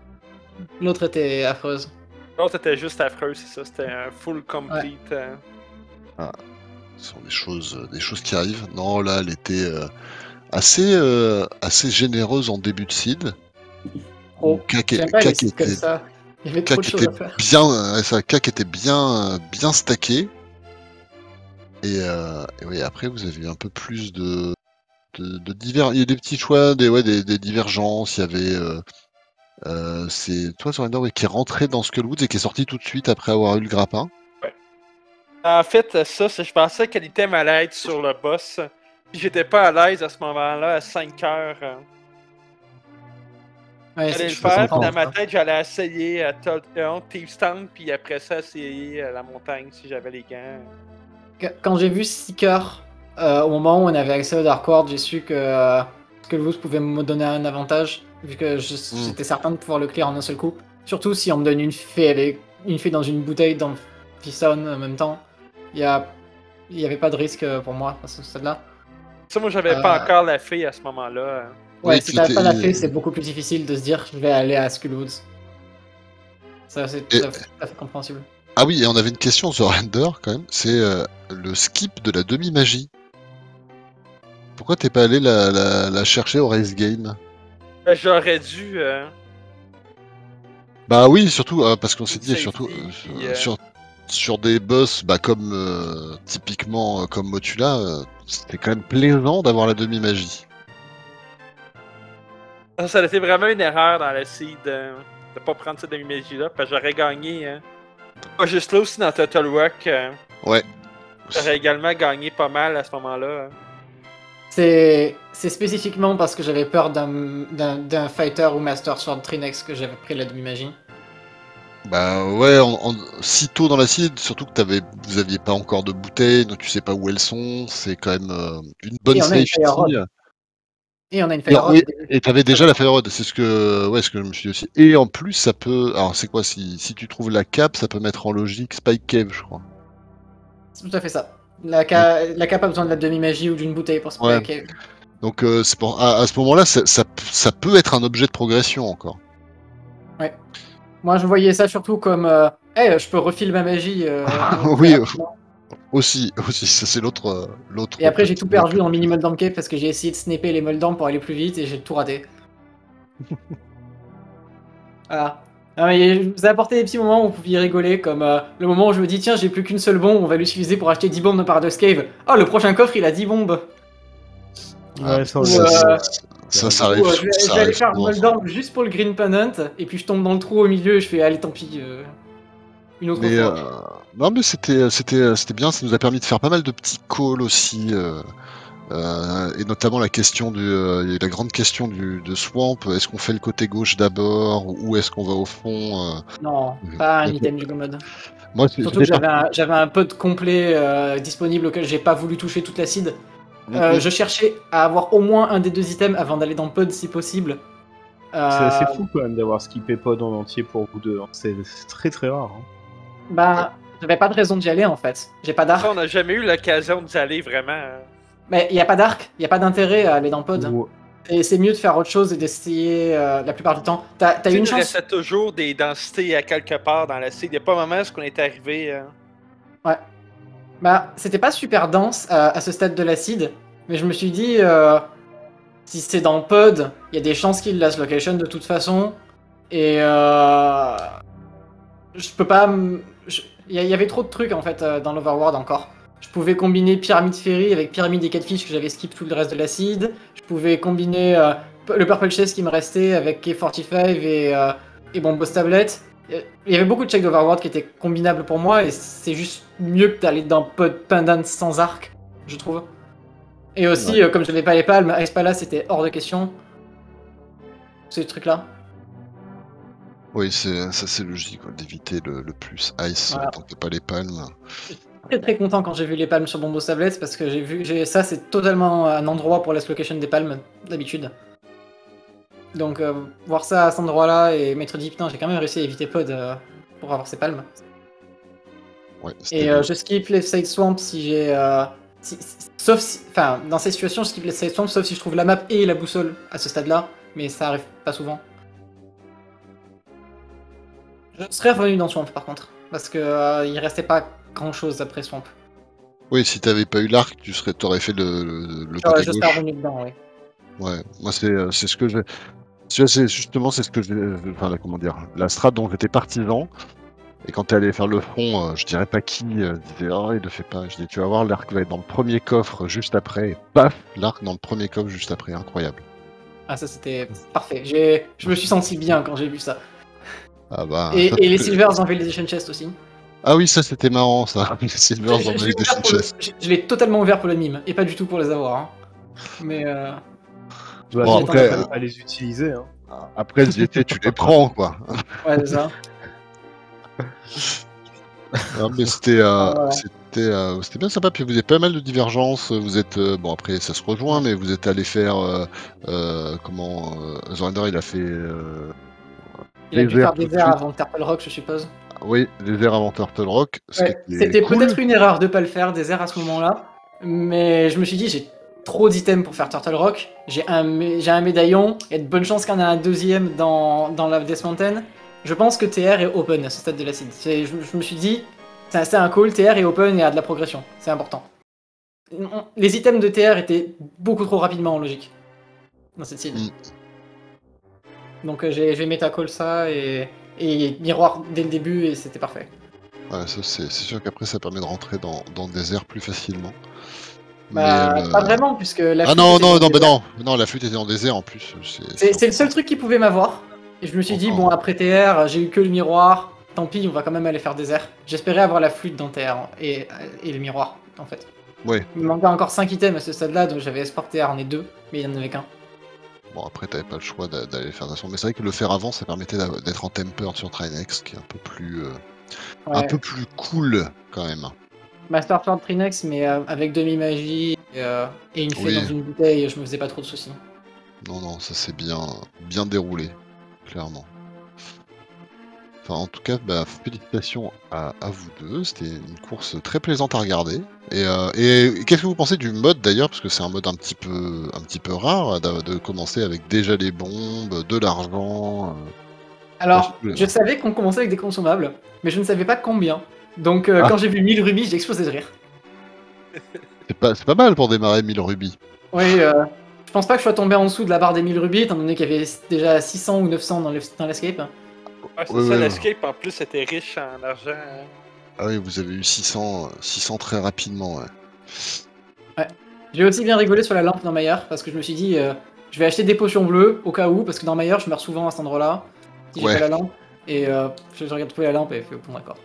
L'autre était affreuse. L'autre était juste affreux, c'est ça. C'était un full complete. euh. Ce sont des choses, euh, des choses qui arrivent. Non, là, elle était euh, assez, euh, assez généreuse en début de seed. Oh, Kak, Kak était ça. Il y avait trop Kak de choses était à faire. bien, ça, Kak était bien, bien stacké. Et, euh, et oui, après vous avez eu un peu plus de, de, de divers, il y a des petits choix, des, ouais, des, des divergences. Il y avait, euh, euh, c'est toi Surrender ouais, qui est rentré dans Skullwoods et qui est sorti tout de suite après avoir eu le grappin. Ouais. En fait, ça, c'est- je pensais que l'item allait être sur le boss. Puis j'étais pas à l'aise à ce moment-là, à 5 heures. Ouais, J'allais le faire, puis dans ma tête, j'allais essayer à Tolteon, Thieves Town, puis après ça, essayer euh, la montagne si j'avais les gants. Qu- Quand j'ai vu Seeker, euh, au moment où on avait accès au Dark World, j'ai su que euh, Skullwood pouvait me donner un avantage, vu que je- Mm. j'étais certain de pouvoir le clear en un seul coup. Surtout si on me donne une fée, avec, une fée dans une bouteille dans Piston en même temps. Il y a... il y avait pas de risque euh, pour moi à ce stade-là. Ça, moi, j'avais pas Euh. encore la fée à ce moment-là. Ouais, Oui, si tu t'as pas la fée, c'est beaucoup plus difficile de se dire je vais aller à Skullwoods. Ça, c'est tout, Et- à fait- tout à fait compréhensible. Ah oui, et on avait une question sur Render quand même. C'est euh, le skip de la demi-magie. Pourquoi t'es pas allé la, la- la chercher au Race Game Ben, J'aurais dû. euh, Bah oui, surtout euh, parce qu'on s'est dit surtout euh, sur sur des boss, bah comme typiquement comme Motula, c'était quand même plaisant d'avoir la demi-magie. Ça, ça a été vraiment une erreur dans le seed de pas prendre cette demi-magie-là, parce que j'aurais gagné. Hein. Pas juste là aussi dans Total Rock. Ouais. j'aurais également gagné pas mal à ce moment-là. hein. C'est spécifiquement parce que j'avais peur d'un- fighter ou master sword Trinex que j'avais pris la demi-magie. Bah ouais, si tôt dans l'acide, surtout que t'avais, vous aviez pas encore de bouteilles, donc tu sais pas où elles sont, c'est quand même euh, une bonne Et une safety. Rod. Et on a une Fire Rod et t'avais déjà la Fire Rod, c'est ce que, ouais, ce que je me suis dit aussi. Et en plus, ça peut, alors c'est quoi, si, si tu trouves la cape, ça peut mettre en logique Spike Cave, je crois. C'est tout à fait ça. La, ca... la cap a besoin de la demi-magie ou d'une bouteille pour se Ouais. plaquer. Donc euh, pour, à, à ce moment-là, ça, ça, ça peut être un objet de progression encore. Moi, je voyais ça surtout comme euh, hey, je peux refiler ma magie. euh, Oui, rapidement. Aussi, aussi, ça c'est l'autre, euh, l'autre. Et après, j'ai tout perdu en mini Moldam Cave parce que j'ai essayé de snapper les Moldams pour aller plus vite et j'ai tout raté. voilà. Non, mais je vous ai apporté des petits moments où vous pouviez rigoler, comme euh, le moment où je me dis tiens, j'ai plus qu'une seule bombe, on va l'utiliser pour acheter 10 bombes de Paradox Cave. Oh, le prochain coffre, il a 10 bombes. Ah, Ouais, ça, ça, l'a- ça, euh, ça, ça Ou, arrive. euh, faire. Moldam juste pour le Green Pennant, et puis je tombe dans le trou au milieu et je fais allez, tant pis. euh, une autre Mais fois. euh, non, mais c'était, c'était, c'était bien. Ça nous a permis de faire pas mal de petits calls aussi, euh, et notamment la question du, euh, la grande question du de Swamp. Est-ce qu'on fait le côté gauche d'abord ou est-ce qu'on va au fond euh, Non, pas un item du mode. Moi, Surtout que j'avais un, j'avais un pod complet euh, disponible auquel j'ai pas voulu toucher toute l'acide. Euh, je cherchais à avoir au moins un des deux items avant d'aller dans pod si possible. Euh, C'est assez fou quand même d'avoir skippé Pod en entier pour vous deux. hein. C'est c'est très très rare. hein. Bah, j'avais pas de raison d'y aller en fait. J'ai pas d'arc. Ça, on n'a jamais eu l'occasion d'y aller vraiment. Hein. Mais il y a pas d'arc, il y a pas d'intérêt à aller dans pod. Ou- Et c'est mieux de faire autre chose et d'essayer euh, la plupart du temps. T'as t'as Tu sais, une il chance? restait toujours des densités à quelque part dans la seed. Il n'y a pas un moment où on est arrivé. hein. Bah, c'était pas super dense à, à ce stade de l'acide, mais je me suis dit, euh, si c'est dans Pod, il y a des chances qu'il laisse location de toute façon, et euh, je peux pas. Il y, il y avait trop de trucs en fait euh, dans l'Overworld encore. Je pouvais combiner Pyramide Ferry avec Pyramide et Catfish que j'avais skip tout le reste de l'acide. Je pouvais combiner euh, le Purple Chase qui me restait avec K45 et, euh, et Bombos Tablette. Euh, Il y avait beaucoup de checks d'Overworld qui étaient combinables pour moi et c'est juste mieux que d'aller dans Pendant sans arc, je trouve. Et aussi, euh, comme je n'avais pas les palmes, Ice Palace c'était hors de question. Ces trucs-là. Oui, c'est, ça c'est logique d'éviter le, le plus ice Voilà. tant qu'il n'y a pas les palmes. Très très content quand j'ai vu les palmes sur Bombos Tablette parce que j'ai vu, ça c'est totalement un endroit pour la location des palmes d'habitude. Donc euh, voir ça à cet endroit-là et m'être dit putain j'ai quand même réussi à éviter Pod euh, pour avoir ces palmes. Ouais, Et euh, je skip les side swamps si j'ai. si- sauf si. Enfin, dans ces situations, je skip les side swamps sauf si je trouve la map et la boussole à ce stade-là, mais ça arrive pas souvent. Je serais revenu dans Swamp par contre, parce que il restait pas grand chose après Swamp. Oui, si t'avais pas eu l'arc, tu serais, t'aurais fait le, le, le je revenu dedans, oui. Ouais, moi c'est euh, c'est ce que je. vois, c'est justement c'est ce que j'ai. Enfin, la- comment dire, la strat dont j'étais partisan. Et quand t'es allé faire le fond, euh, je dirais pas qui euh, disait oh il le fait pas. Je dis tu vas voir l'arc va être dans le premier coffre juste après. Et paf, l'arc dans le premier coffre juste après, incroyable. Ah, ça c'était parfait. J'ai- Je me suis senti bien quand j'ai vu ça. Ah bah. Et, et les Silvers ont fait les Edition Chest aussi. Ah oui, ça c'était marrant ça. Les Silvers Je- dans je le- je- je l'ai totalement ouvert pour le mime, et pas du tout pour les avoir. hein. Mais euh, Bah, Bon, après, tendance euh, à les utiliser. Hein. Après le GT, tu les prends quoi. ouais, c'est ça. Non, mais c'était euh, Ouais. c'était euh, c'était bien sympa. Puis vous avez pas mal de divergences. Vous êtes euh, bon après ça se rejoint, mais vous êtes allé faire euh, euh, comment euh, Zorander il a fait euh, Il a dû faire suite. avant Turtle Rock, je suppose. Oui les airs avant Turtle Rock. Ouais, C'était cool. peut-être une erreur de pas le faire, des airs à ce moment-là. Mais je me suis dit, j'ai trop d'items pour faire Turtle Rock. J'ai un, mé- j'ai un médaillon. Il y a de bonnes chances qu'il y en ait un deuxième dans, dans la Death Mountain. Je pense que TR est open à ce stade de la seed. Je, je me suis dit, c'est un- call, TR est open et a de la progression. C'est important. Les items de TR étaient beaucoup trop rapidement en logique dans cette seed. Mm. Donc euh, j'ai j'ai méta call ça et, et miroir dès le début et c'était parfait. Ouais, ça, c'est sûr qu'après ça permet de rentrer dans, dans des airs plus facilement. Bah, Mais, euh, pas vraiment, puisque la Ah flûte non non non des bah non non la flûte était en désert en plus. c'est- le seul truc qui pouvait m'avoir. Et je me suis dit, Encore. bon, après TR, j'ai eu que le miroir. Tant pis, on va quand même aller faire des airs. J'espérais avoir la flûte dans TR et, et le miroir, en fait. Ouais. Il me manquait encore 5 items à ce stade-là, donc j'avais espoir TR en ait deux, mais il n'y en avait qu'un. Bon après t'avais pas le choix d'a- d'aller faire ça. Mais c'est vrai que le faire avant ça permettait d'être en temper sur Trinex qui est un peu plus euh, un peu plus cool quand même. Master Sword Trinex, mais euh, avec demi-magie et, euh, et une fée Oui. dans une bouteille, je me faisais pas trop de soucis. Non, non, ça s'est bien, bien déroulé, clairement. Enfin, en tout cas, bah, félicitations à, à vous deux. C'était une course très plaisante à regarder. Et, euh, et qu'est-ce que vous pensez du mode d'ailleurs? Parce que c'est un mode un petit peu, un petit peu rare de, de commencer avec déjà les bombes, de l'argent. euh. Alors, je savais qu'on commençait avec des consommables, mais je ne savais pas combien. Donc, euh, Ah. quand j'ai vu 1000 rubis, j'ai explosé de rire. C'est pas, pas mal pour démarrer 1000 rubis. Oui, je pense pas que je sois tombé en dessous de la barre des 1000 rubis, étant donné qu'il y avait déjà 600 ou 900 dans l'es- dans l'escape. Ouais, c'est Ouais, ça, ouais, l'escape en plus était riche en argent. hein. Ah oui, vous avez eu 600, euh, 600 très rapidement. Ouais. J'ai aussi bien rigolé sur la lampe dans Maillard, parce que je me suis dit, euh, je vais acheter des potions bleues, au cas où, parce que dans Maillard, je meurs souvent à cet endroit-là, si j'ai Ouais. pas la lampe. Et euh, je regarde trouver la lampe et fait bon d'accord.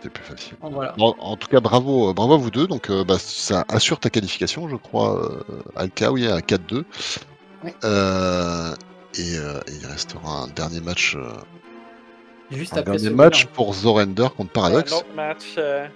C'était plus facile. Donc voilà. Bon, en tout cas, bravo, euh, bravo à vous deux. Donc, euh, bah, ça assure ta qualification, je crois, euh, Alka, oui, à 4-2. Oui. Euh, et, euh, et il restera un dernier match, euh, Juste un après dernier match pour Zorender contre Paradox. Un autre match. euh,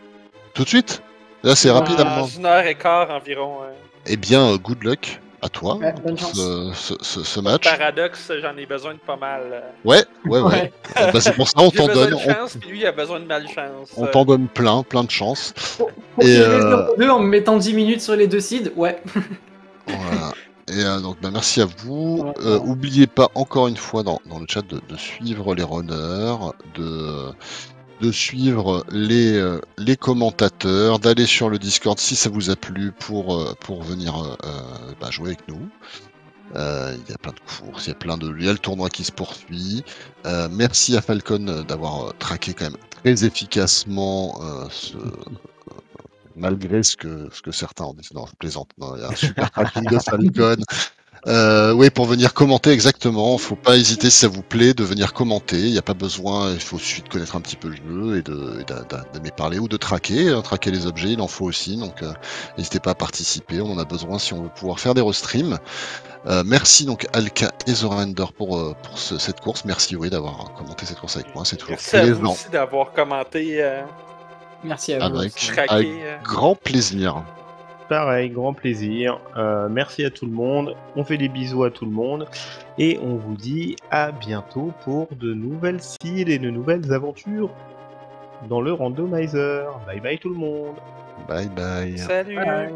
Tout de suite Là, c'est rapide moment. une heure et quart environ. euh. Eh bien, euh, good luck à toi Ouais, pour ce, ce- ce- ce match. Paradoxe, j'en ai besoin de pas mal. euh. Ouais, ouais, ouais. Ouais. Bah, c'est pour ça on t'en besoin donne, de on, chance, puis lui, il a besoin de malchance. on Euh, t'en donne plein, plein de chance. Pour, pour Et, euh, deux en me mettant 10 minutes sur les deux seeds, ouais. Voilà. Et euh, donc bah, merci à vous. Ouais, Euh, oubliez pas encore une fois dans, dans le chat de, de suivre les runners, de, de suivre les, euh, les commentateurs, d'aller sur le Discord si ça vous a plu pour, euh, pour venir euh, euh, bah, jouer avec nous. Euh, Il y a plein de courses, il y a plein de. Il y a le tournoi qui se poursuit. Euh, merci à Falcon d'avoir traqué quand même très efficacement euh, ce, malgré ce que, ce que certains en disent. Non, je plaisante. Non, il y a un super tracking de Falcon. Euh, oui, pour venir commenter exactement. Faut pas hésiter si ça vous plaît de venir commenter. Il n'y a pas besoin. Il faut suffit de connaître un petit peu le jeu et de d'aimer parler ou de traquer. hein, traquer les objets, il en faut aussi. Donc, euh, n'hésitez pas à participer. On en a besoin si on veut pouvoir faire des restreams. Euh, merci donc Alka et Zorender pour, pour ce- cette course. Merci oui d'avoir commenté cette course avec moi. C'est toujours Merci plaisant. aussi d'avoir commenté. Merci à vous. Avec- euh. Grand plaisir. Pareil, grand plaisir. Euh, merci à tout le monde. On fait des bisous à tout le monde. Et on vous dit à bientôt pour de nouvelles seeds et de nouvelles aventures dans le randomizer. Bye bye tout le monde. Bye bye. Salut. Bye.